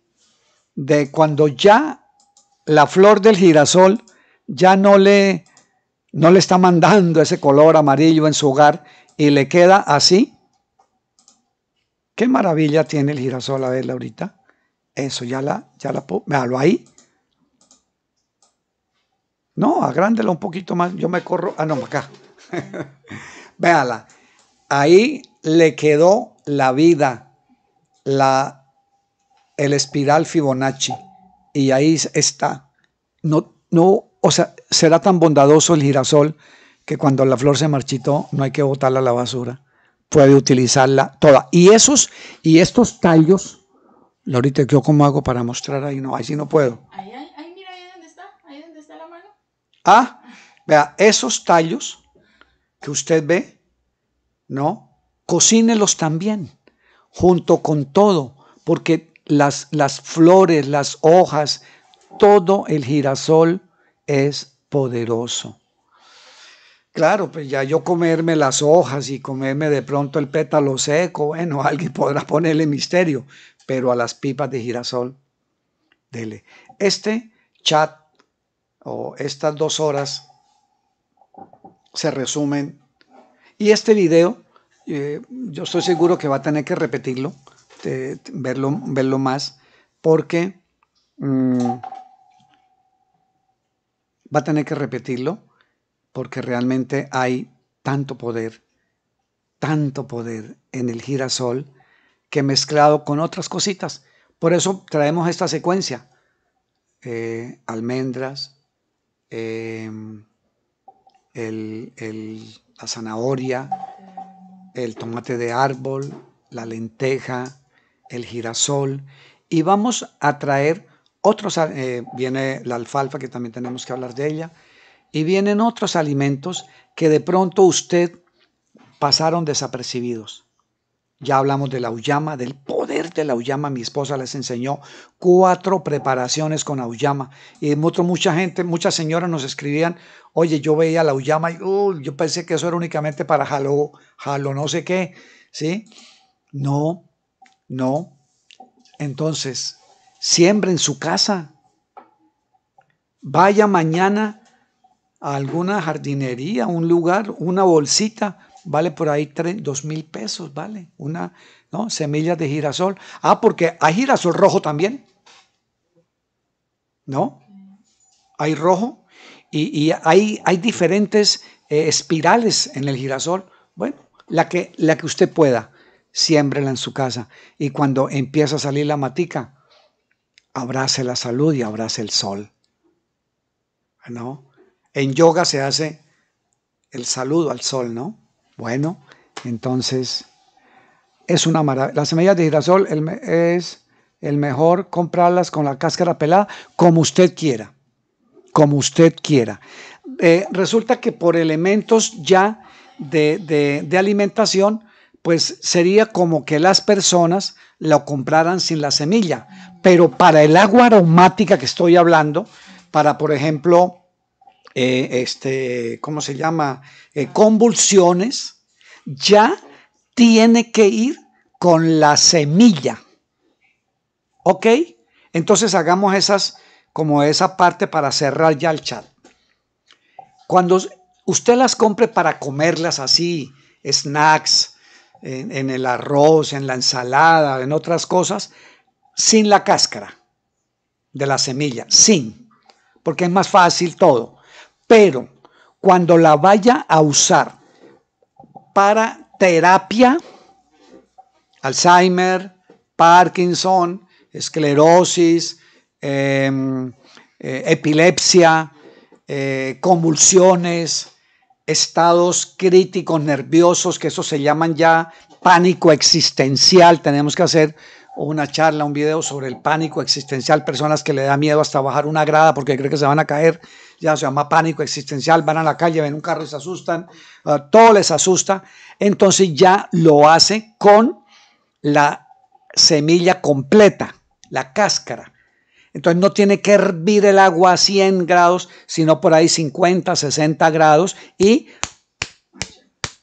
de cuando ya la flor del girasol ya no le, no le está mandando ese color amarillo en su hogar y le queda así. Qué maravilla tiene el girasol a verla ahorita. Eso ya la, ya la ahí. No, agrándela un poquito más. Yo me corro. Ah, no, acá. Véala. Ahí le quedó la vida, la, el espiral Fibonacci. Y ahí está. No, no o sea, será tan bondadoso el girasol que cuando la flor se marchitó no hay que botarla a la basura. Puede utilizarla toda. Y esos y estos tallos, ahorita yo cómo hago para mostrar ahí, no, ahí sí no puedo. Ahí, ahí, mira ahí donde está, ahí donde está la mano. Ah, vea, esos tallos que usted ve, ¿no? Cocínelos también, junto con todo, porque las, las flores, las hojas, todo el girasol es poderoso. Claro, pues ya yo comerme las hojas y comerme de pronto el pétalo seco, bueno, alguien podrá ponerle misterio, pero a las pipas de girasol, dele. Este chat o estas dos horas se resumen y este video, eh, yo estoy seguro que va a tener que repetirlo, verlo, verlo más, porque mm, va a tener que repetirlo, porque realmente hay tanto poder, tanto poder en el girasol que mezclado con otras cositas. Por eso traemos esta secuencia. Eh, almendras, em, la zanahoria, el tomate de árbol, la lenteja, el girasol. Y vamos a traer otros, eh, viene la alfalfa que también tenemos que hablar de ella, y vienen otros alimentos que de pronto usted pasaron desapercibidos. Ya hablamos de la auyama, del poder de la auyama. Mi esposa les enseñó cuatro preparaciones con auyama. Y mucha gente, muchas señoras nos escribían, oye, yo veía la auyama y yo pensé que eso era únicamente para jalo, jalo, no sé qué. ¿Sí? No, no. Entonces, siempre en su casa. Vaya mañana a alguna jardinería, un lugar, una bolsita vale por ahí tres, dos mil pesos, vale, una, ¿no? Semillas de girasol. Ah, porque hay girasol rojo también, ¿no? Hay rojo y, hay, hay, diferentes eh, espirales en el girasol. Bueno, la que, la que usted pueda, siémbrela en su casa. Y cuando empieza a salir la matica, abrace la salud y abrace el sol. ¿No? En yoga se hace el saludo al sol, ¿no? Bueno, entonces es una maravilla. Las semillas de girasol es el mejor comprarlas con la cáscara pelada, como usted quiera, como usted quiera. Eh, resulta que por elementos ya de, de alimentación, pues sería como que las personas lo compraran sin la semilla. Pero para el agua aromática que estoy hablando, para por ejemplo eh, este, ¿cómo se llama? Eh, convulsiones, ya tiene que ir con la semilla. ¿Ok? Entonces hagamos esas, como esa parte para cerrar ya el chat. Cuando usted las compre para comerlas así, snacks, en, en el arroz, en la ensalada, en otras cosas, sin la cáscara de la semilla, sin, porque es más fácil todo. Pero cuando la vaya a usar para terapia, Alzheimer, Parkinson, esclerosis, em, eh, epilepsia, eh, convulsiones, estados críticos nerviosos, que eso se llaman ya pánico existencial. Tenemos que hacer una charla, un video sobre el pánico existencial, personas que le da miedo hasta bajar una grada porque creen que se van a caer ya se llama pánico existencial, van a la calle, ven un carro y se asustan, ah, todo les asusta, entonces ya lo hace con la semilla completa, la cáscara. Entonces no tiene que hervir el agua a 100 grados, sino por ahí 50, 60 grados y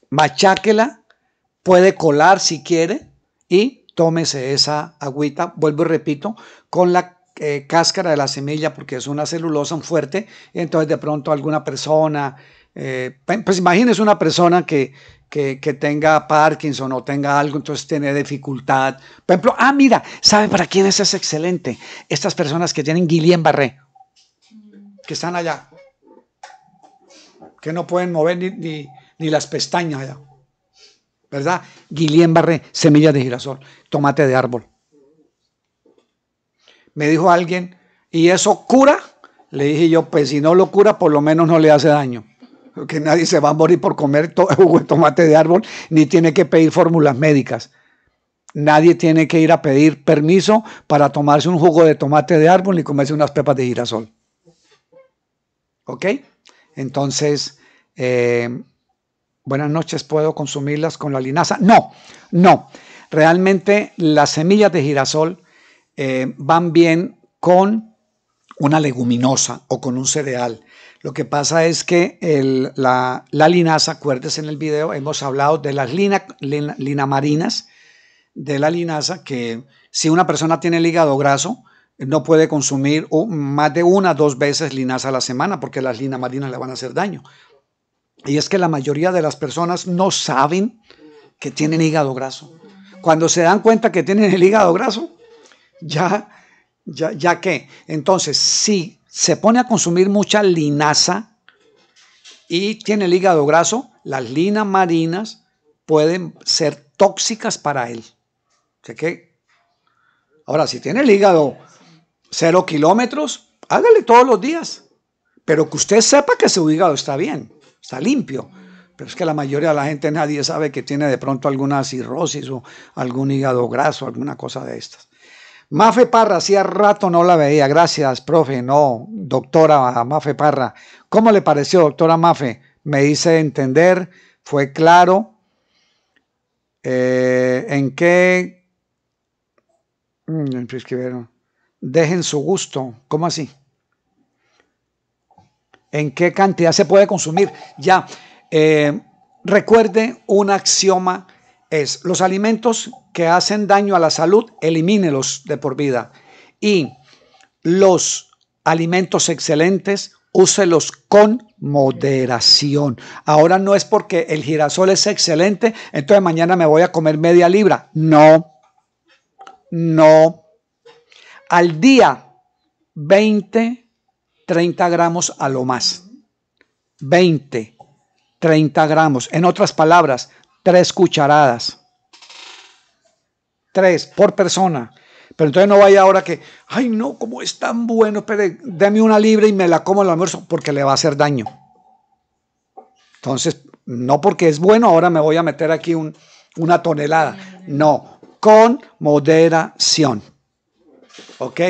macháquela, puede colar si quiere y tómese esa agüita, vuelvo y repito, con la eh, cáscara de la semilla porque es una celulosa fuerte, entonces de pronto alguna persona, eh, pues imagínese una persona que, que, tenga Parkinson o tenga algo, entonces tiene dificultad. Por ejemplo, ah, mira, ¿sabe para quién es excelente? Estas personas que tienen Guillain-Barré, que están allá, que no pueden mover ni, ni, las pestañas allá. ¿Verdad? Guillain-Barré, semillas de girasol, tomate de árbol. Me dijo alguien, ¿y eso cura? Le dije yo, pues si no lo cura, por lo menos no le hace daño. Que nadie se va a morir por comer jugo de tomate de árbol, ni tiene que pedir fórmulas médicas. Nadie tiene que ir a pedir permiso para tomarse un jugo de tomate de árbol ni comerse unas pepas de girasol. ¿Ok? Entonces, eh, buenas noches, ¿puedo consumirlas con la linaza? No, no. Realmente las semillas de girasol eh, van bien con una leguminosa o con un cereal. Lo que pasa es que la, linaza, acuérdense en el video, hemos hablado de las lina, lina- linamarinas de la linaza, que si una persona tiene el hígado graso, no puede consumir más de una o dos veces linaza a la semana porque las linamarinas le van a hacer daño. Y es que la mayoría de las personas no saben que tienen hígado graso. Cuando se dan cuenta que tienen el hígado graso, ya, ya, ya que. Entonces, si se pone a consumir mucha linaza y tiene el hígado graso, las linas marinas pueden ser tóxicas para él. ¿Sé qué? Ahora, si tiene el hígado cero kilómetros, hágale todos los días. Pero que usted sepa que su hígado está bien, está limpio. Pero es que la mayoría de la gente nadie sabe que tiene de pronto alguna cirrosis o algún hígado graso, alguna cosa de estas. Mafe Parra, hacía rato no la veía. Gracias, profe. No, doctora Mafe Parra. ¿Cómo le pareció, doctora Mafe? Me hice entender, fue claro. Eh, ¿En qué? Mm. Dejen su gusto. ¿Cómo así? ¿En qué cantidad se puede consumir? Ya, eh, recuerde un axioma es los alimentos que hacen daño a la salud, elimínelos de por vida. Y los alimentos excelentes, úselos con moderación. Ahora no es porque el girasol es excelente, entonces mañana me voy a comer media libra. No, no. Al día, 20, 30 gramos a lo más. 20, 30 gramos. En otras palabras, tres cucharadas. Tres por persona. Pero entonces no vaya ahora que, ay no, como es tan bueno, pero deme una libra y me la como al almuerzo porque le va a hacer daño. Entonces, no porque es bueno, ahora me voy a meter aquí un, una tonelada. No, con moderación. ¿Ok?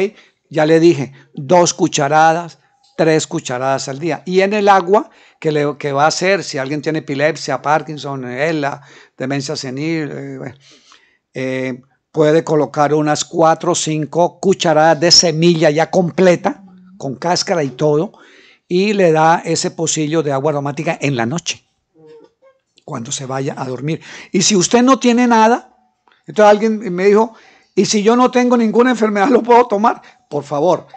Ya le dije, dos cucharadas, tres cucharadas al día. Y en el agua, que, le, que va a hacer si alguien tiene epilepsia, Parkinson, ELA, demencia senil, eh, eh, puede colocar unas cuatro o cinco cucharadas de semilla ya completa, con cáscara y todo, y le da ese pocillo de agua aromática en la noche, cuando se vaya a dormir. Y si usted no tiene nada, entonces alguien me dijo, ¿y si yo no tengo ninguna enfermedad, lo puedo tomar? Por favor,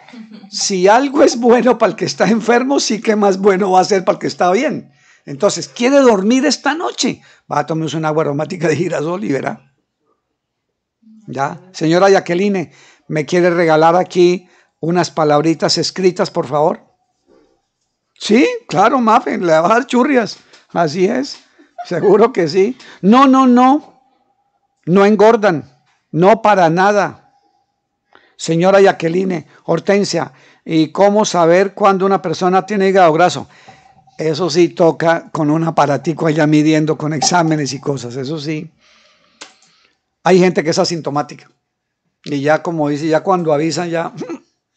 si algo es bueno para el que está enfermo, sí que más bueno va a ser para el que está bien. Entonces, ¿quiere dormir esta noche? Va a tomarse un agua aromática de girasol y verá. ¿Ya? Señora Jacqueline, ¿me quiere regalar aquí unas palabritas escritas, por favor? Sí, claro, Mafe, le va a dar churrias. Así es, seguro que sí. No, no, no, no engordan, no para nada. Señora Jacqueline, Hortensia, ¿y cómo saber cuando una persona tiene hígado graso? Eso sí toca con un aparatico allá midiendo con exámenes y cosas, eso sí. Hay gente que es asintomática. Y ya, como dice, ya cuando avisan, ya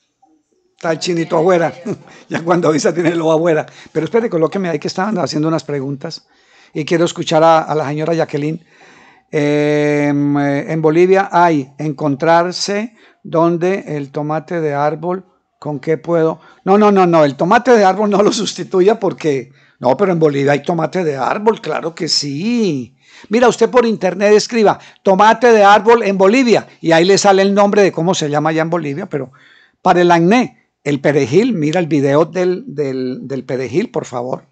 está el chinito afuera. ya cuando avisa, tiene el afuera. Pero espere, colóqueme ahí que estaban haciendo unas preguntas. Y quiero escuchar a, la señora Jacqueline. Eh, en Bolivia hay encontrarse donde el tomate de árbol, ¿con qué puedo? No, no, no, no, el tomate de árbol no lo sustituya porque, no, pero en Bolivia hay tomate de árbol, claro que sí. Mira, usted por internet escriba tomate de árbol en Bolivia y ahí le sale el nombre de cómo se llama allá en Bolivia, pero para el acné, el perejil, mira el video del, del, del perejil, por favor.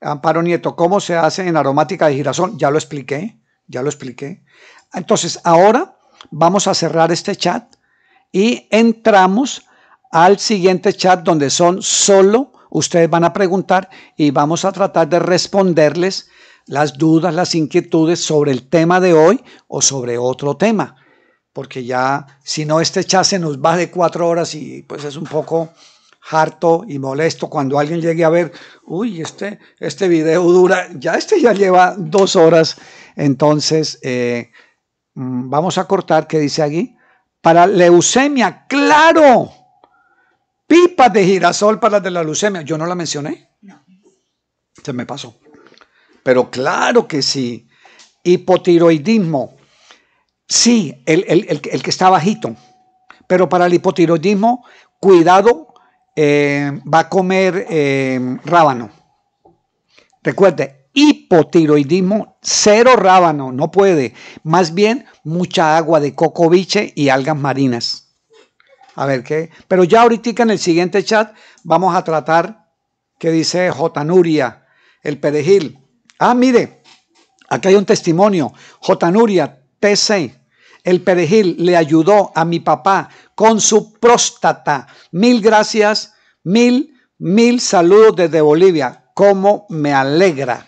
Amparo Nieto, ¿cómo se hace en aromática de girasol? Ya lo expliqué, ya lo expliqué. Entonces, ahora vamos a cerrar este chat y entramos al siguiente chat donde son solo ustedes van a preguntar y vamos a tratar de responderles las dudas, las inquietudes sobre el tema de hoy o sobre otro tema. Porque ya, si no, este chat se nos va de cuatro horas y pues es un poco harto y molesto cuando alguien llegue a ver, uy, este, este video dura, ya este ya lleva dos horas. Entonces, eh, vamos a cortar, ¿qué dice aquí? Para leucemia, claro. Pipas de girasol para de la leucemia. Yo no la mencioné. No. Se me pasó. Pero claro que sí. Hipotiroidismo. Sí, el, el, el, el, que está bajito. Pero para el hipotiroidismo, cuidado eh, va a comer eh, rábano. Recuerde, hipotiroidismo, cero rábano, no puede. Más bien, mucha agua de cocoviche y algas marinas. A ver qué. Pero ya ahorita en el siguiente chat vamos a tratar que dice J. Nuria, el perejil. Ah, mire, aquí hay un testimonio. J. Nuria, TC. El perejil le ayudó a mi papá con su próstata. Mil gracias, mil, mil saludos desde Bolivia. Cómo me alegra.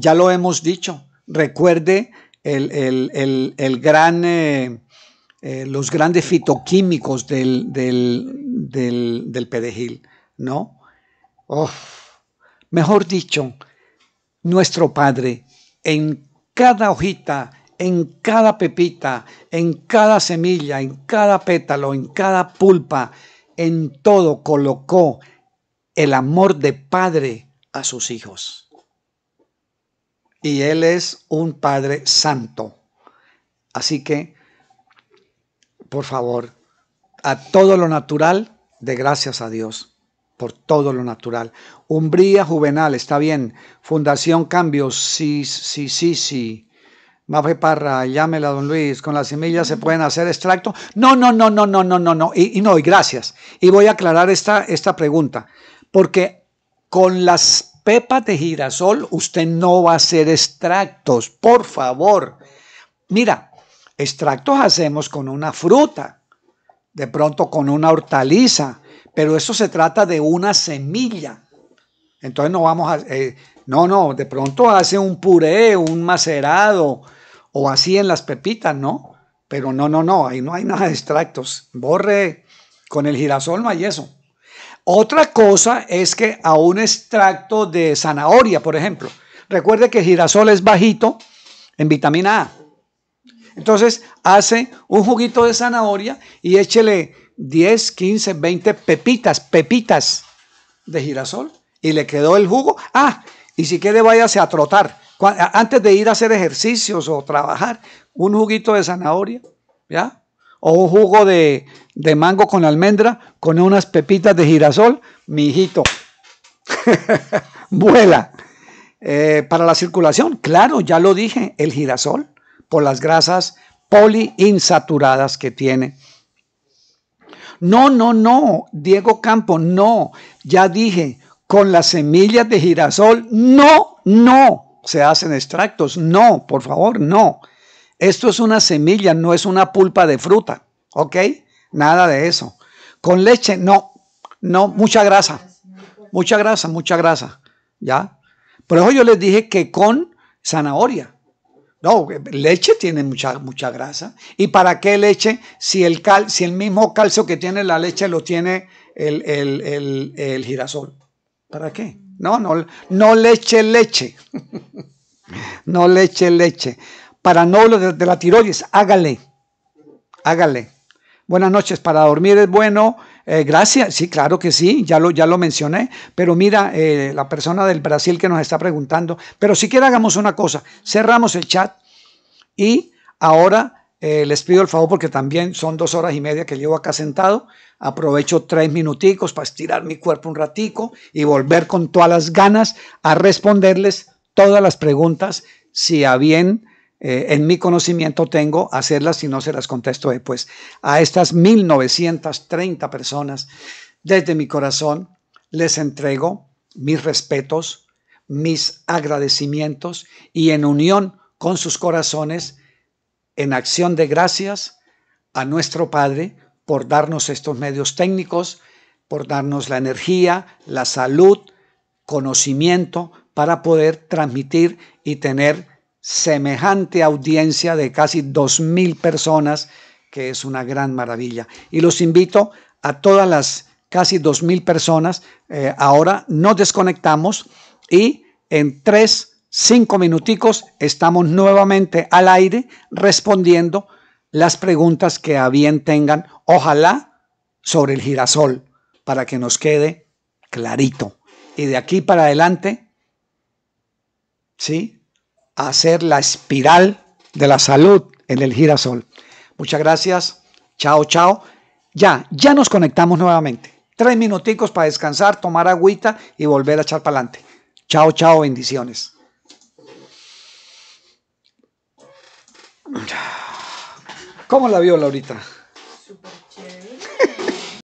Ya lo hemos dicho. Recuerde el, gran, eh, eh, los grandes fitoquímicos del, del, perejil, ¿no? mejor dicho, nuestro Padre en cada hojita, en cada pepita, en cada semilla, en cada pétalo, en cada pulpa, en todo colocó el amor de Padre a sus hijos. Y Él es un Padre santo. Así que, por favor, a todo lo natural, de gracias a Dios por todo lo natural. Umbría juvenal, está bien. Fundación Cambios, sí, sí, sí, sí. Mafe Parra, llámela, don Luis. ¿Con las semillas se pueden hacer extracto? No, no, no, no, no, no, no, no. Y, no, y gracias. Y voy a aclarar esta, esta pregunta. Porque con las pepas de girasol usted no va a hacer extractos, por favor. Mira, extractos hacemos con una fruta, de pronto con una hortaliza, pero eso se trata de una semilla. Entonces no vamos a... Eh, no, no, de pronto hace un puré, un macerado o así en las pepitas, ¿no? Pero no, no, no, ahí no hay nada de extractos. Borre, con el girasol no hay eso. Otra cosa es que a un extracto de zanahoria, por ejemplo, recuerde que girasol es bajito en vitamina A. Entonces hace un juguito de zanahoria y échele 10, 15, 20 pepitas, pepitas de girasol y le quedó el jugo. Ah, y si quiere váyase a trotar. Antes de ir a hacer ejercicios o trabajar, un juguito de zanahoria, ¿ya? O un jugo de, mango con almendra con unas pepitas de girasol, mi hijito. Vuela. Eh, para la circulación, claro, ya lo dije, el girasol, por las grasas poliinsaturadas que tiene no, no, no, Diego Campo, no. Ya dije, con las semillas de girasol, no, no. Se hacen extractos, no, por favor, no. Esto es una semilla, no es una pulpa de fruta, ¿ok? Nada de eso. Con leche, no, no, mucha grasa, mucha grasa, mucha grasa, ¿ya? Por eso yo les dije que con zanahoria. No, leche tiene mucha, mucha grasa. ¿Y para qué leche si el, cal, si el mismo calcio que tiene la leche lo tiene el, el, girasol? ¿Para qué? No, no, no leche, leche. no leche, leche. Para no lo de, la tiroides, hágale. Hágale. Buenas noches, para dormir es bueno. Eh, gracias, sí, claro que sí, ya lo, ya lo mencioné, pero mira, eh, la persona del Brasil que nos está preguntando, pero si quiere hagamos una cosa, cerramos el chat y ahora eh, les pido el favor porque también son dos horas y media que llevo acá sentado, aprovecho tres minuticos para estirar mi cuerpo un ratico y volver con todas las ganas a responderles todas las preguntas si a bien eh, en mi conocimiento tengo hacerlas y no se las contesto después. A estas 1930 personas, desde mi corazón, les entrego mis respetos, mis agradecimientos y en unión con sus corazones, en acción de gracias a nuestro Padre por darnos estos medios técnicos, por darnos la energía, la salud, conocimiento para poder transmitir y tener semejante audiencia de casi dos mil personas, que es una gran maravilla. Y los invito a todas las casi dos mil personas. Eh, ahora nos desconectamos y en tres, cinco minuticos estamos nuevamente al aire respondiendo las preguntas que a bien tengan, ojalá sobre el girasol, para que nos quede clarito. Y de aquí para adelante, ¿sí? hacer la espiral de la salud en el girasol. Muchas gracias. Chao, chao. Ya, ya nos conectamos nuevamente. Tres minuticos para descansar, tomar agüita y volver a echar para adelante. Chao, chao, bendiciones. ¿Cómo la vio Laurita? Super.